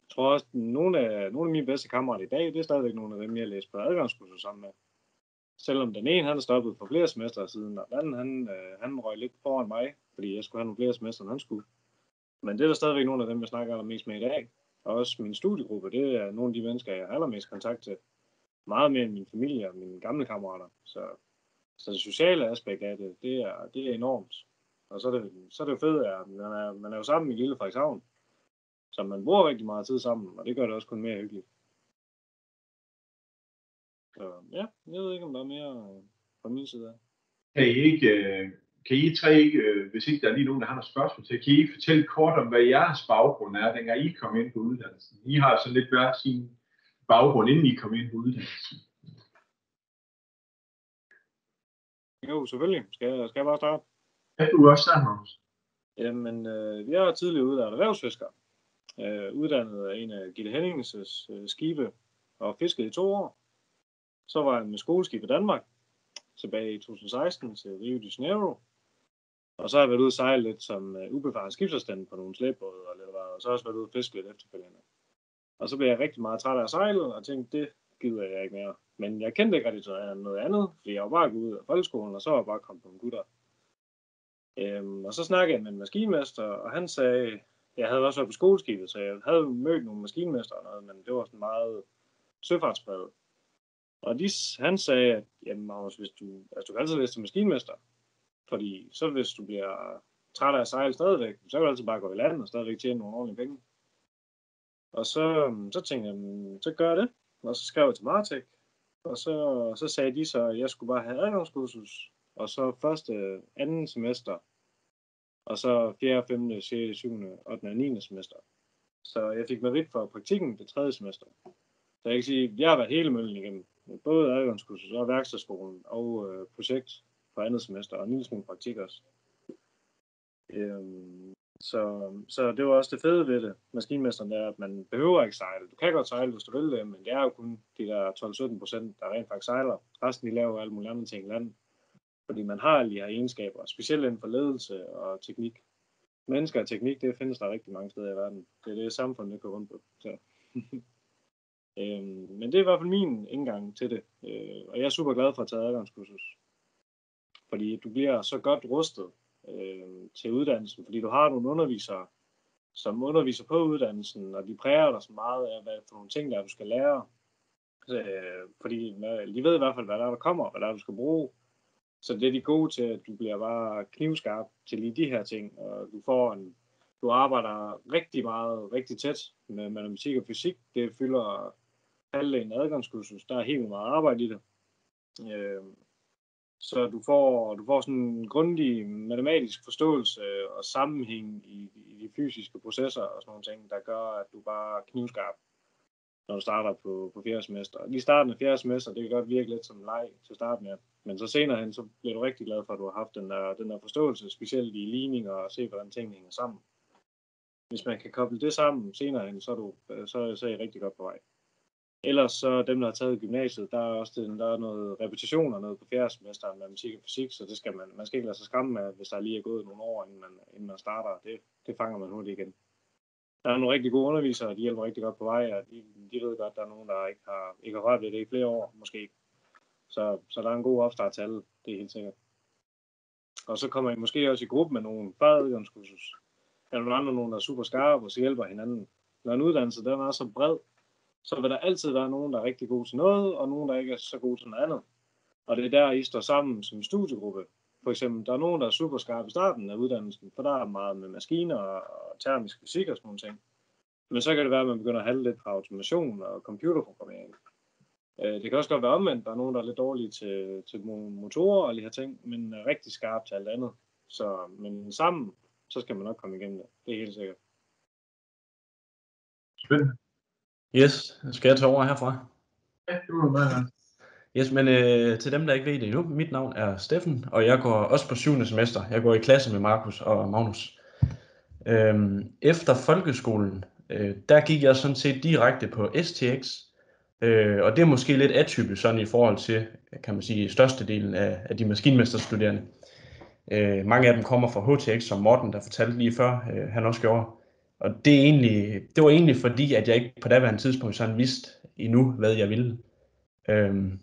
Jeg tror også, at nogle af, nogle af mine bedste kammerater i dag, det er stadigvæk nogle af dem, jeg læste på adgangskursus sammen med. Selvom den ene, han er stoppet for flere semester siden, og den anden, han, øh, han røg lidt foran mig, fordi jeg skulle have nogle flere semester, end han skulle. Men det er der stadigvæk nogle af dem, jeg snakker allermest med i dag. Og også min studiegruppe, det er nogle af de mennesker, jeg har allermest kontakt til. Meget mere end min familie og mine gamle kammerater. Så, så det sociale aspekt af det, det er, det er enormt. Og så er det, så er det fedt, at man er, man er jo sammen i Lille Frederikshavn. Så man bruger rigtig meget tid sammen, og det gør det også kun mere hyggeligt. Så ja, jeg ved ikke, om der er mere fra min side af. Kan I ikke, øh, kan I tre ikke, øh, hvis ikke der er lige nogen, der har noget spørgsmål til, kan I fortælle kort om, hvad jeres baggrund er, dengang I kom ind på uddannelsen? I har sådan lidt hver sin baggrund, inden I kom ind på uddannelsen. Jo, selvfølgelig. Skal jeg, skal jeg bare starte? Hvad du også der, Magnus. Jamen, øh, jeg er tidligere uddannet erhvervsfisker. Øh, uddannet af en af Gitte Henninges øh, skibe og fisket i to år. Så var jeg med skoleskib i Danmark tilbage i 2016 til Rio de Janeiro. Og så har jeg været ude og sejle lidt som øh, ubefaren skibsafstand på nogle slæbbåde, og, lidt, og så har jeg også været ude og fiske lidt efterfølgende. Og så blev jeg rigtig meget træt af at sejle, og tænkte, det gider jeg ikke mere. Men jeg kendte ikke rigtig til noget andet, fordi jeg var bare gået ud af folkeskolen, og så var jeg bare kommet på en gutter. Øhm, og så snakkede jeg med en maskinmester, og han sagde, jeg havde også været på skoleskibet, så jeg havde mødt nogle maskinmester og noget, men det var sådan meget søfartspræget. Og de, han sagde, at jamen, Magnus, hvis du, altså, du kan altid læse til maskinmester, fordi så hvis du bliver træt af at sejle stadigvæk, så kan du altid bare gå i land og stadigvæk tjene nogle ordentlige penge. Og så, øhm, så tænkte jeg, mm, så gør jeg det. Og så skrev jeg til Martek, og så, så sagde de så, at jeg skulle bare have adgangskursus, og så første, anden semester, og så 4., 5., 6., 7., 8. og 9. semester. Så jeg fik merit for praktikken det tredje semester. Så jeg kan sige, at jeg har været hele møllen igennem. Både adgangskursus og værkstedsskolen og øh, projekt på andet semester, og en lille smule praktik også. Øhm, så, så det var også det fede ved det, maskinmesteren, er, at man behøver ikke sejle. Du kan godt sejle, hvis du vil det, men det er jo kun de der 12-17 procent, der rent faktisk sejler. Resten de laver alle mulige andre ting i landet. Fordi man har alle de her egenskaber, specielt inden for ledelse og teknik. Mennesker og teknik, det findes der rigtig mange steder i verden. Det er det samfund, det går rundt på. Så. øhm, men det er i hvert fald min indgang til det. Øh, og jeg er super glad for at tage adgangskursus. Fordi du bliver så godt rustet øh, til uddannelsen, fordi du har nogle undervisere, som underviser på uddannelsen, og de præger dig så meget af, hvad for nogle ting, der er, du skal lære. Øh, fordi de ved i hvert fald, hvad der, er, der kommer, hvad der er, du skal bruge. Så det er de gode til, at du bliver bare knivskarp til lige de her ting, og du får en, du arbejder rigtig meget, rigtig tæt med matematik og fysik. Det fylder halvdelen adgangskursus. Der er helt meget arbejde i det. Øh, så du får, du får sådan en grundig matematisk forståelse og sammenhæng i, i de fysiske processer og sådan nogle ting, der gør, at du bare er knivskarp, når du starter på, på fjerde semester. Lige starten af fjerde semester, det kan godt virke lidt som leg til starten med, men så senere hen, så bliver du rigtig glad for, at du har haft den der, den der forståelse, specielt i ligninger og se, hvordan tingene hænger sammen. Hvis man kan koble det sammen senere hen, så er, du, så, så er I rigtig godt på vej. Ellers så dem, der har taget gymnasiet, der er også den, der er noget repetition og noget på fjerde semester med musik og fysik, så det skal man, man skal ikke lade sig skræmme med, hvis der lige er gået nogle år, inden man, inden man starter. Det, det fanger man hurtigt igen. Der er nogle rigtig gode undervisere, de hjælper rigtig godt på vej, og de, de ved godt, at der er nogen, der ikke har, ikke har rørt ved det i flere år, måske. Så, så der er en god opstart til alle, det er helt sikkert. Og så kommer I måske også i gruppe med nogle fagudgangskursus. Eller nogle andre, nogen, der er super skarpe, og så hjælper hinanden. Når en uddannelse den er så bred, så vil der altid være nogen, der er rigtig gode til noget, og nogen, der ikke er så gode til noget andet. Og det er der, I står sammen som studiegruppe. For eksempel, der er nogen, der er super skarpe i starten af uddannelsen, for der er meget med maskiner og termisk fysik og sådan nogle ting. Men så kan det være, at man begynder at handle lidt på automation og computerprogrammering. Øh, det kan også godt være omvendt. Der er nogen, der er lidt dårlige til, til motorer og de her ting, men er rigtig skarpe til alt andet. Så, men sammen, så skal man nok komme igennem det. Det er helt sikkert. Spændende. Yes, skal jeg tage over herfra? Ja, det må meget gerne. Yes, men øh, til dem, der ikke ved det endnu, mit navn er Steffen, og jeg går også på 7. semester. Jeg går i klasse med Markus og Magnus. Øhm, efter folkeskolen, øh, der gik jeg sådan set direkte på STX, øh, og det er måske lidt atypisk sådan i forhold til, kan man sige, størstedelen af, af de maskinmesterstuderende. Øh, mange af dem kommer fra HTX, som Morten, der fortalte lige før, øh, han også gjorde. Og det, er egentlig, det var egentlig fordi, at jeg ikke på daværende tidspunkt sådan vidste endnu, hvad jeg ville. Øhm,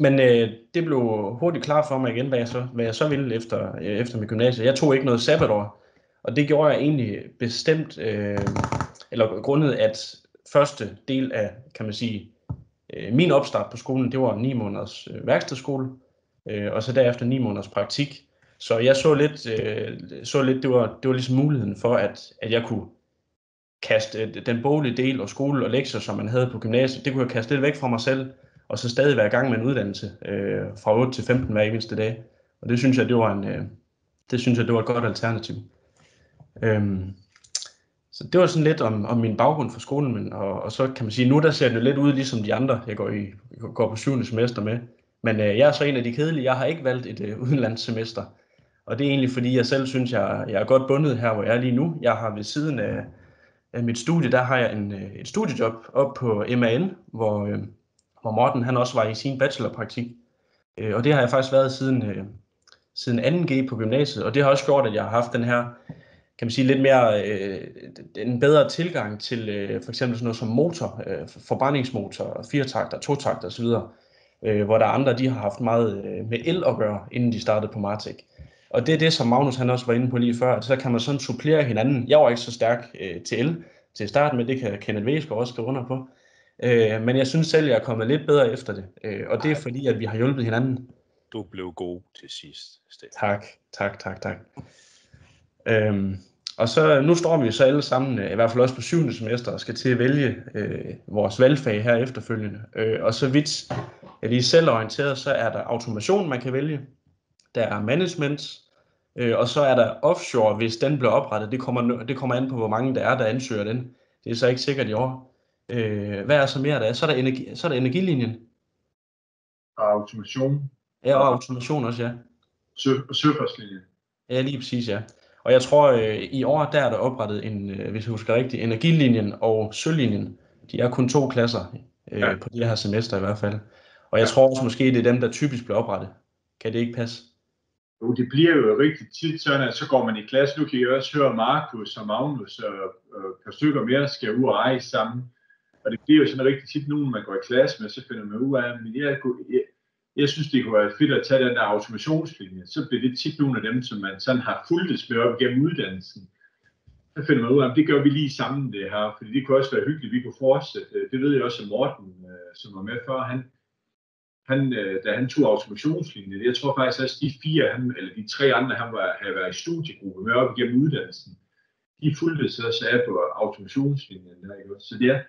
men øh, det blev hurtigt klart for mig igen, hvad jeg så, hvad jeg så ville efter, øh, efter mit gymnasie. Jeg tog ikke noget sabbatår, og det gjorde jeg egentlig bestemt, øh, eller grundet at første del af, kan man sige, øh, min opstart på skolen, det var 9 måneders øh, værkstedsskole, øh, og så derefter 9 måneders praktik. Så jeg så lidt, øh, så lidt det, var, det var ligesom muligheden for, at, at jeg kunne kaste øh, den boglige del og skole og lektier, som man havde på gymnasiet, det kunne jeg kaste lidt væk fra mig selv, og så stadig være i gang med en uddannelse øh, fra 8 til 15 hver eneste dag. Og det synes jeg, det var, en, øh, det synes jeg, det var et godt alternativ. Øhm, så det var sådan lidt om, om min baggrund for skolen, men, og, og så kan man sige, nu der ser det lidt ud ligesom de andre, jeg går, i, jeg går på syvende semester med. Men øh, jeg er så en af de kedelige, jeg har ikke valgt et øh, udenlandssemester. Og det er egentlig fordi, jeg selv synes, jeg, jeg er godt bundet her, hvor jeg er lige nu. Jeg har ved siden af, af mit studie, der har jeg en, øh, et studiejob op på MAN, hvor, øh, hvor Morten han også var i sin bachelorpraktik. Øh, og det har jeg faktisk været siden, øh, siden 2G på gymnasiet, og det har også gjort, at jeg har haft den her, kan man sige, lidt mere, øh, en bedre tilgang til øh, for eksempel sådan noget som motor, øh, forbrændingsmotor, firetakter, totakter osv., øh, hvor der er andre, de har haft meget øh, med el at gøre, inden de startede på Martek. Og det er det, som Magnus han også var inde på lige før, at så kan man sådan supplere hinanden. Jeg var ikke så stærk øh, til el til start, men det kan Kenneth Væsgaard også skrive under på. Øh, men jeg synes selv, jeg er kommet lidt bedre efter det. Øh, og det er fordi, at vi har hjulpet hinanden. Du blev god til sidst, Steffen. Tak, tak, tak, tak. Øhm, og så nu står vi så alle sammen, øh, i hvert fald også på syvende semester, og skal til at vælge øh, vores valgfag her efterfølgende. Øh, og så vidt jeg lige selv orienteret, så er der automation, man kan vælge. Der er management, øh, og så er der offshore, hvis den bliver oprettet. Det kommer, det kommer an på, hvor mange der er, der ansøger den. Det er så ikke sikkert i år. Øh, hvad er så mere der? Så er der, energi, så er der energilinjen. Og automation. Ja, og automation også, ja. Sø- og søfartslinje. Ja, lige præcis, ja. Og jeg tror, øh, i år der er der oprettet en, øh, hvis jeg husker rigtigt, energilinjen og sølvlinjen. De er kun to klasser øh, ja. på det her semester i hvert fald. Og jeg ja. tror også måske, det er dem, der typisk bliver oprettet. Kan det ikke passe? Jo, det bliver jo rigtig tit sådan, at så går man i klasse. Nu kan jeg også høre Markus og Magnus og, og et par stykker mere skal ud og rejse sammen. Og det bliver jo sådan rigtig tit nogen, man går i klasse med, så finder man ud af, men jeg, jeg, synes, det kunne være fedt at tage den der automationslinje. Så bliver det tit nogle af dem, som man sådan har fulgt med op gennem uddannelsen. Så finder man ud af, at det gør vi lige sammen det her, fordi det kunne også være hyggeligt, vi kunne fortsætte. Det ved jeg også, at Morten, øh, som var med før, han, han, øh, da han tog automationslinjen, jeg tror faktisk også, de fire, han, eller de tre andre, han var, havde været i studiegruppe med op gennem uddannelsen, de fulgte sig også af på automationslinjen. Der, ikke? Så det er,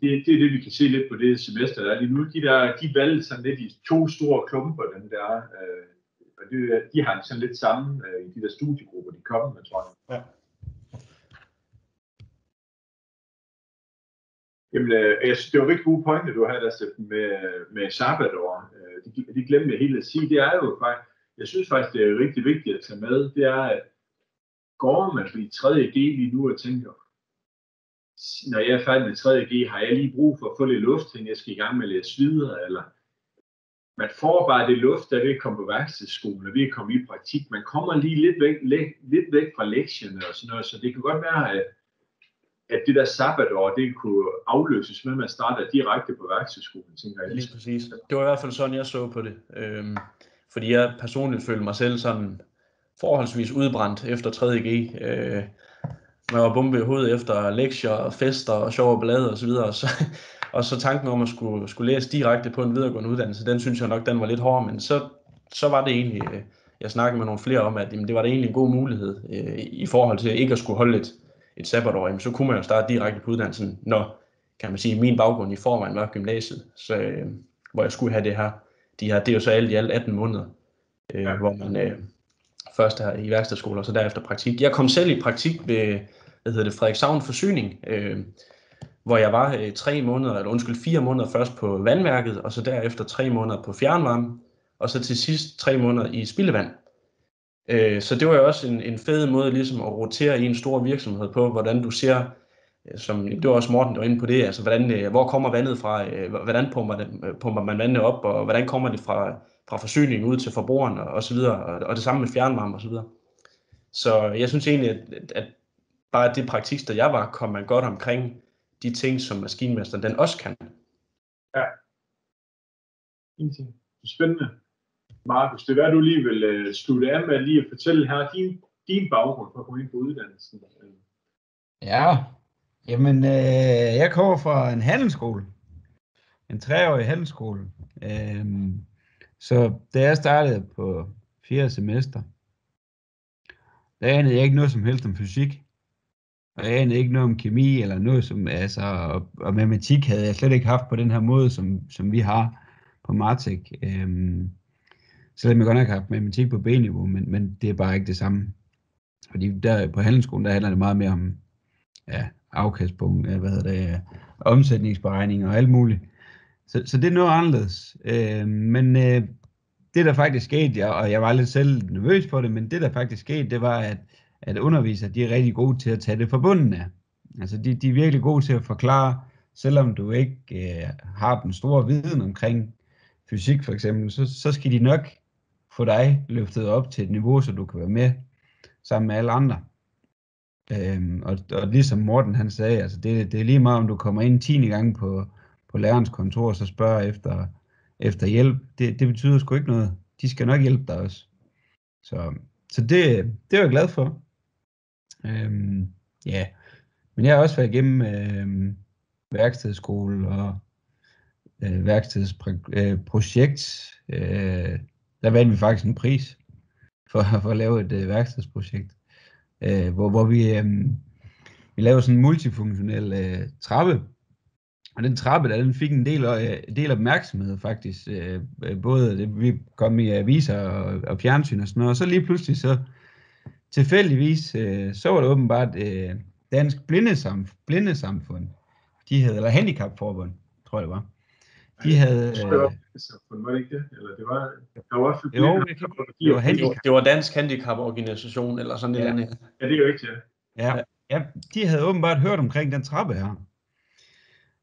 det, det er det, vi kan se lidt på det semester, der er lige nu. De, der, de valgte sådan lidt i to store klumper, den der, øh, og det, de har sådan lidt sammen øh, i de der studiegrupper, de kommer med, tror jeg. Ja. Jamen, øh, jeg synes, det var rigtig gode pointe, du havde der, Steffen, med, med sabbatår. Øh, de, de glemte jeg helt at sige. Det er jo faktisk, jeg synes faktisk, det er rigtig vigtigt at tage med, det er, at går man i 3. G lige nu og tænker, når jeg er færdig med 3.G, har jeg lige brug for at få lidt luft, inden jeg skal i gang med at læse videre, eller man får bare det luft, der vil komme på værkstedsskolen, og vi komme i praktik. Man kommer lige lidt væk, lidt væk fra lektierne og sådan noget, så det kan godt være, at, at det der sabbatår, det kunne afløses med, at man starter direkte på værkstedsskolen, tænker jeg. Lige præcis. Det var i hvert fald sådan, jeg så på det. Øhm, fordi jeg personligt følte mig selv sådan forholdsvis udbrændt efter 3.G. Øh, man var bombe i hovedet efter lektier, fester og sjov og ballade osv. Og så, og så tanken om at skulle, skulle læse direkte på en videregående uddannelse, den synes jeg nok, den var lidt hård, men så, så var det egentlig, øh, jeg snakkede med nogle flere om, at jamen, det var da egentlig en god mulighed øh, i forhold til ikke at skulle holde et, et sabbatår, jamen, så kunne man jo starte direkte på uddannelsen, når, kan man sige, min baggrund i forvejen var gymnasiet, så, øh, hvor jeg skulle have det her. De her, det er jo så alt i alt 18 måneder, øh, ja. hvor man øh, først er i værkstedsskole, og så derefter praktik. Jeg kom selv i praktik ved, hvad hedder det, Frederikshavn Forsyning, øh, hvor jeg var øh, tre måneder, eller undskyld, fire måneder først på vandværket, og så derefter tre måneder på fjernvarme, og så til sidst tre måneder i spildevand. Øh, så det var jo også en, en fed måde ligesom at rotere i en stor virksomhed på, hvordan du ser, øh, som det var også Morten, der var inde på det, altså hvordan, øh, hvor kommer vandet fra, øh, hvordan pumper, det, øh, pumper man vandet op, og hvordan kommer det fra, fra forsyningen ud til forbrugeren og, og så videre, og, og det samme med fjernvarme og så videre. Så jeg synes egentlig, at, at bare det praktiksted, jeg var, kom man godt omkring de ting, som maskinmesteren den også kan. Ja. Spændende. Markus, det er du lige vil uh, slutte af med lige at fortælle her din, din baggrund for at komme ind på uddannelsen. Ja, jamen øh, jeg kommer fra en handelsskole. En treårig handelsskole. Øhm, så da jeg startede på fjerde semester, der anede jeg ikke noget som helst om fysik. Og jeg anede ikke noget om kemi eller noget som, altså, og, og matematik havde jeg slet ikke haft på den her måde, som, som vi har på Martek. Øhm, selvom jeg godt nok har haft matematik på B-niveau, men, men det er bare ikke det samme. Fordi der på handelsskolen, der handler det meget mere om ja, afkastpunkt, hvad hedder det, omsætningsberegninger og alt muligt. Så, så det er noget anderledes. Øh, men øh, det der faktisk skete, og jeg var lidt selv nervøs for det, men det der faktisk skete, det var, at at undervisere, de er rigtig gode til at tage det forbundne. Altså de, de er virkelig gode til at forklare, selvom du ikke øh, har den store viden omkring fysik for eksempel, så, så skal de nok få dig løftet op til et niveau, så du kan være med sammen med alle andre. Øhm, og, og ligesom Morten han sagde, altså det, det er lige meget, om du kommer ind 10. gang på, på lærerens kontor, og så spørger efter, efter hjælp. Det, det betyder sgu ikke noget. De skal nok hjælpe dig også. Så, så det, det er jeg glad for. Øhm, ja, men jeg har også været igennem øh, værkstedsskole og øh, værkstedsprojekt. Øh, øh, der vandt vi faktisk en pris for, for at lave et øh, værkstedsprojekt, øh, hvor, hvor vi, øh, vi lavede sådan en multifunktionel øh, trappe, og den trappe der, den fik en del, øh, del opmærksomhed faktisk, øh, øh, både det, vi kom i aviser og, og fjernsyn og sådan noget, og så lige pludselig så tilfældigvis, øh, så var det åbenbart øh, Dansk Blindesamf- Blindesamfund, de havde, eller Handicapforbund, tror jeg det var. De havde... Det var, var det ikke det? Eller det var, der var også Jo, blinde- det var handicap. Det var Dansk Handicaporganisation, eller sådan Ja. eller andet. Ja, det er jo ikke det. Ja, ja, de havde åbenbart hørt omkring den trappe her.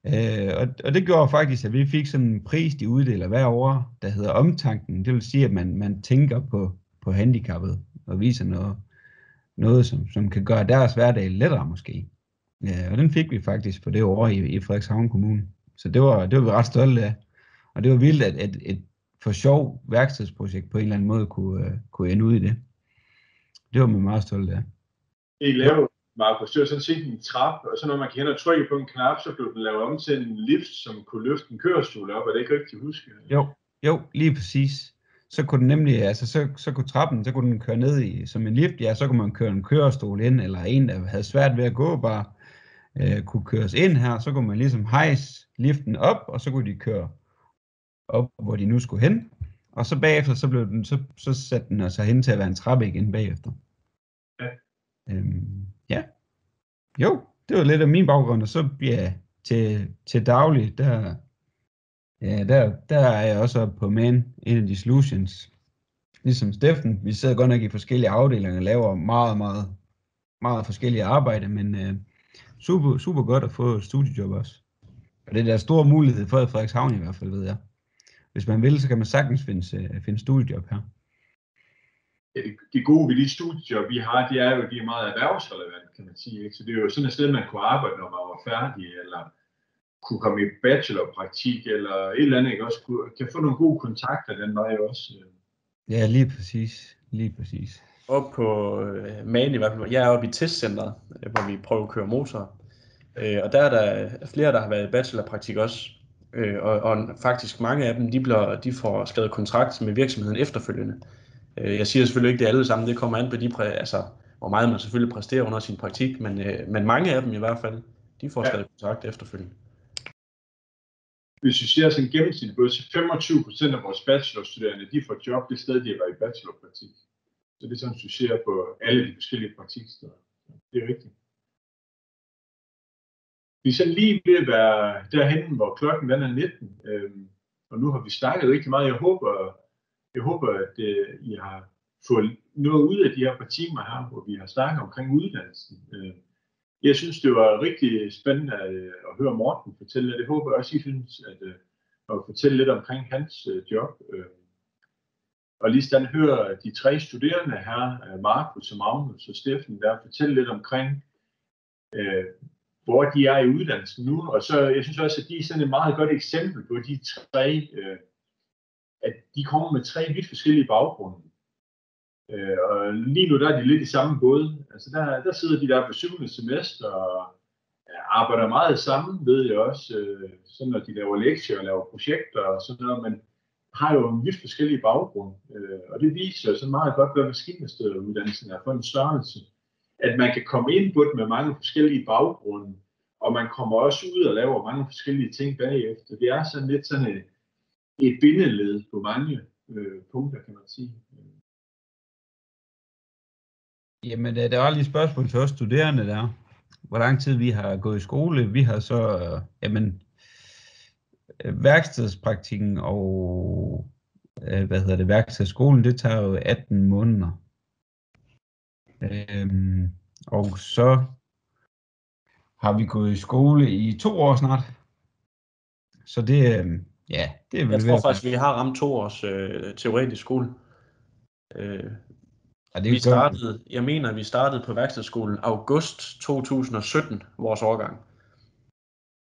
Øh, og, og det gjorde faktisk, at vi fik sådan en pris, de uddeler hver år, der hedder omtanken. Det vil sige, at man, man tænker på, på handicappet og viser noget, noget som, som kan gøre deres hverdag lettere måske. Ja, og den fik vi faktisk på det år i, i Frederikshavn Kommune. Så det var, det var vi ret stolte af. Og det var vildt, at, at et for sjov værkstedsprojekt på en eller anden måde kunne, øh, kunne ende ud i det. Det var vi meget stolte af. I lavede, Markus, det var sådan set en trap, og så når man kan hen og trykke på en knap, så blev den lavet om til en lift, som kunne løfte en kørestol op, og det kan jeg ikke huske. Jo, jo, lige præcis. Så kunne den nemlig, altså så, så kunne trappen, så kunne den køre ned i, som en lift, ja, så kunne man køre en kørestol ind, eller en, der havde svært ved at gå bare, øh, kunne køres ind her, så kunne man ligesom hejse liften op, og så kunne de køre op, hvor de nu skulle hen, og så bagefter, så blev den, så, så satte den sig hen til at være en trappe igen bagefter. Ja. Øhm, ja. Jo, det var lidt af min baggrund, og så ja, til, til daglig, der, Ja, der, der er jeg også oppe på Man Energy Solutions. Ligesom Steffen, vi sidder godt nok i forskellige afdelinger og laver meget, meget, meget forskellige arbejde, men øh, super, super godt at få et studiejob også. Og det er der stor mulighed for i Frederikshavn i hvert fald, ved jeg. Hvis man vil, så kan man sagtens finde, øh, finde studiejob her. Det gode ved de studiejob, vi har, det er jo, at de er meget erhvervsrelevant, kan man sige. Ikke? Så det er jo sådan et sted, man kunne arbejde, når man var færdig, eller kunne komme i bachelorpraktik, eller et eller andet, ikke? Også kunne, kan få nogle gode kontakter den vej også. Ja, lige præcis. Lige præcis. Op på øh, Mali i hvert fald. Jeg er oppe i testcenteret, øh, hvor vi prøver at køre motor. Øh, og der er der flere, der har været i bachelorpraktik også. Øh, og, og faktisk mange af dem, de, bliver, de får skrevet kontrakt med virksomheden efterfølgende. Øh, jeg siger selvfølgelig ikke, det er alle sammen. Det kommer an på, de præ, altså, hvor meget man selvfølgelig præsterer under sin praktik. Men, øh, men mange af dem i hvert fald, de får Ja. skrevet kontrakt efterfølgende. Hvis vi ser sådan gennemsnitligt både til 25 procent af vores bachelorstuderende, de får job det sted, de har været i bachelorpraktik. Så det er sådan, hvis vi ser på alle de forskellige praktiksteder. Det er rigtigt. Vi er sådan lige ved at være derhen, hvor klokken den er 19. Øhm, og nu har vi snakket rigtig meget. Jeg håber, jeg håber at øh, I har fået noget ud af de her par timer her, hvor vi har snakket omkring uddannelsen. Øh, jeg synes, det var rigtig spændende øh, at, høre Morten fortælle, og det håber jeg også, I synes, at, øh, at fortælle lidt omkring hans øh, job. Og lige sådan høre de tre studerende her, Markus og Magnus og Steffen, der fortælle lidt omkring, hvor de er i uddannelsen nu. Og så, jeg synes også, at de er sådan et meget godt eksempel på de tre, at de kommer med tre vidt forskellige baggrunde. Øh, og lige nu der er de lidt i samme båd. Altså der, der sidder de der på syvende semester og arbejder meget sammen, ved jeg også, øh, så når de laver lektier og laver projekter og sådan noget, men har jo en vidt forskellige baggrund. Øh, og det viser jo så meget godt, hvad maskinmesteruddannelsen er for en størrelse. At man kan komme ind på det med mange forskellige baggrunde, og man kommer også ud og laver mange forskellige ting bagefter. Det er sådan lidt sådan et, et bindeled på mange øh, punkter, kan man sige. Jamen, øh, der var lige et spørgsmål til os studerende der. Hvor lang tid vi har gået i skole. Vi har så, øh, jamen, øh, værkstedspraktikken og, øh, hvad hedder det, værkstedsskolen, det tager jo 18 måneder. Øhm, og så har vi gået i skole i to år snart. Så det, øh, ja, det er vel Jeg tror faktisk, vi har ramt to års øh, teoretisk skole. Øh, Ja, det vi er godt. startede, jeg mener, vi startede på værkstedsskolen august 2017, vores årgang.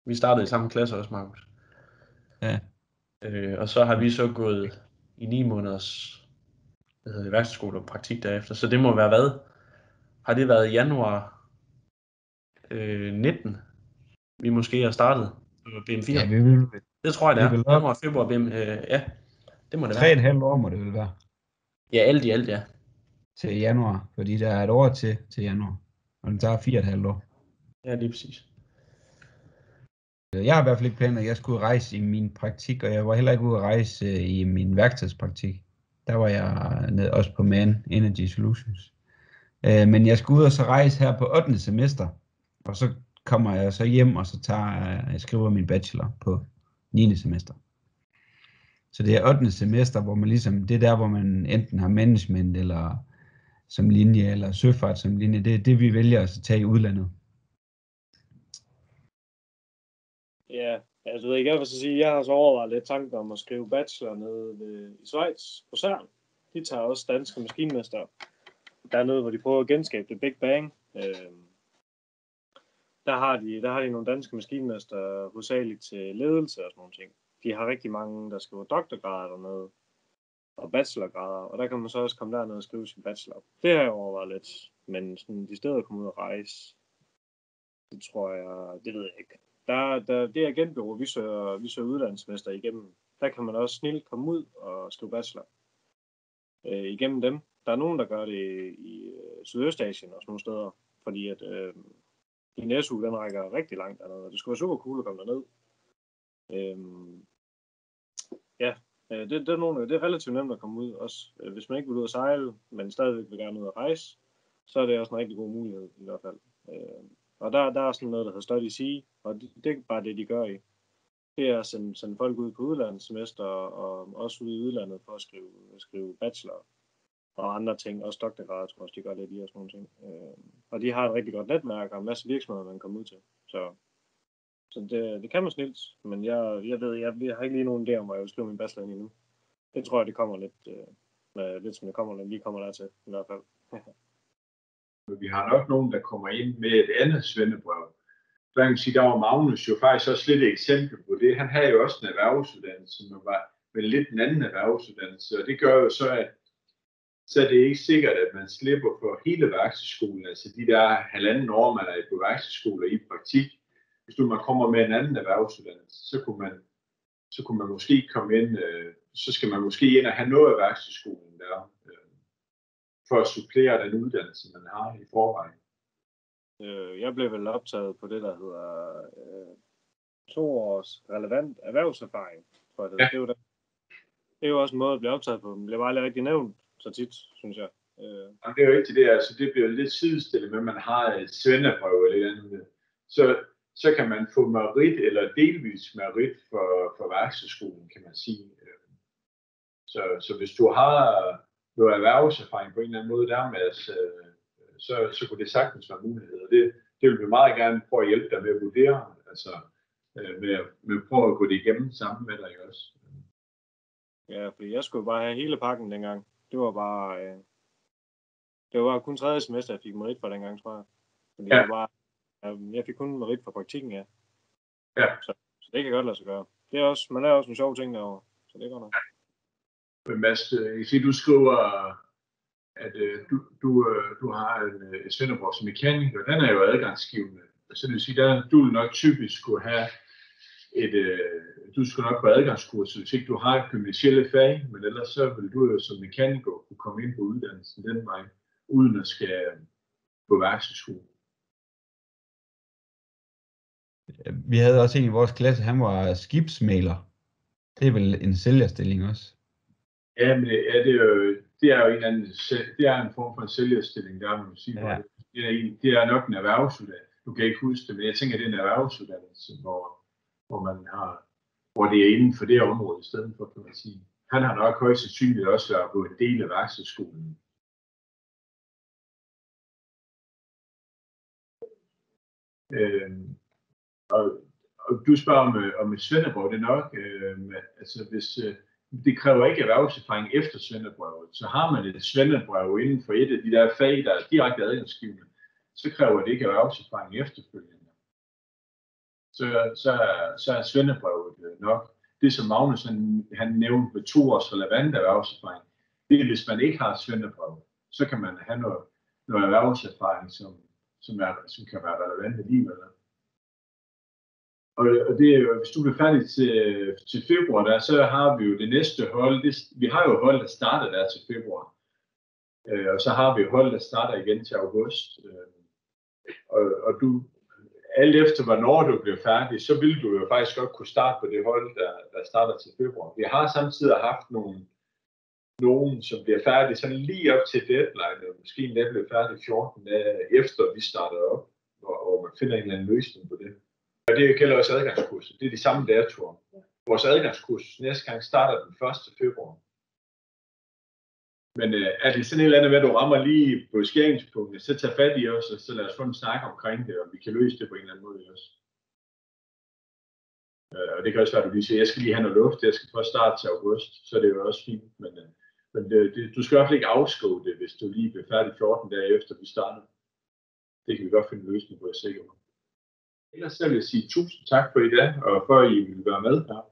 Vi startede i samme klasse også, Markus. Ja. Øh, og så har vi så gået i ni måneders hvad hedder det, værkstedsskole og praktik derefter. Så det må være hvad? Har det været i januar øh, 19, vi måske har startet på BM4? Ja, vi vil det tror jeg, det vi er. Januar, februar, BM, øh, ja. Det må det tre og være. et halvt år må det vel være Ja, alt i alt, ja. Til januar, fordi der er et år til til januar, og den tager fire og et halvt år. Ja, lige præcis. Jeg har i hvert fald ikke planer, at jeg skulle rejse i min praktik, og jeg var heller ikke ude at rejse øh, i min værktøjspraktik. Der var jeg ned, også på Man Energy Solutions. Øh, Men jeg skal ud og så rejse her på 8. semester, og så kommer jeg så hjem, og så tager jeg, jeg skriver min bachelor på 9. semester. Så det er 8. semester, hvor man ligesom, det er der, hvor man enten har management eller som linje, eller søfart som linje. Det er det, vi vælger at tage i udlandet. Ja, altså jeg kan så sige, jeg har så overvejet lidt tanker om at skrive bachelor nede ved, i Schweiz på CERN. De tager også danske maskinmester. Der er noget, hvor de prøver at genskabe det Big Bang. Øh, der, har de, der har de nogle danske maskinmester hovedsageligt til ledelse og sådan nogle ting. De har rigtig mange, der skriver doktorgrader dernede og bachelorgrader, og der kan man så også komme derned og skrive sin bachelor. Det har jeg overvejet lidt, men sådan, de steder at komme ud og rejse, det tror jeg, det ved jeg ikke der, der, det agentbureau, vi søger, vi søger uddannelsesmester igennem, der kan man også snilt komme ud og skrive bachelor øh, igennem dem. Der er nogen, der gør det i øh, Sydøstasien og sådan nogle steder, fordi at øh, din SU, den rækker rigtig langt dernede, og det skulle være super cool at komme derned. Øh, ja, øh, det, det, er nogle, det er relativt nemt at komme ud, også øh, hvis man ikke vil ud at sejle, men stadigvæk vil gerne ud at rejse, så er det også en rigtig god mulighed i hvert fald. Øh, og der, der er sådan noget, der hedder Study Sea, og det, det er bare det, de gør i. Det er at sende, sende folk ud på udlandssemester, og også ud i udlandet for at skrive, skrive bachelor og andre ting, også doktorgrader, tror jeg også, de gør lidt i og sådan nogle ting. Øh, og de har et rigtig godt netværk og en masse virksomheder, man kan komme ud til. Så, så det, det kan man snilt, men jeg, jeg ved, jeg, jeg har ikke lige nogen idé om, hvor jeg vil skrive min bachelor ind endnu. Det tror jeg, det kommer lidt, øh, med, lidt som det kommer, når vi kommer dertil, i hvert fald. Vi har nok nogen, der kommer ind med et andet svendebrev. Man kan sige, der var Magnus jo faktisk også lidt et eksempel på det. Han havde jo også en erhvervsuddannelse, men var med lidt en anden erhvervsuddannelse, og det gør jo så, at så det er det ikke sikkert, at man slipper for hele værkstedsskolen, altså de der halvanden år, man er på værkstedsskole i praktik. Hvis du man kommer med en anden erhvervsuddannelse, så kunne man, så kunne man måske komme ind, øh, så skal man måske ind og have noget af værkstedsskolen der, øh, for at supplere den uddannelse, man har i forvejen. Øh, jeg blev vel optaget på det, der hedder øh, to års relevant erhvervserfaring. Tror jeg, det, Ja. det, er jo det. det er jo også en måde at blive optaget på. Den bliver bare aldrig rigtig nævnt så tit, synes jeg. Øh, Jamen, det er jo ikke det, altså det bliver lidt sidestillet med, at man har et svendeprøve eller et andet. Så, så kan man få merit eller delvis merit for, for værkstedsskolen, kan man sige. Så, så hvis du har noget erhvervserfaring på en eller anden måde der med, så, så, så kunne det sagtens være muligheder. Det, det vil vi meget gerne prøve at hjælpe dig med at vurdere, altså øh, med, med at prøve at gå det igennem sammen med dig også. ja, fordi jeg skulle bare have hele pakken dengang. Det var bare... Øh, det var kun tredje semester, jeg fik merit for dengang, tror jeg. Fordi Ja. jeg, var bare, jeg, jeg fik kun merit for praktikken, ja. Ja. Så, så det kan godt lade sig gøre. Det er også, man er også en sjov ting derovre. Så det går nok. Men Mads, øh, jeg kan sige, du skriver, at øh, du, du, øh, du har en øh, som mekaniker, den er jo adgangsgivende. Så det vil sige, der du vil nok typisk skulle have et, øh, du skal nok på adgangskurs, hvis ikke du har et gymnasielle fag, men ellers så vil du jo som mekaniker kunne komme ind på uddannelsen den vej, uden at skal på værkstedsskole. Vi havde også en i vores klasse, han var skibsmaler. Det er vel en sælgerstilling også. Ja, men ja, det, er jo, det er jo en eller anden, det er en form for en sælgerstilling, der må man sige. Ja. Det, er, en- det er nok en erhvervsuddannelse. Du kan ikke huske det, men jeg tænker, det er en erhvervsuddannelse, hvor, hvor man har, hvor det er inden for det område i stedet for, kan man sige. Han har nok højst sandsynligt også været på en del af værkstedsskolen. Øhm, og, og du spørger om, øh, om Sønderborg, det er nok, øh, altså hvis, øh, det kræver ikke erhvervserfaring efter svendebrevet. Så har man et svendebrev inden for et af de der fag, der er direkte adgangsgivende, så kræver det ikke erhvervserfaring efterfølgende. Så, så, så er svendebrevet øh, nok. Det som Magnus han, han nævnte med to års relevant erhvervserfaring, det er hvis man ikke har et svendebrev, så kan man have noget, noget erhvervserfaring, som, som, er, som kan være relevant alligevel. Og, og det er jo, hvis du bliver færdig til, til februar, der, så har vi jo det næste hold. Det, vi har jo hold, der starter der til februar. Øh, og så har vi hold, der starter igen til august. Øh, og, og du, alt efter hvornår du bliver færdig, så vil du jo faktisk godt kunne starte på det hold, der, der starter til februar. Vi har samtidig haft nogle, nogen, som bliver færdige sådan lige op til deadline, og måske endda bliver færdig 14 dage efter vi starter op, og, og man finder en eller anden løsning på det. Og det gælder også adgangskurset. Det er de samme datoer. Vores adgangskurs næste gang starter den 1. februar. Men øh, er det sådan et eller andet med, at du rammer lige på skæringspunktet, så tag fat i os, og så lad os få en snak omkring det, og vi kan løse det på en eller anden måde også. Øh, og det kan også være, at du lige siger, jeg skal lige have noget luft, jeg skal først starte til august, så er det jo også fint. Men, øh, men det, det, du skal i hvert fald ikke afskrive det, hvis du lige bliver færdig 14 dage efter vi starter. Det kan vi godt finde en løsning på, jeg er sikker på. Ellers så vil jeg sige tusind tak for i dag, og for at I vil være med her.